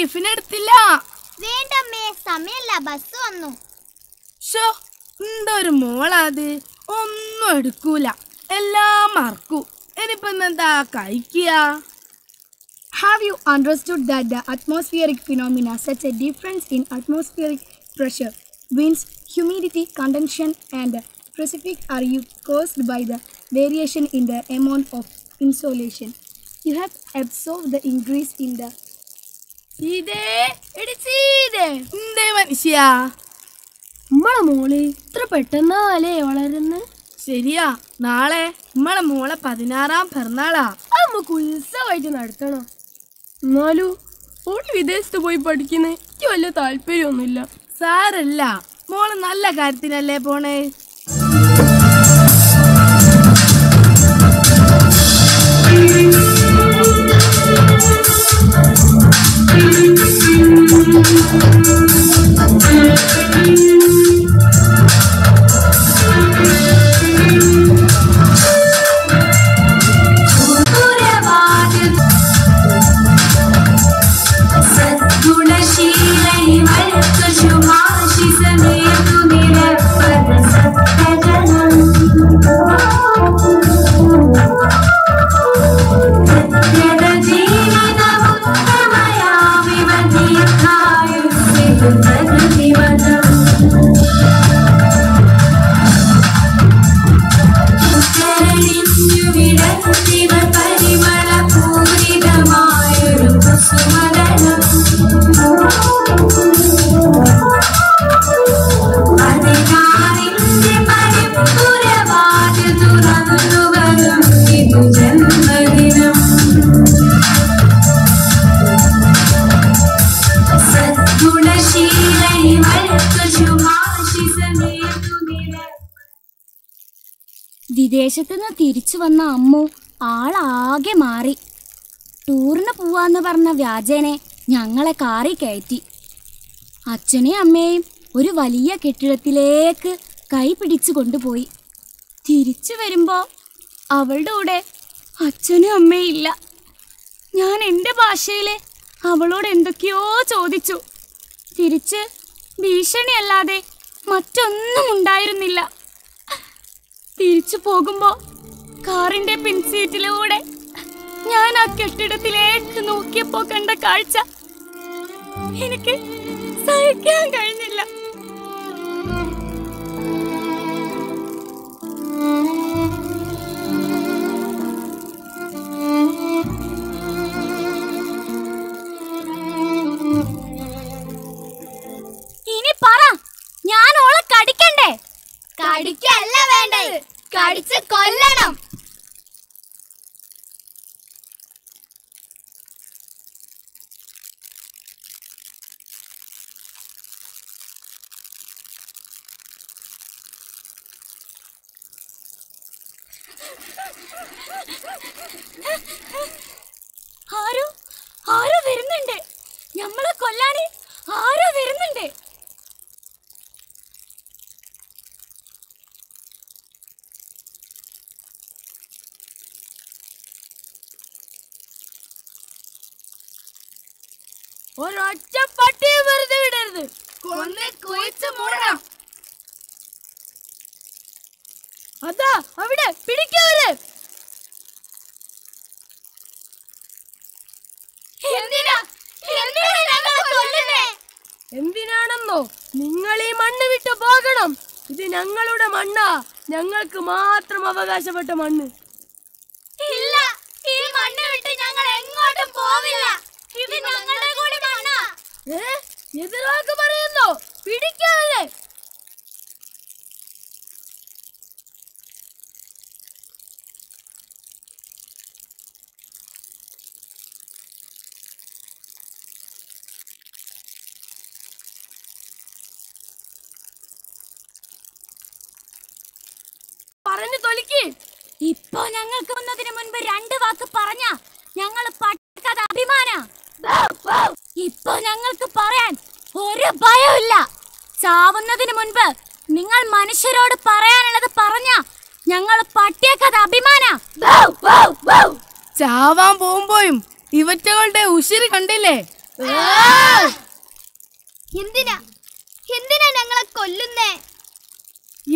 ടിഫിൻ എടുത്തില്ല
വേണ്ടമ്മേ സമയല്ല ബസ് വന്നു
ഷോ എന്തൊരു മോളാത് ഒന്നും എടുക്കൂല എല്ലാം മറക്കൂ ഇനിയിപ്പോ എന്താ കഴിക്കുക Have you understood that the atmospheric phenomena such a difference in atmospheric pressure, winds, humidity, condension, and precipitation are you caused by the variation in the amount of insolation? You have absorbed the increase in the സീതേ എടി സീതേ എന്തേ മനുഷ്യ? നമ്മളെ മോൾ ഇത്ര പെട്ടെന്നാലേ വളരുന്ന്? ശരിയാ നാളെ നമ്മളെ മോളെ പതിനാറാം പിറന്നാളാ.
അത് നമുക്ക് ഉത്സവമായിട്ട് നടത്തണം. എന്നാലും ഓൾ വിദേശത്ത് പോയി പഠിക്കുന്നേ എനിക്ക് വലിയ താല്പര്യമൊന്നുമില്ല.
സാരല്ല മോൾ നല്ല കാര്യത്തിനല്ലേ പോണേ?
Thank you. Thank you.
വിദേശത്ത് നിന്ന് തിരിച്ചു വന്ന അമ്മു ആളാകെ മാറി. ടൂറിന് പോവാന്ന് പറഞ്ഞ വ്യാജേനെ ഞങ്ങളെ കാറി കയറ്റി.
അച്ഛനെയും അമ്മയെയും ഒരു വലിയ കെട്ടിടത്തിലേക്ക് കൈ പിടിച്ചു കൊണ്ടുപോയി. തിരിച്ചു വരുമ്പോ അവളുടെ കൂടെ അച്ഛനും അമ്മയും ഇല്ല. ഞാൻ എന്റെ ഭാഷയിൽ അവളോട് എന്തൊക്കെയോ ചോദിച്ചു. തിരിച്ച് ഭീഷണിയല്ലാതെ മറ്റൊന്നും ഉണ്ടായിരുന്നില്ല. തിരിച്ചു പോകുമ്പോ കാറിന്റെ പിൻസീറ്റിലൂടെ ഞാൻ ആ കെട്ടിടത്തിലേക്ക് നോക്കിയപ്പോ കണ്ട കാഴ്ച എനിക്ക് സഹിക്കാൻ കഴിഞ്ഞില്ല. ഇനി പറ ഞാൻ ഓളെ കടിക്കണ്ടേ?
കടിക്കല്ല വേണ്ടത്. കടിച്ച് കൊല്ലണം.
ആരോ ആരോ വരുന്നുണ്ട്. നമ്മളെ കൊല്ലാന് ആരോ വരുന്നുണ്ട്. ഒരൊറ്റ പട്ടിയെ വെറുതെ വിടരുത്. കൊന്ന് കുഴിച്ച് മൂടണം. അതാ അവിടെ പിടിക്കവര്
എന്തിനാണെന്നോ? നിങ്ങൾ ഈ മണ്ണ് വിട്ടു പോകണം. ഇത് ഞങ്ങളുടെ മണ്ണാ. ഞങ്ങൾക്ക് മാത്രം അവകാശപ്പെട്ട മണ്ണ്.
ഇല്ല ഈ മണ്ണ് വിട്ട് ഞങ്ങൾ എങ്ങോട്ടും പോവില്ല. ഇത് ഞങ്ങളുടെ കൂടി
എതിരാക്ക് പറയുന്നോ? പിടിക്കാവല്ലേ പറഞ്ഞു തൊലിക്ക്
ഇപ്പൊ ഞങ്ങൾക്ക് വന്നതിന് മുൻപ് രണ്ട് വാക്ക് പറഞ്ഞ ഞങ്ങൾ പട്ടക്കഥ അഭിമാന ഇപ്പൊ ഞങ്ങൾക്ക് പറയാൻ ഒരു ഭയമില്ല ചാവുന്നതിന് മുൻപ് നിങ്ങൾ മനുഷ്യരോട് പറയാനുള്ളത് പറഞ്ഞ ഞങ്ങൾ പട്ടിയക്കത് അഭിമാന.
ചാവാൻ പോകുമ്പോഴും ഇവറ്റകളുടെ ഉശിരി കണ്ടില്ലേ?
എന്തിനാ? എന്തിനാ ഞങ്ങളെ കൊല്ലുന്നേ?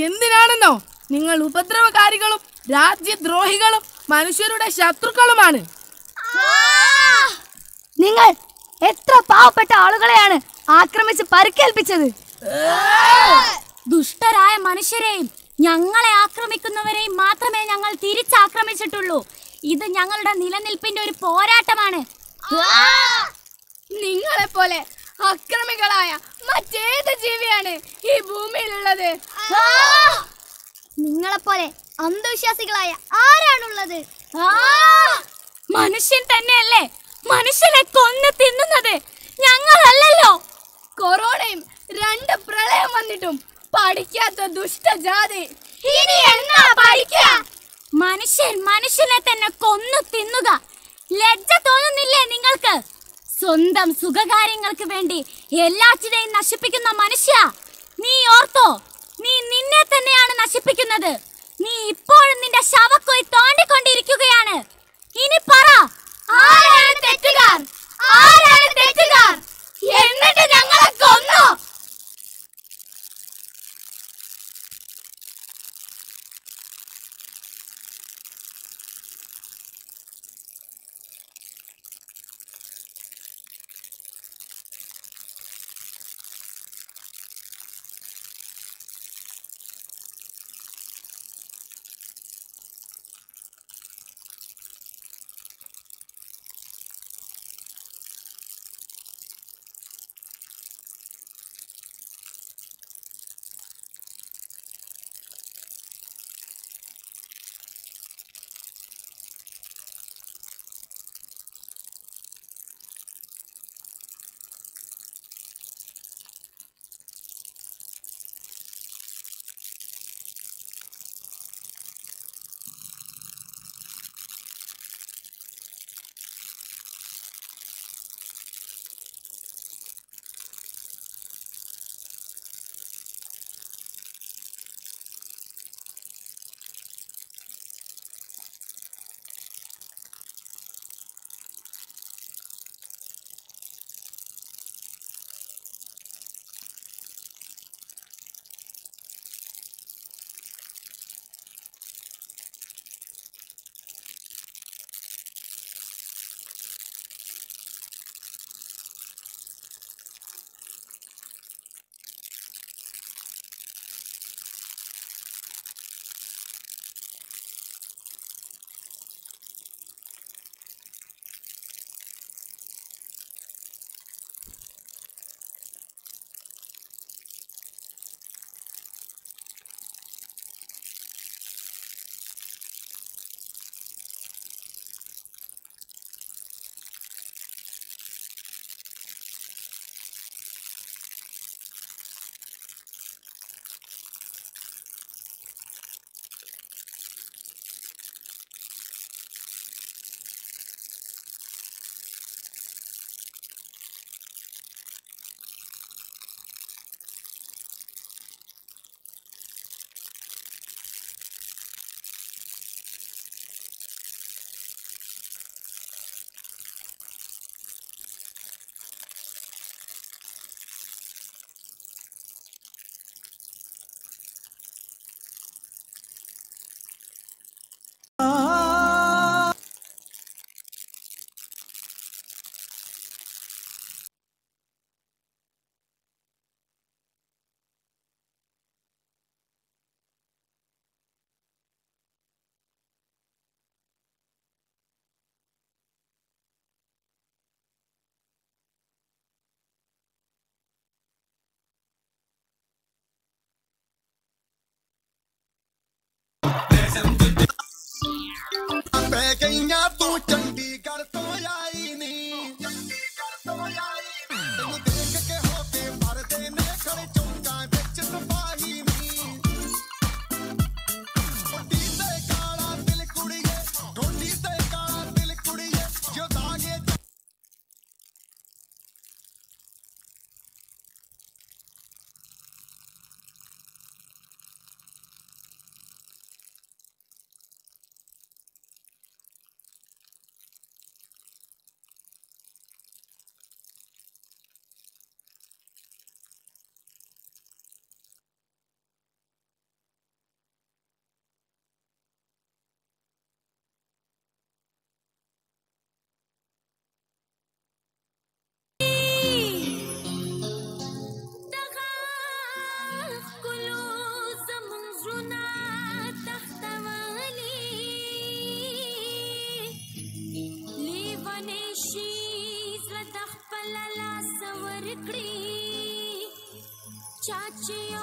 എന്തിനാണെന്നോ? നിങ്ങൾ ഉപദ്രവകാരികളും രാജ്യദ്രോഹികളും മനുഷ്യരുടെ ശത്രുക്കളുമാണ്.
നിങ്ങൾ എത്ര പാവപ്പെട്ട ആളുകളെയാണ് ആക്രമിച്ച് പരിക്കേൽപ്പിച്ചത്? ദുഷ്ടരായ മനുഷ്യരെയും ഞങ്ങളെ ആക്രമിക്കുന്നവരെയും മാത്രമേ ഞങ്ങൾ തിരിച്ചാക്രമിച്ചിട്ടുള്ളൂ. ഇത് ഞങ്ങളുടെ നിലനിൽപ്പിന്റെ ഒരു പോരാട്ടമാണ്.
നിങ്ങളെ പോലെ അക്രമികളായ മറ്റേത് ജീവിയാണ് ഈ ഭൂമിയിലുള്ളത്.
നിങ്ങളെപ്പോലെ അന്ധവിശ്വാസികളായ ആരാണുള്ളത്?
മനുഷ്യൻ തന്നെയല്ലേ? മനുഷ്യനെ കൊന്നു തിന്നുന്നത് ഞങ്ങളല്ലല്ലോ.
കൊറോണയും രണ്ട് പ്രളയം വന്നിട്ടും പഠിക്കാത്ത ദുഷ്ടജാതി
ഇനി എന്നാ പഠിക്ക?
മനുഷ്യൻ മനുഷ്യനെ തന്നെ കൊന്നു തിന്നുക. ലജ്ജ തോന്നുന്നില്ലേ നിങ്ങൾക്ക്? സ്വന്തം സുഖകാര്യങ്ങൾക്ക് വേണ്ടി എല്ലാറ്റിനെയും നശിപ്പിക്കുന്ന മനുഷ്യ. നീ ഓർത്തോ നീ നിന്നെ തന്നെയാണ് നശിപ്പിക്കുന്നത്. നീ ഇപ്പോഴും നിന്റെ ശവക്കൊയ് തോണ്ടിക്കൊണ്ടിരിക്കുകയാണ്. ഇനി പറ ആരാണ് തെറ്റുകാർ? ആരാണ് തെറ്റുകാർ? എന്നിട്ട് ഞങ്ങളെ കൊന്നു?
chachi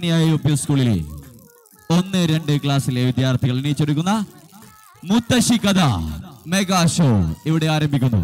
വിശ്വസനീയ യു പി സ്കൂളിലെ ഒന്ന് രണ്ട് ക്ലാസ്സിലെ വിദ്യാർത്ഥികൾ എണീച്ചെടുക്കുന്ന മുത്തശ്ശി കഥ മെഗാ ഷോ ഇവിടെ ആരംഭിക്കുന്നു.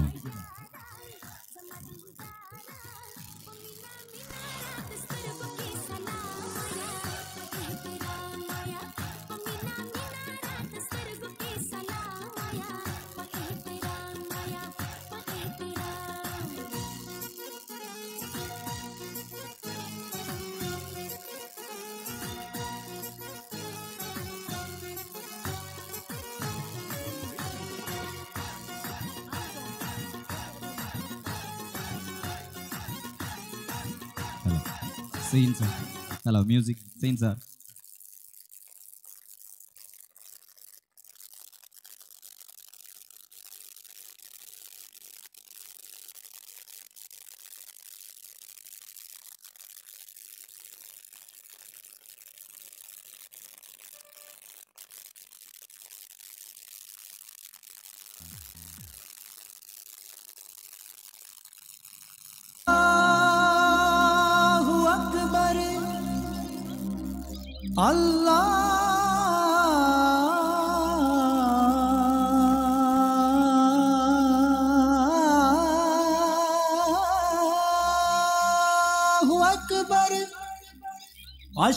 music center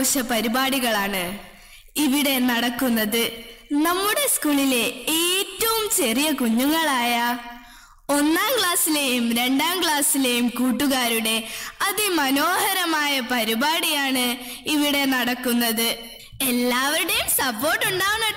ആഘോഷ പരിപാടികളാണ് ഇവിടെ നടക്കുന്നത് നമ്മുടെ സ്കൂളിലെ ഏറ്റവും ചെറിയ കുഞ്ഞുങ്ങളായ ഒന്നാം ക്ലാസ്സിലെയും രണ്ടാം ക്ലാസ്സിലെയും കൂട്ടുകാരുടെ അതിമനോഹരമായ പരിപാടിയാണ് ഇവിടെ നടക്കുന്നത്. എല്ലാവരുടെയും സപ്പോർട്ട് ഉണ്ടാവണം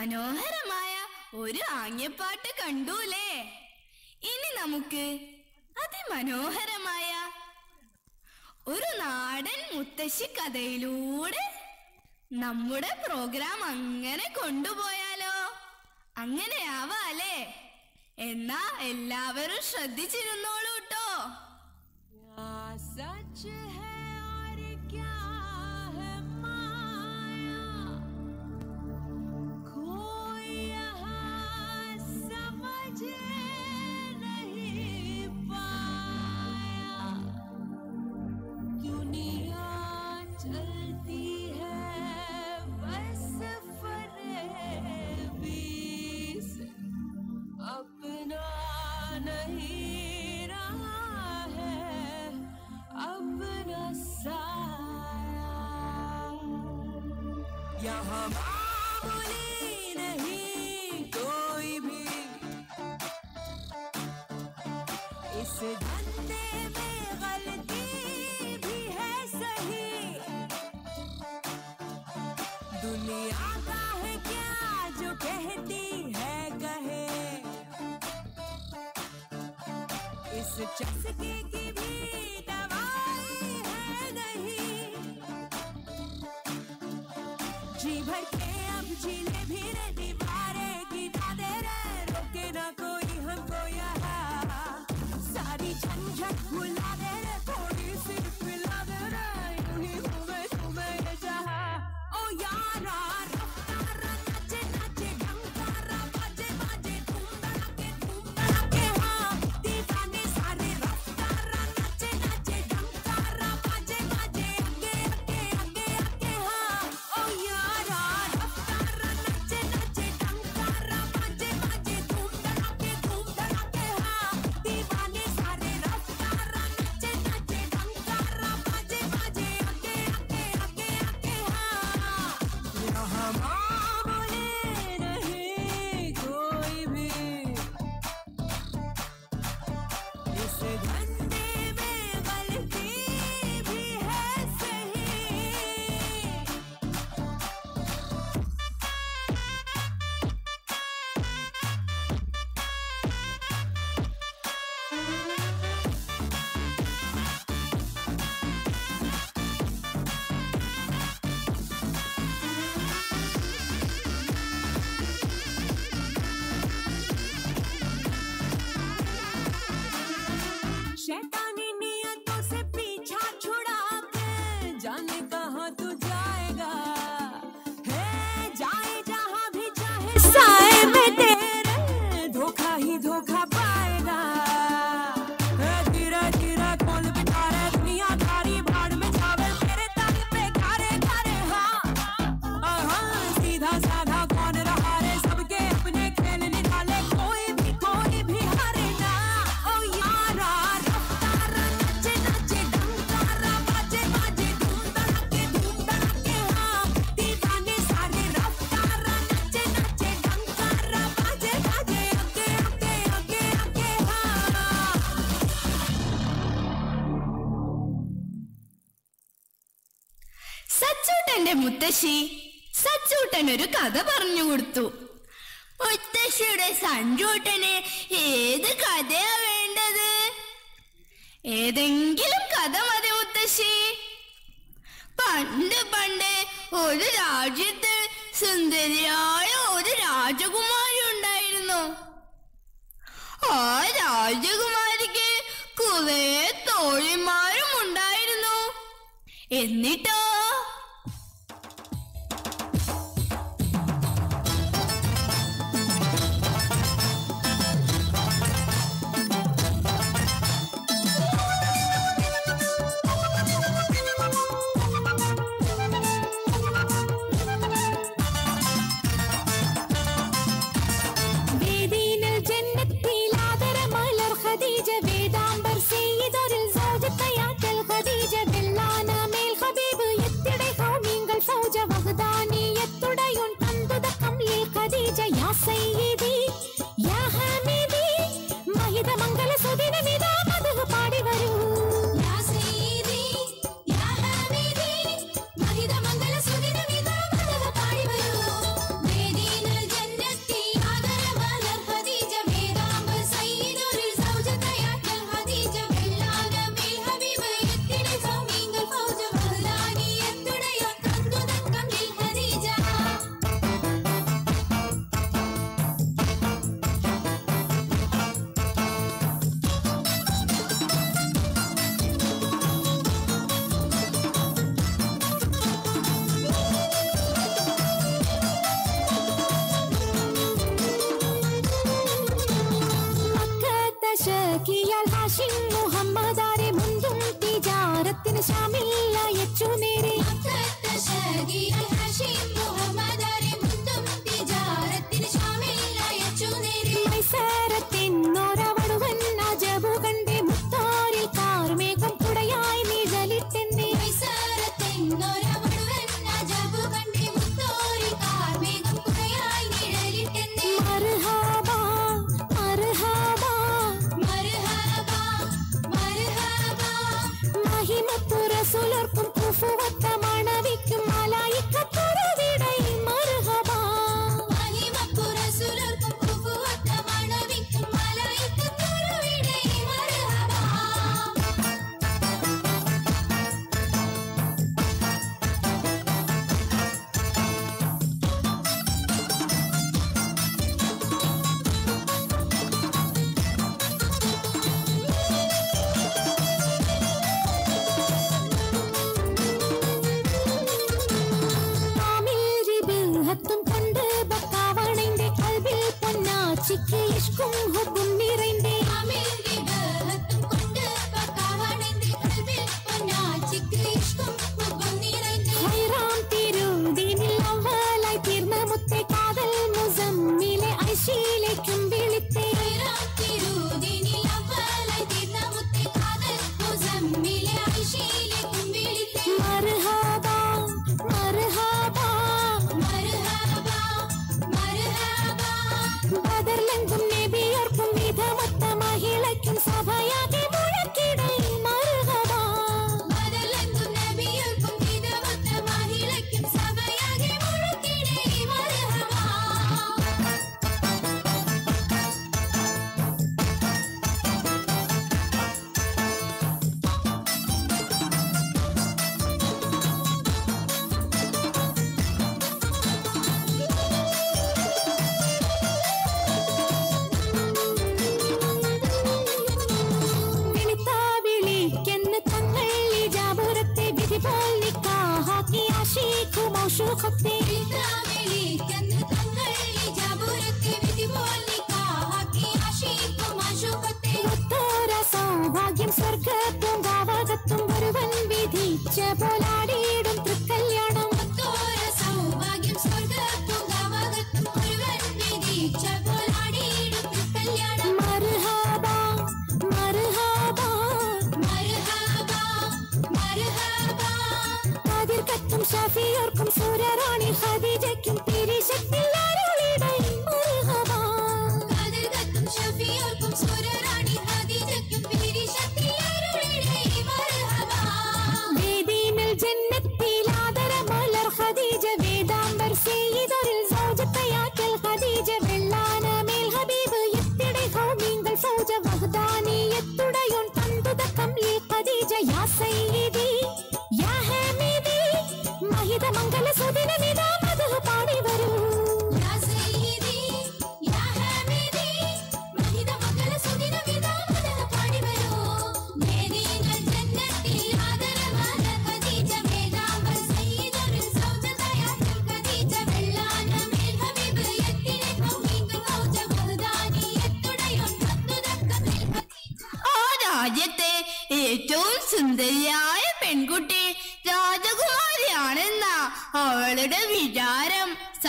മനോഹരമായ ഒരു ആംഗ്യപ്പാട്ട് കണ്ടൂലേ? ഇനി നമുക്ക് അതിമനോഹരമായ ഒരു നാടൻ മുത്തശ്ശി കഥയിലൂടെ നമ്മുടെ പ്രോഗ്രാം അങ്ങനെ കൊണ്ടുപോയാലോ? അങ്ങനെയാവാ അല്ലേ എന്നാ എല്ലാവരും ശ്രദ്ധിച്ചിരുന്നോളൂ കേട്ടോ
चस्के जी भर के अब जीने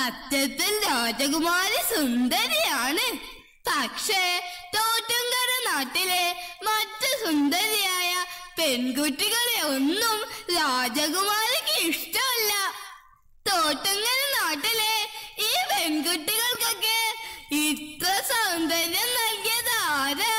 സത്യത്തിൽ രാജകുമാരി സുന്ദരിയാണ്. പക്ഷേ തോറ്റങ്കര നാട്ടിലെ മറ്റു സുന്ദരിയായ പെൺകുട്ടികളെ ഒന്നും രാജകുമാരിക്ക് ഇഷ്ടമല്ല. തോട്ടങ്ങര നാട്ടിലെ ഈ പെൺകുട്ടികൾക്കൊക്കെ ഇത്ര സൗന്ദര്യം നൽകിയത് ആരാ?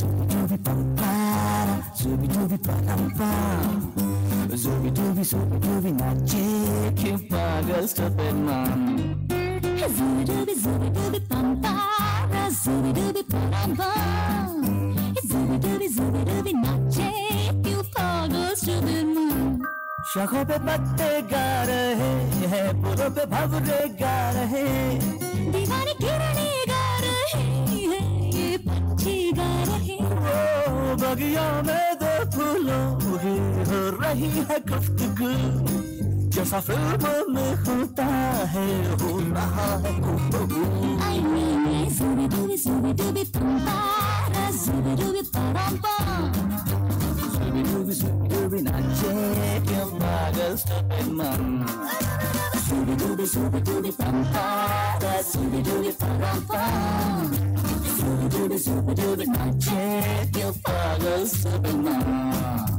Zubidubi pam para, zubidubi pam pam Zubidubi, zubidubi na tique paga Superman
Zubidubi, zubidubi pam para, zubidubi pam pam Zubidubi, zubidubi na tique paga Superman
शखों पे पत्ते गा रहे हैं पुरों पे भवरे गा
नहीं है
गुफ्तगु जैसा फ़िल्म में होता है हो रहा है गुफ्तगु I mean it
zooby dooby zooby dooby pum para zooby dooby param pam
zooby dooby zooby dooby nache your mother stop
and mum zooby dooby zooby dooby pum para zooby dooby param pam
zooby dooby zooby dooby nache
your father stop and
mum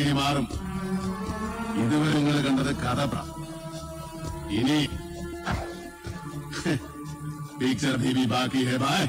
ഇനി മാറും. ഇതുവരെ നിങ്ങൾ കണ്ടത് കഥ ഇനി. Picture
ഭീമി ബാക്കി ഹേ bye.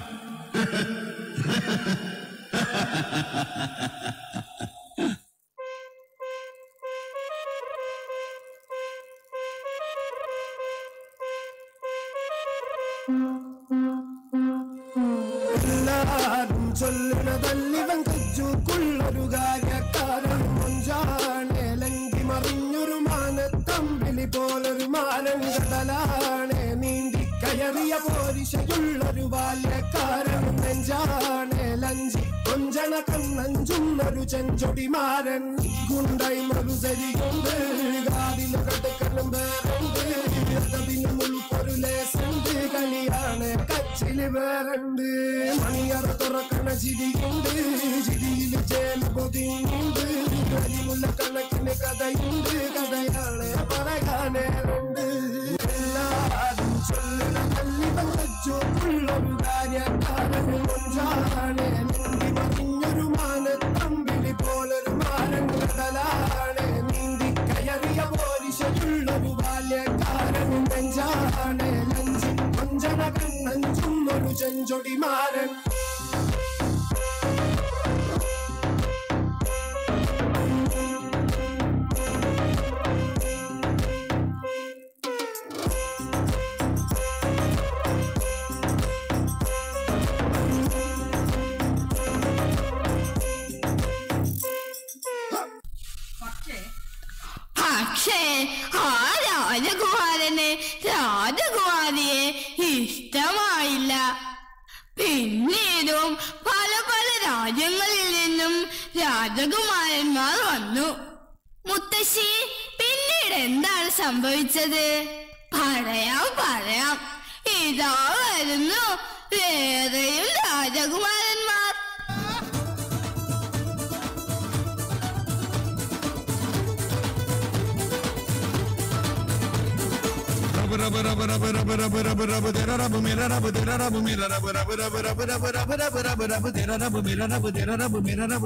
रब मेरा रब तेरा रब मेरा रब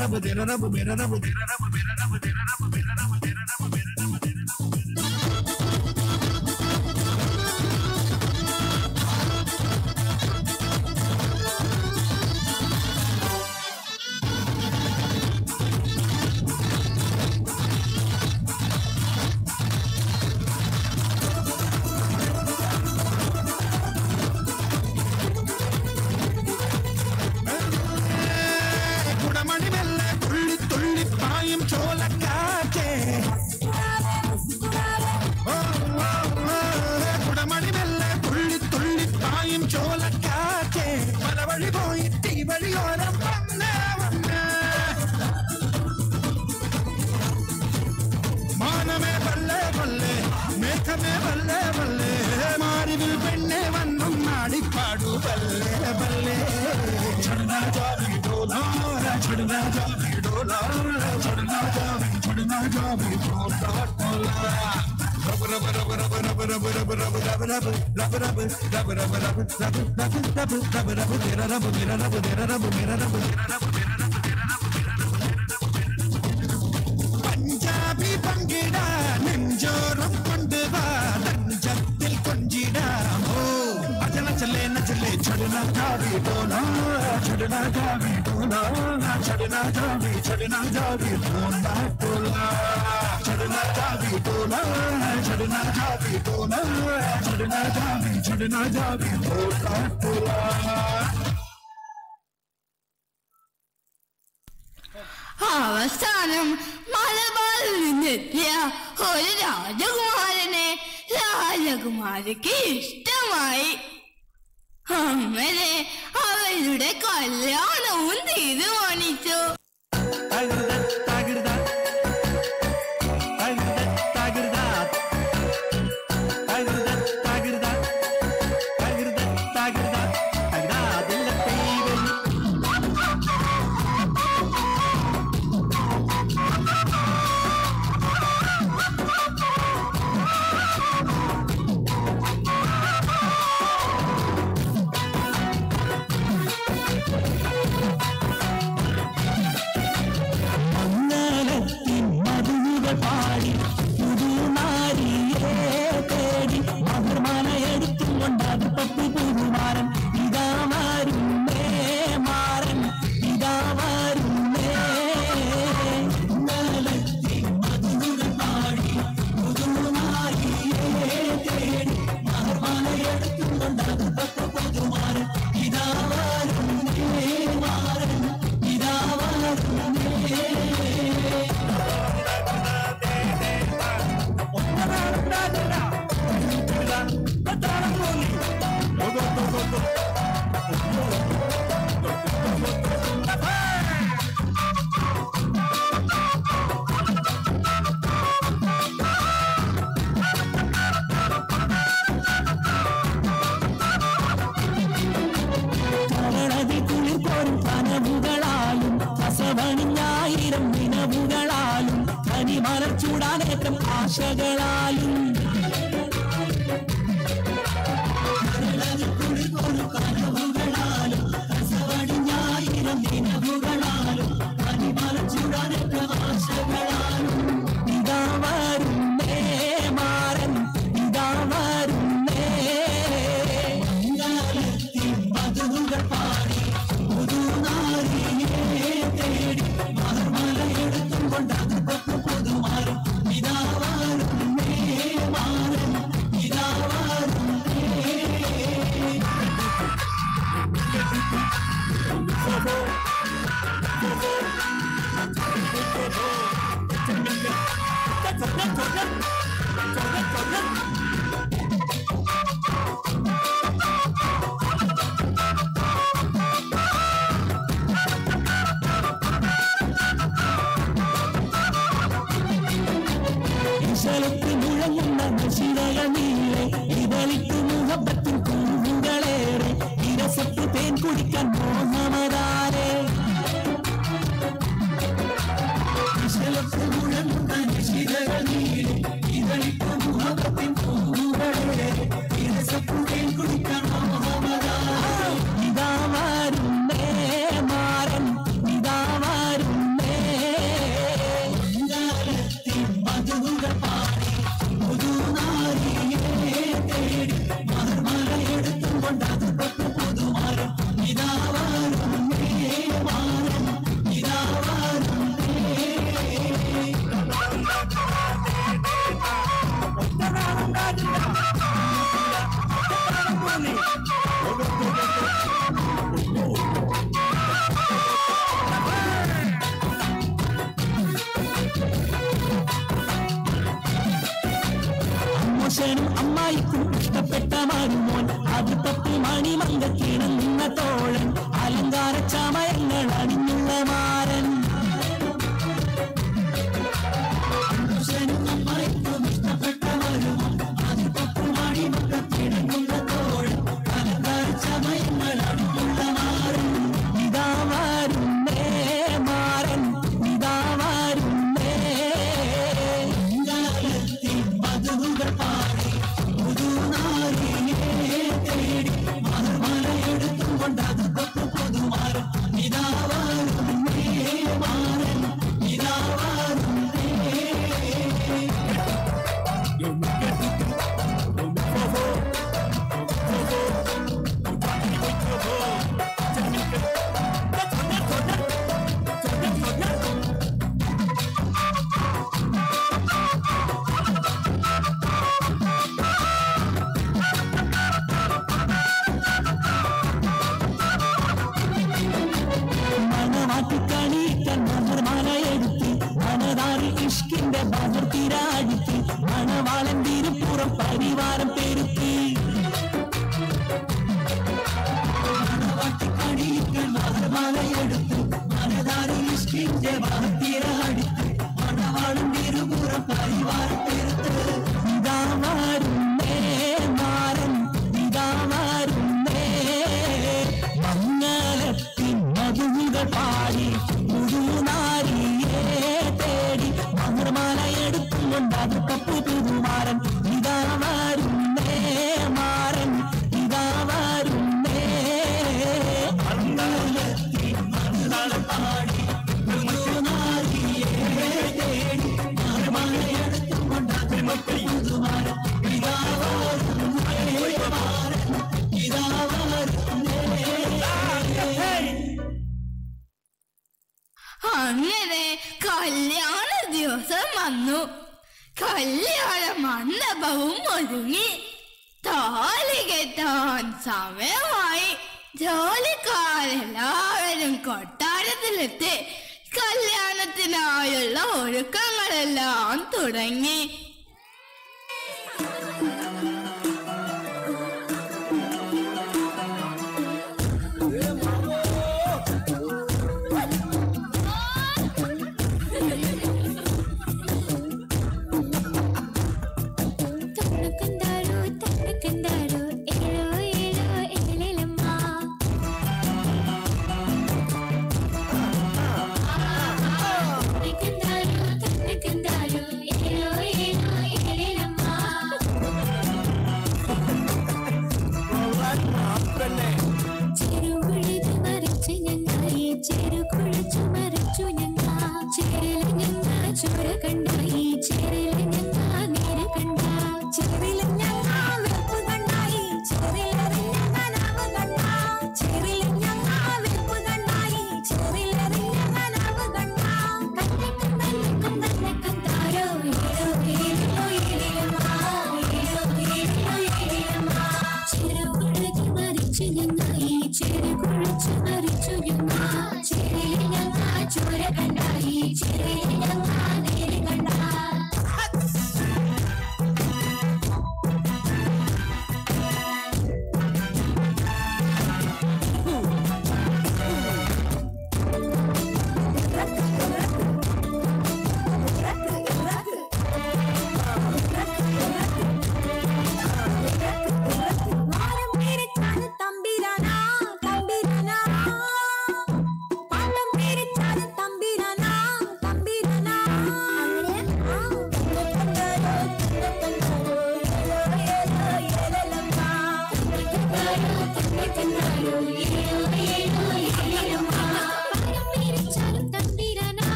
na na na na na na na na
عذابي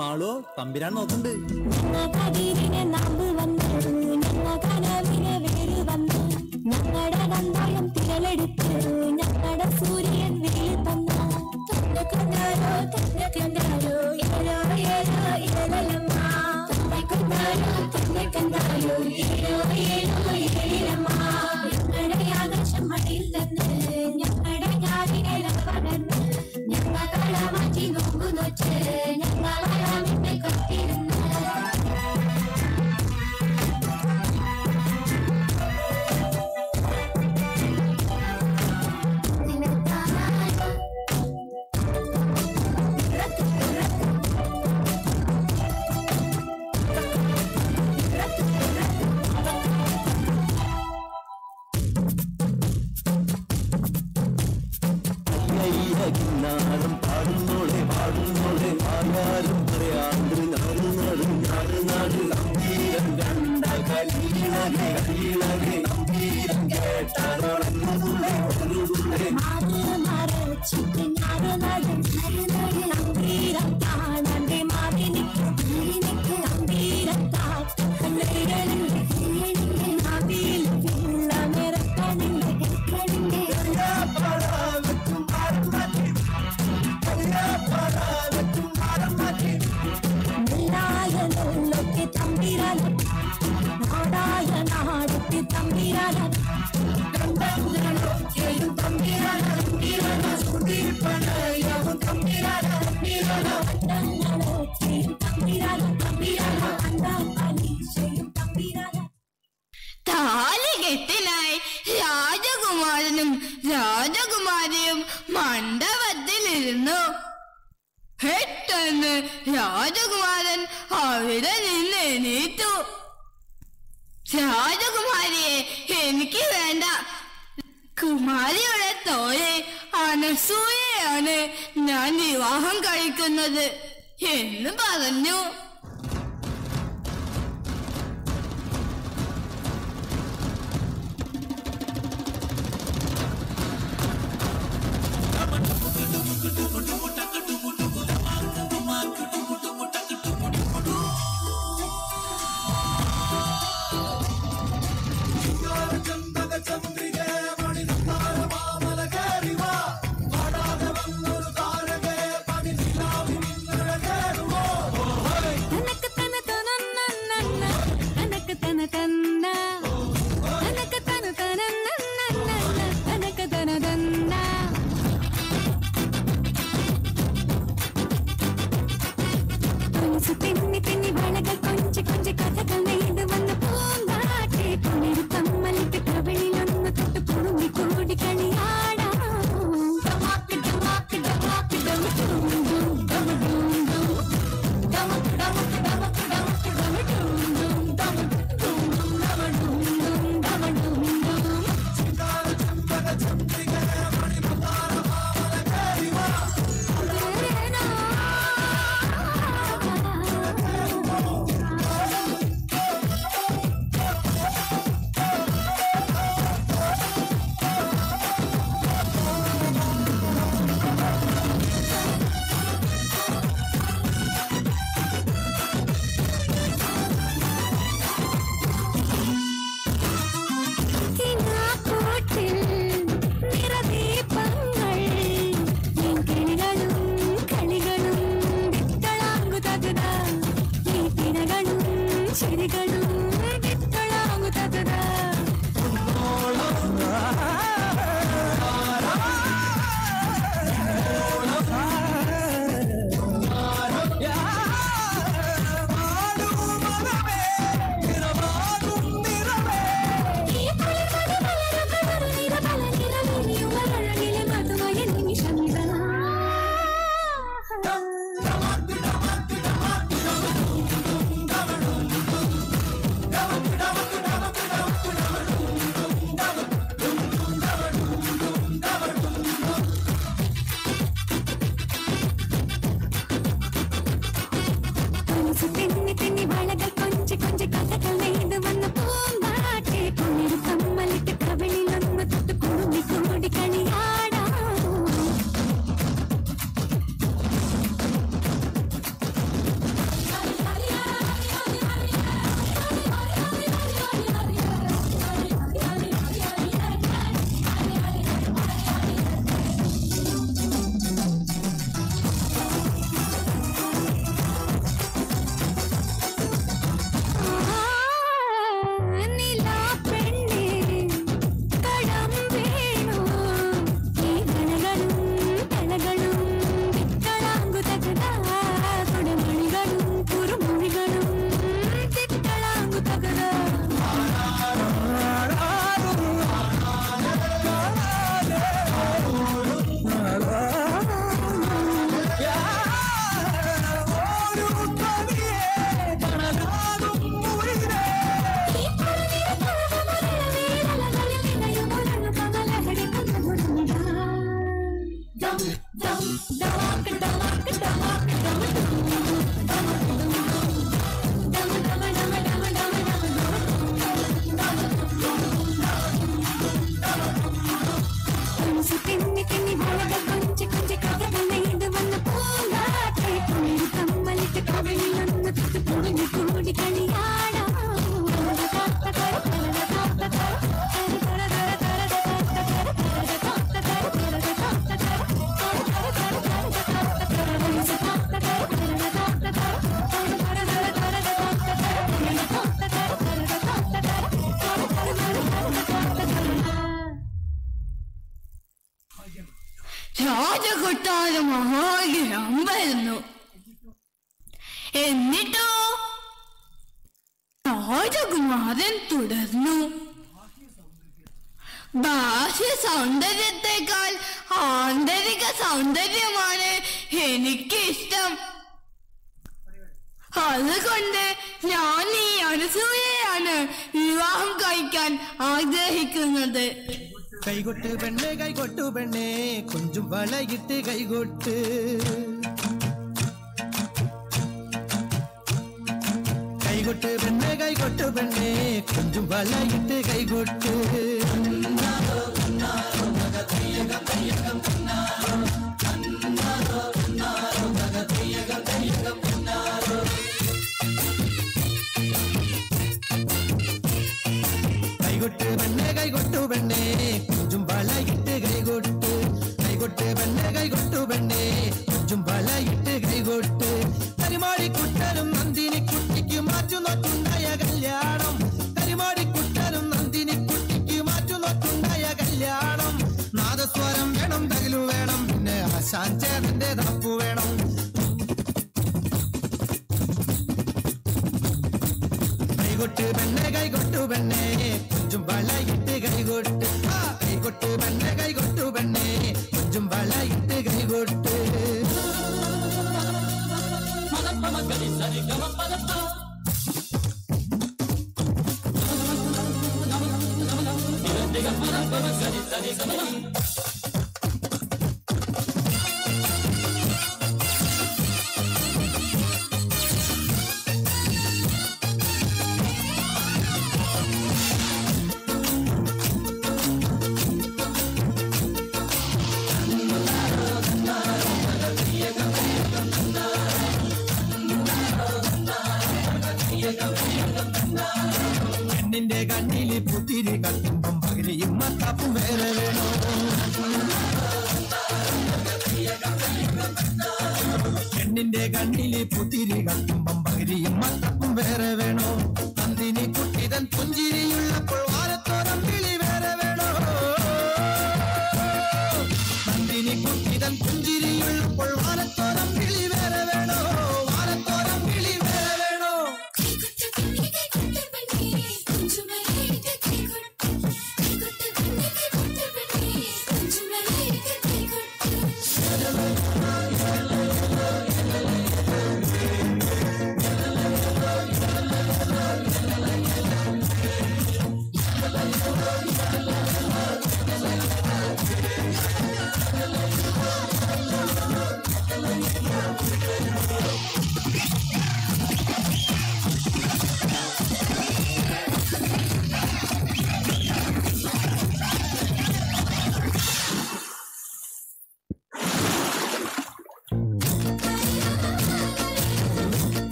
മാളോ തമ്പിരാൻ നോക്കണ്ട്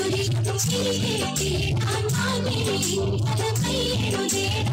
ಸುರಿ ಸುರಿ ಸುರಿ ಅಮ್ಮ ಮೇರಿ ಅದ ಕೈಯನು ದೇರ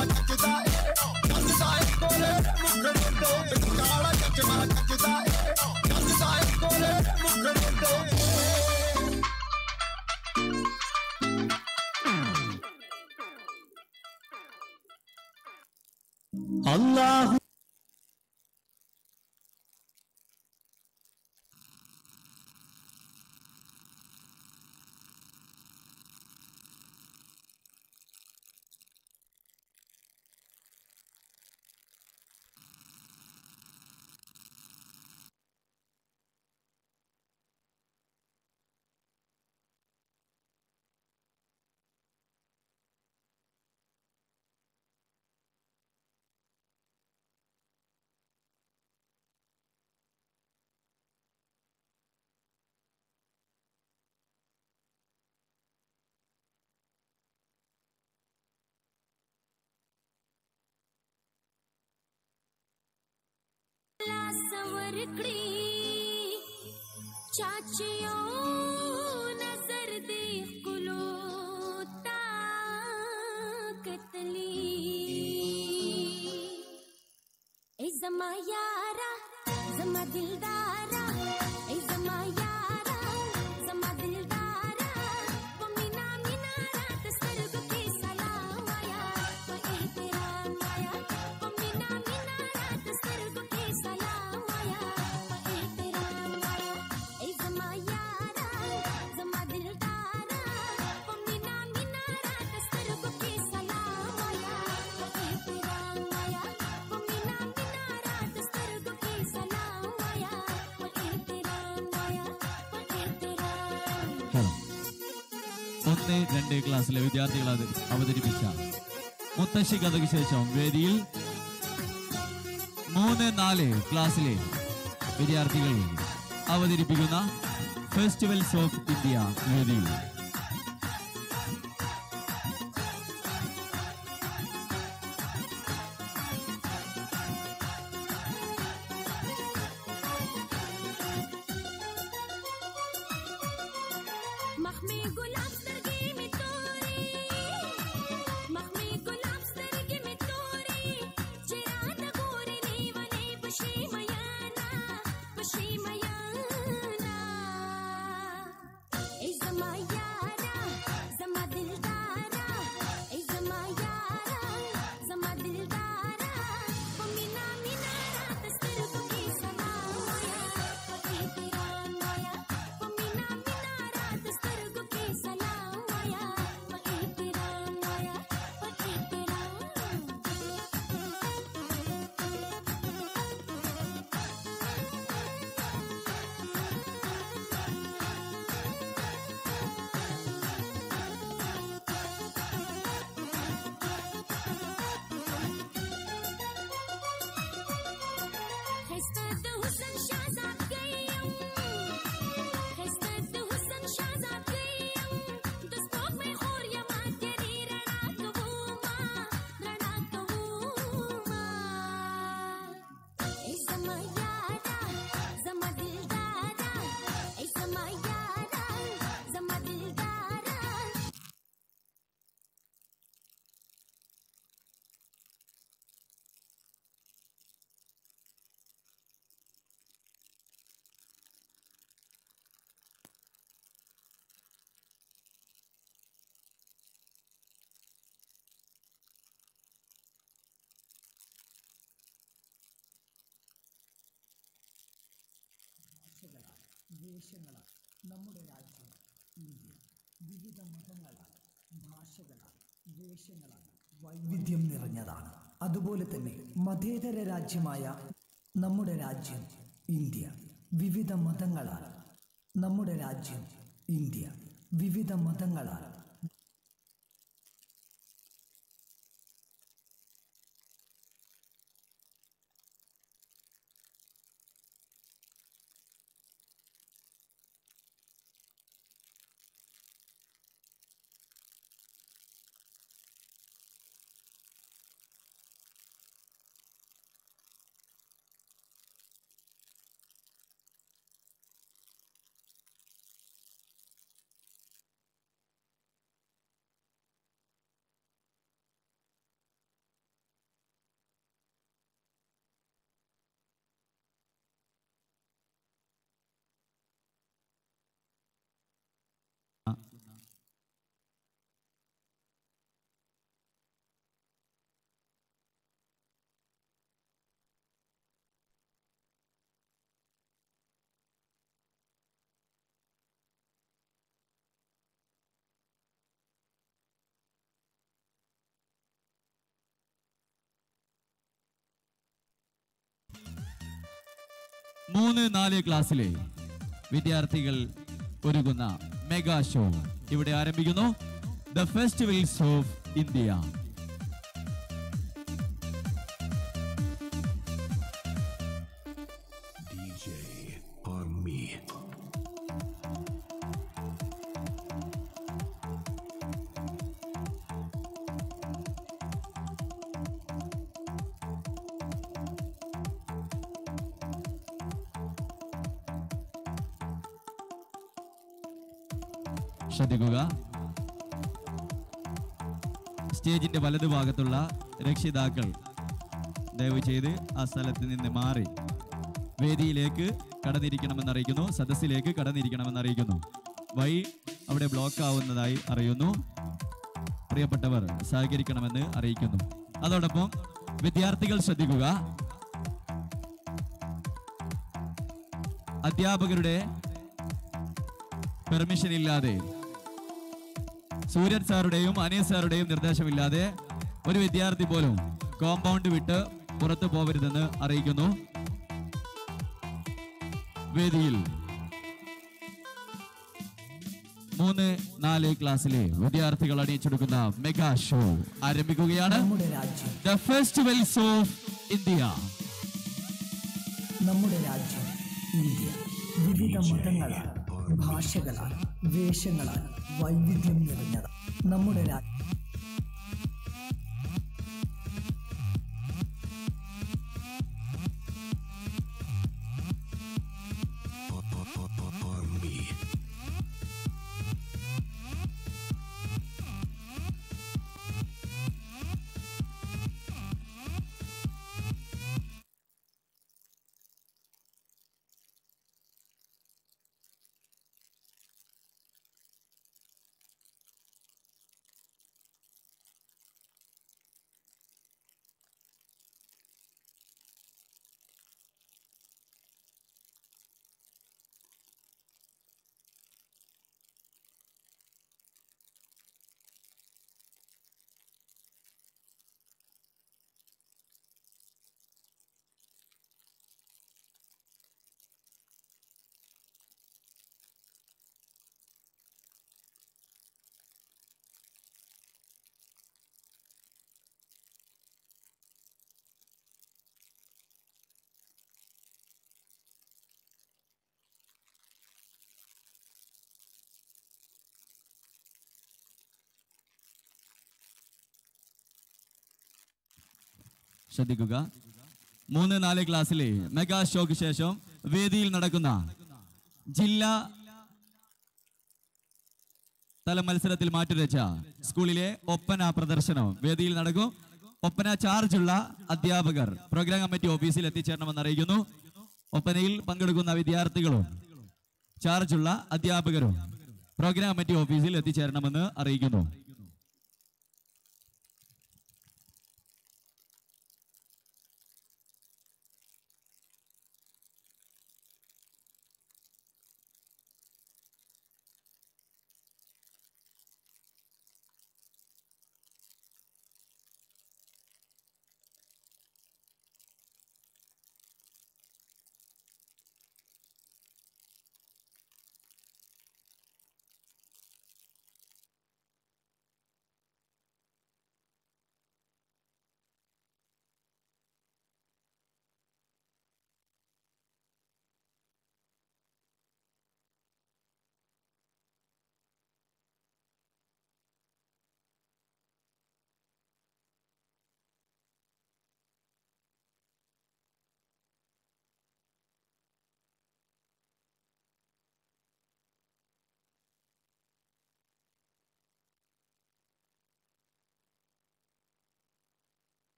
Take it down. زور کړی چاچیو نظر دی کلو تا
کتلی ای زما یارا زما دلدار ഒന്ന്
രണ്ട് ക്ലാസ്സിലെ വിദ്യാർത്ഥികൾ അത് അവതരിപ്പിച്ച മുത്തശ്ശി കഥയ്ക്ക് ശേഷം വേദിയിൽ മൂന്ന് നാല് ക്ലാസ്സിലെ വിദ്യാർത്ഥികൾ അവതരിപ്പിക്കുന്ന ഫെസ്റ്റിവൽസ് ഓഫ് ഇന്ത്യ വേദിയിൽ.
മതേതര രാജ്യമായ നമ്മുടെ രാജ്യം ഇന്ത്യ വിവിധ മതങ്ങളാണ് നമ്മുടെ രാജ്യം ഇന്ത്യ വിവിധ മതങ്ങളാണ്
മൂന്ന് നാല് ക്ലാസ്സിലെ വിദ്യാർത്ഥികൾ ഒരുങ്ങുന്ന മെഗാ ഷോ ഇവിടെ ആരംഭിക്കുന്നു. ദ ഫെസ്റ്റിവൽസ് ഓഫ് ഇന്ത്യ വലതുഭാഗത്തുള്ള രക്ഷിതാക്കൾ ദയവ് ചെയ്ത് ആ സ്ഥലത്ത് നിന്ന് മാറി വേദിയിലേക്ക് കടന്നിരിക്കണമെന്നറിയിക്കുന്നു സദസ്സിലേക്ക് കടന്നിരിക്കണമെന്നറിയിക്കുന്നു. വഴി അവിടെ ബ്ലോക്ക് ആവുന്നതായി അറിയുന്നു. പ്രിയപ്പെട്ടവർ സഹകരിക്കണമെന്ന് അറിയിക്കുന്നു. അതോടൊപ്പം വിദ്യാർത്ഥികൾ ശ്രദ്ധിക്കുക. അധ്യാപകരുടെ പെർമിഷൻ ഇല്ലാതെ സൂര്യൻ സാറുടെയും അനീസ് സാറുടെയും നിർദ്ദേശമില്ലാതെ ഒരു വിദ്യാർത്ഥി പോലും കോമ്പൗണ്ട് വിട്ട് പുറത്തു പോവരുതെന്ന് അറിയിക്കുന്നു. വേദിയിൽ
മൂന്ന് നാല് ക്ലാസ്സിലെ വിദ്യാർത്ഥികൾ അണിയിച്ചെടുക്കുന്ന മെഗാ ഷോ ആരംഭിക്കുകയാണ്. ദ ഫെസ്റ്റിവൽസ് ഓഫ് ഇന്ത്യ
നമ്മുടെ രാജ്യം ഇന്ത്യ. വിവിധ മതങ്ങളാൽ ഭാഷകളാൽ വേഷങ്ങളാൽ വൈവിധ്യം നിറഞ്ഞത് നമ്മുടെ രാജ്യം
ശ്രദ്ധിക്കുക. മൂന്ന് നാല് ക്ലാസ്സിലെ മെഗാ ഷോക്ക് ശേഷം വേദിയിൽ നടക്കുന്ന ജില്ലാ തല മത്സരത്തിൽ മാറ്റിവെച്ച സ്കൂളിലെ ഒപ്പന പ്രദർശനം വേദിയിൽ നടക്കും. ഒപ്പന ചാർജുള്ള അധ്യാപകർ പ്രോഗ്രാം കമ്മിറ്റി ഓഫീസിൽ എത്തിച്ചേരണമെന്ന് അറിയിക്കുന്നു. ഒപ്പനയിൽ പങ്കെടുക്കുന്ന വിദ്യാർത്ഥികളും ചാർജുള്ള അധ്യാപകരും പ്രോഗ്രാം കമ്മിറ്റി ഓഫീസിൽ എത്തിച്ചേരണമെന്ന് അറിയിക്കുന്നു.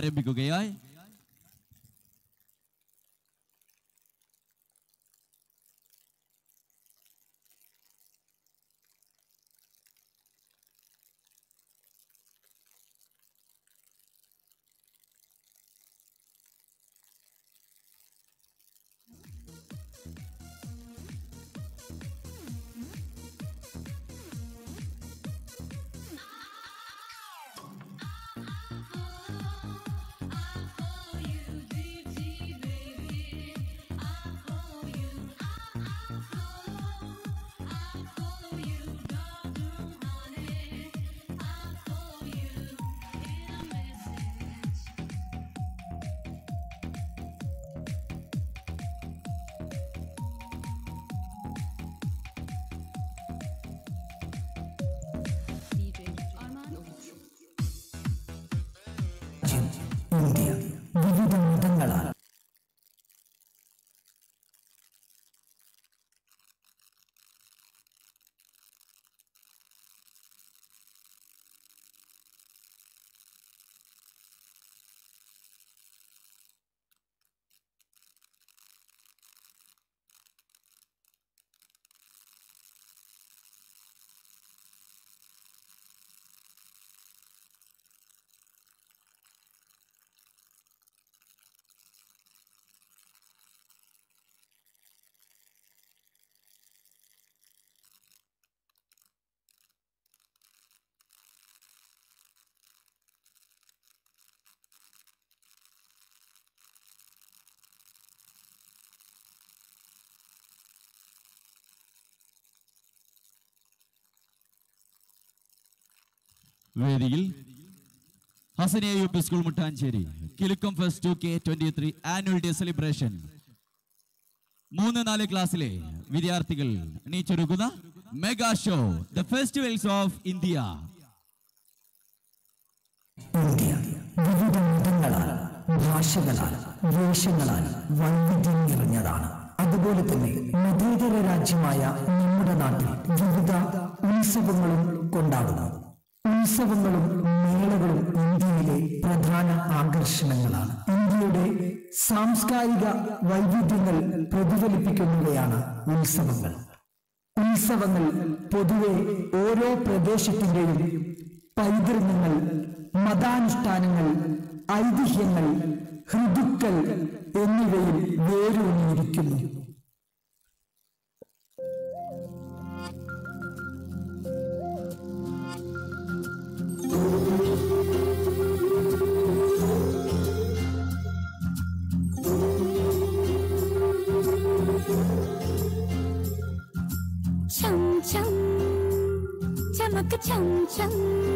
ആരംഭിക്കുകയായി
ഇന്ത്യ
വേദിയിൽ Hasaniya U P school Muttancheri Kilukkam first two K twenty three annual day celebration മൂന്ന് നാല് ക്ലാസ്സിലെ വിദ്യാർത്ഥികൾ നീച്ചൊരുക്കുന്ന mega show
the festivals of India വേഷങ്ങളാൽ വൈവിധ്യം നിറഞ്ഞതാണ്. അതുപോലെ തന്നെ മതേതര രാജ്യമായ നമ്മുടെ നാട്ടിൽ വിവിധ ഉത്സവങ്ങളും കൊണ്ടാടുന്നു. ഉത്സവങ്ങളും മേളകളും ഇന്ത്യയിലെ പ്രധാന ആകർഷണങ്ങളാണ്. ഇന്ത്യയുടെ സാംസ്കാരിക വൈവിധ്യങ്ങൾ പ്രതിഫലിപ്പിക്കുന്നവയാണ് ഉത്സവങ്ങൾ. ഉത്സവങ്ങൾ പൊതുവെ ഓരോ പ്രദേശത്തിന്റെയും പൈതൃകങ്ങൾ മതാനുഷ്ഠാനങ്ങൾ ഐതിഹ്യങ്ങൾ ഋതുക്കൾ എന്നിവയിൽ വേരൂന്നിയിരിക്കുന്നു. चक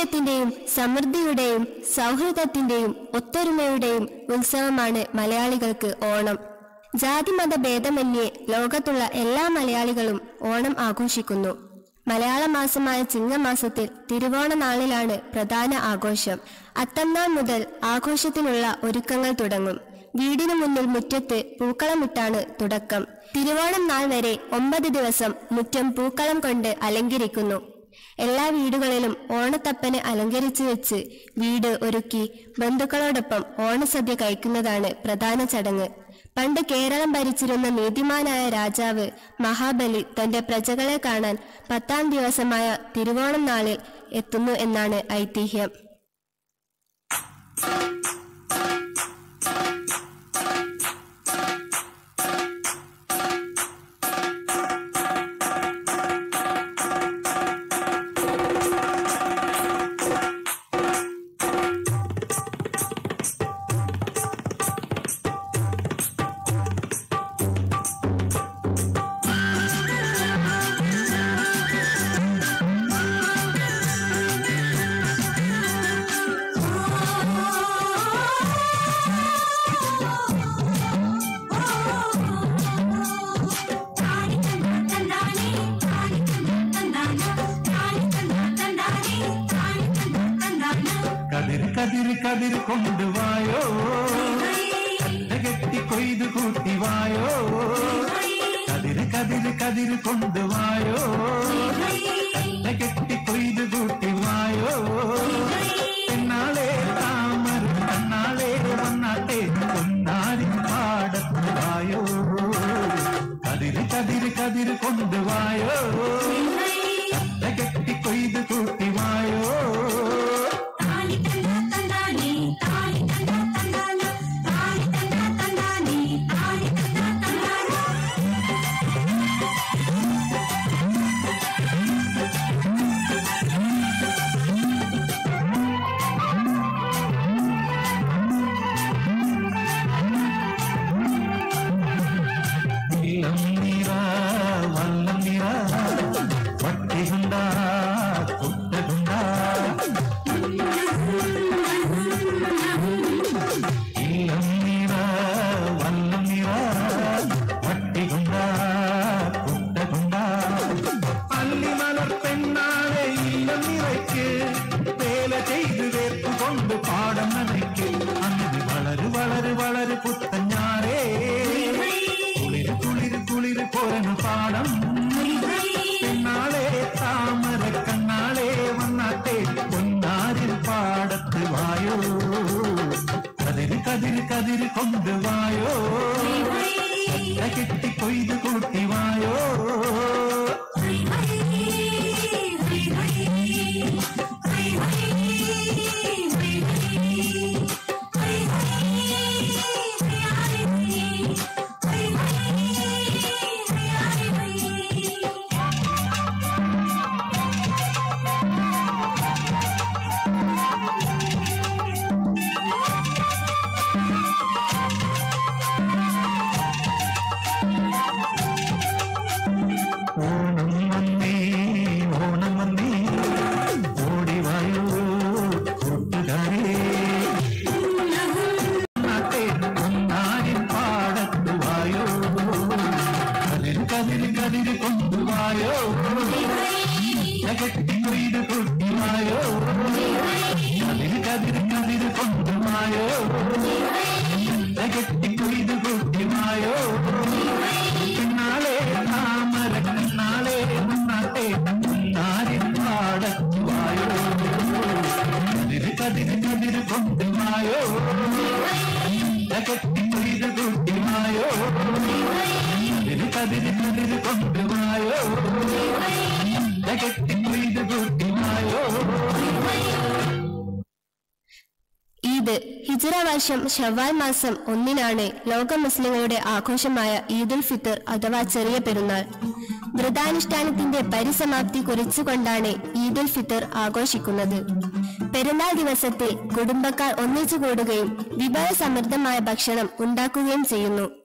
ഐശ്വര്യത്തിന്റെയും സമൃദ്ധിയുടെയും സൗഹൃദത്തിന്റെയും ഒത്തൊരുമയുടെയും ഉത്സവമാണ് മലയാളികൾക്ക് ഓണം. ജാതിമത ഭേദമന്യേ ലോകത്തുള്ള എല്ലാ മലയാളികളും ഓണം ആഘോഷിക്കുന്നു. മലയാള മാസമായ ചിങ്ങമാസത്തിൽ തിരുവോണ നാളിലാണ് പ്രധാന ആഘോഷം. അത്തംനാൾ മുതൽ ആഘോഷത്തിനുള്ള ഒരുക്കങ്ങൾ തുടങ്ങും. വീടിനു മുന്നിൽ മുറ്റത്ത് പൂക്കളമിട്ടാണ് തുടക്കം. തിരുവോണം നാൾ വരെ ഒമ്പത് ദിവസം മുറ്റം പൂക്കളം കൊണ്ട് അലങ്കരിക്കുന്നു. എല്ലാ വീടുകളിലും ഓണത്തപ്പനെ അലങ്കരിച്ചു വെച്ച് വീട് ഒരുക്കി ബന്ധുക്കളോടൊപ്പം ഓണസദ്യ കഴിക്കുന്നതാണ് പ്രധാന ചടങ്ങ്. പണ്ട് കേരളം ഭരിച്ചിരുന്ന നീതിമാനായ രാജാവ് മഹാബലി തന്റെ പ്രജകളെ കാണാൻ പത്താം ദിവസമായ തിരുവോണം നാളിൽ എത്തുന്നു എന്നാണ് ഐതിഹ്യം.
ഷവാൽ മാസം ഒന്നിനാണ് ലോക മുസ്ലിങ്ങളുടെ ആഘോഷമായ ഈദുൽ ഫിത്തർ അഥവാ ചെറിയ പെരുന്നാൾ. വ്രതാനുഷ്ഠാനത്തിന്റെ പരിസമാപ്തി കുറിച്ചുകൊണ്ടാണ് ഈദുൽ ഫിത്തർ ആഘോഷിക്കുന്നത്. പെരുന്നാൾ ദിവസത്തിൽ കുടുംബക്കാർ ഒന്നിച്ചു കൂടുകയും വിഭവസമൃദ്ധമായ ഭക്ഷണം ഉണ്ടാക്കുകയും ചെയ്യുന്നു.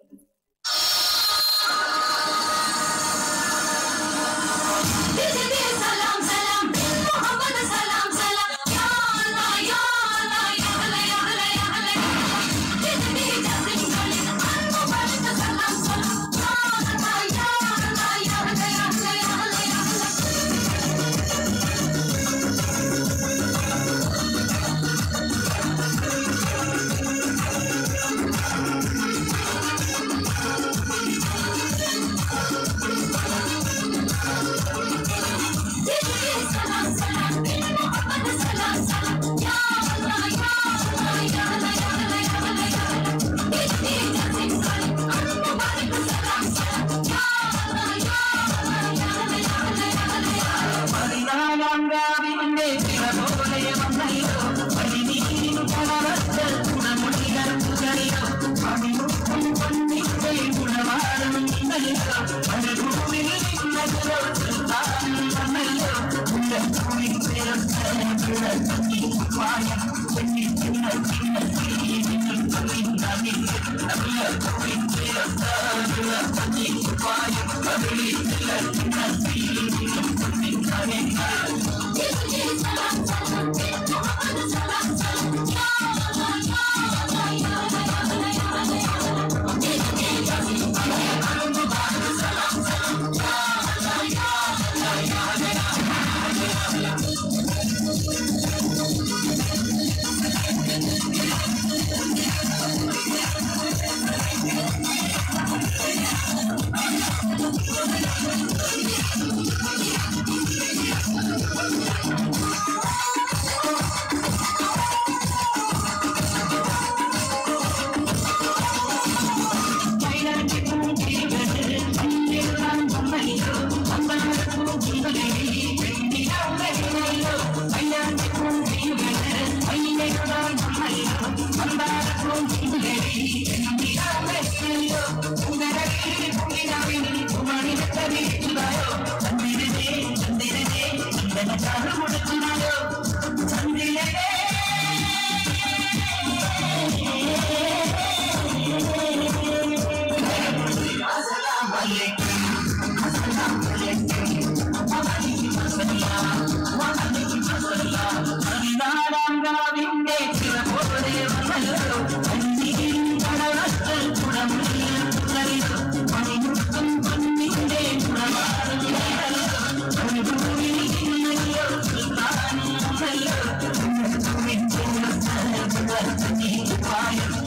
what you
need to buy.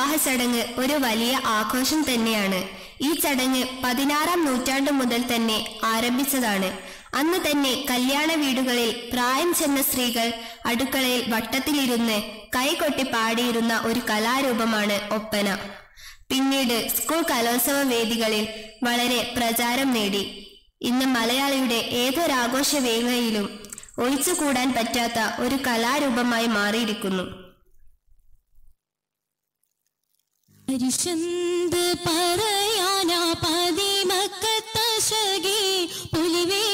വിവാഹ ചടങ്ങ് ഒരു വലിയ ആഘോഷം തന്നെയാണ്. ഈ ചടങ്ങ് പതിനാറാം നൂറ്റാണ്ടു മുതൽ തന്നെ ആരംഭിച്ചതാണ്. അന്ന് തന്നെ കല്യാണ വീടുകളിൽ പ്രായം ചെന്ന സ്ത്രീകൾ അടുക്കളയിൽ വട്ടത്തിലിരുന്ന് കൈകൊട്ടി പാടിയിരുന്ന ഒരു കലാരൂപമാണ് ഒപ്പന. പിന്നീട് സ്കൂൾ കലോത്സവ വേദികളിൽ വളരെ പ്രചാരം നേടി. ഇന്ന് മലയാളിയുടെ ഏതൊരാഘോഷ വേങ്ങയിലും ഒഴിച്ചുകൂടാൻ പറ്റാത്ത ഒരു കലാരൂപമായി മാറിയിരിക്കുന്നു.
പരിശന്ത് പറയാനാ പതിമക്കത്തശകി
പുലിവേ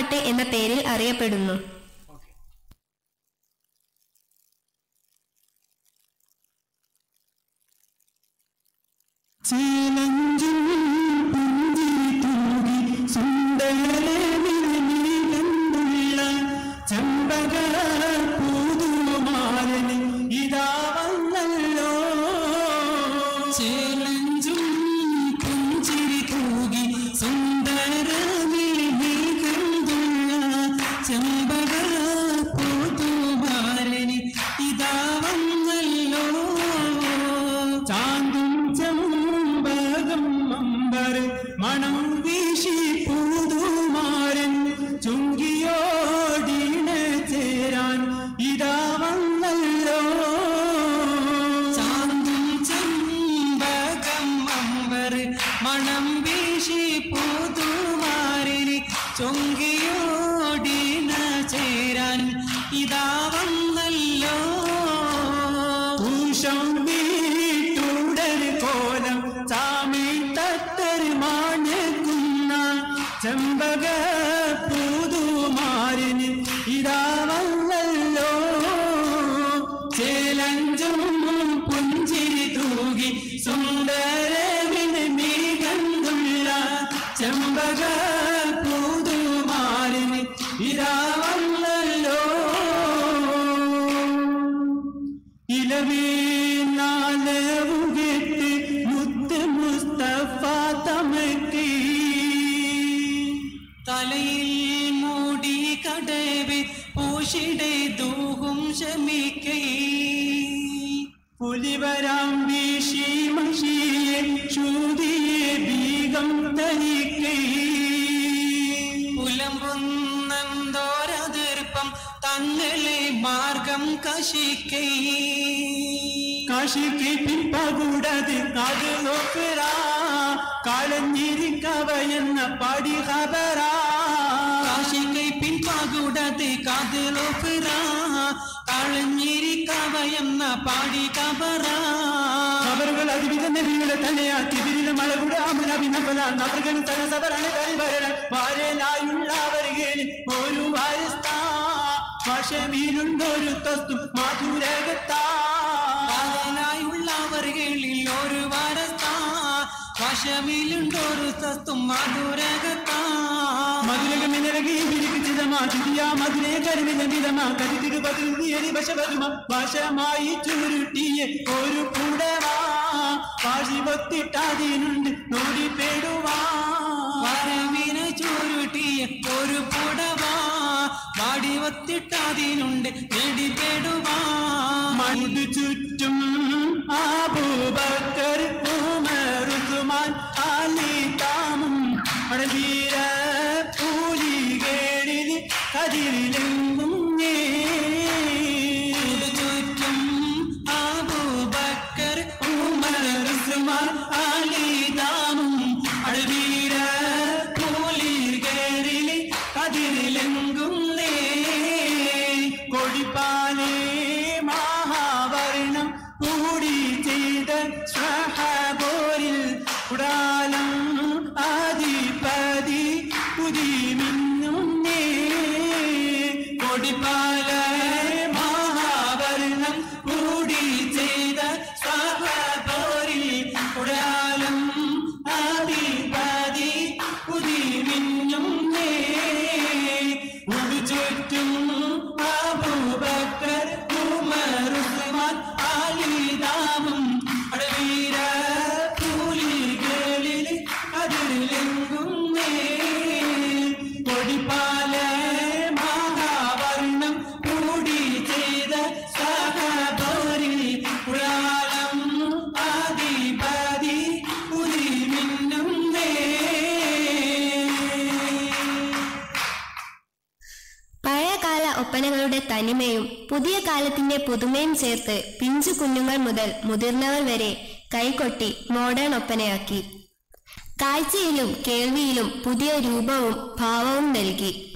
വട്ടപ്പാട്ട് എന്ന പേരിൽ അറിയപ്പെടുന്നു.
ചേർത്ത് പിഞ്ചു കുഞ്ഞുങ്ങൾ മുതൽ മുതിർന്നവർ വരെ കൈകൊട്ടി മോഡേൺ ഒപ്പനയാക്കി. കാഴ്ചയിലും കേൾവിയിലും പുതിയ രൂപവും ഭാവവും നൽകി.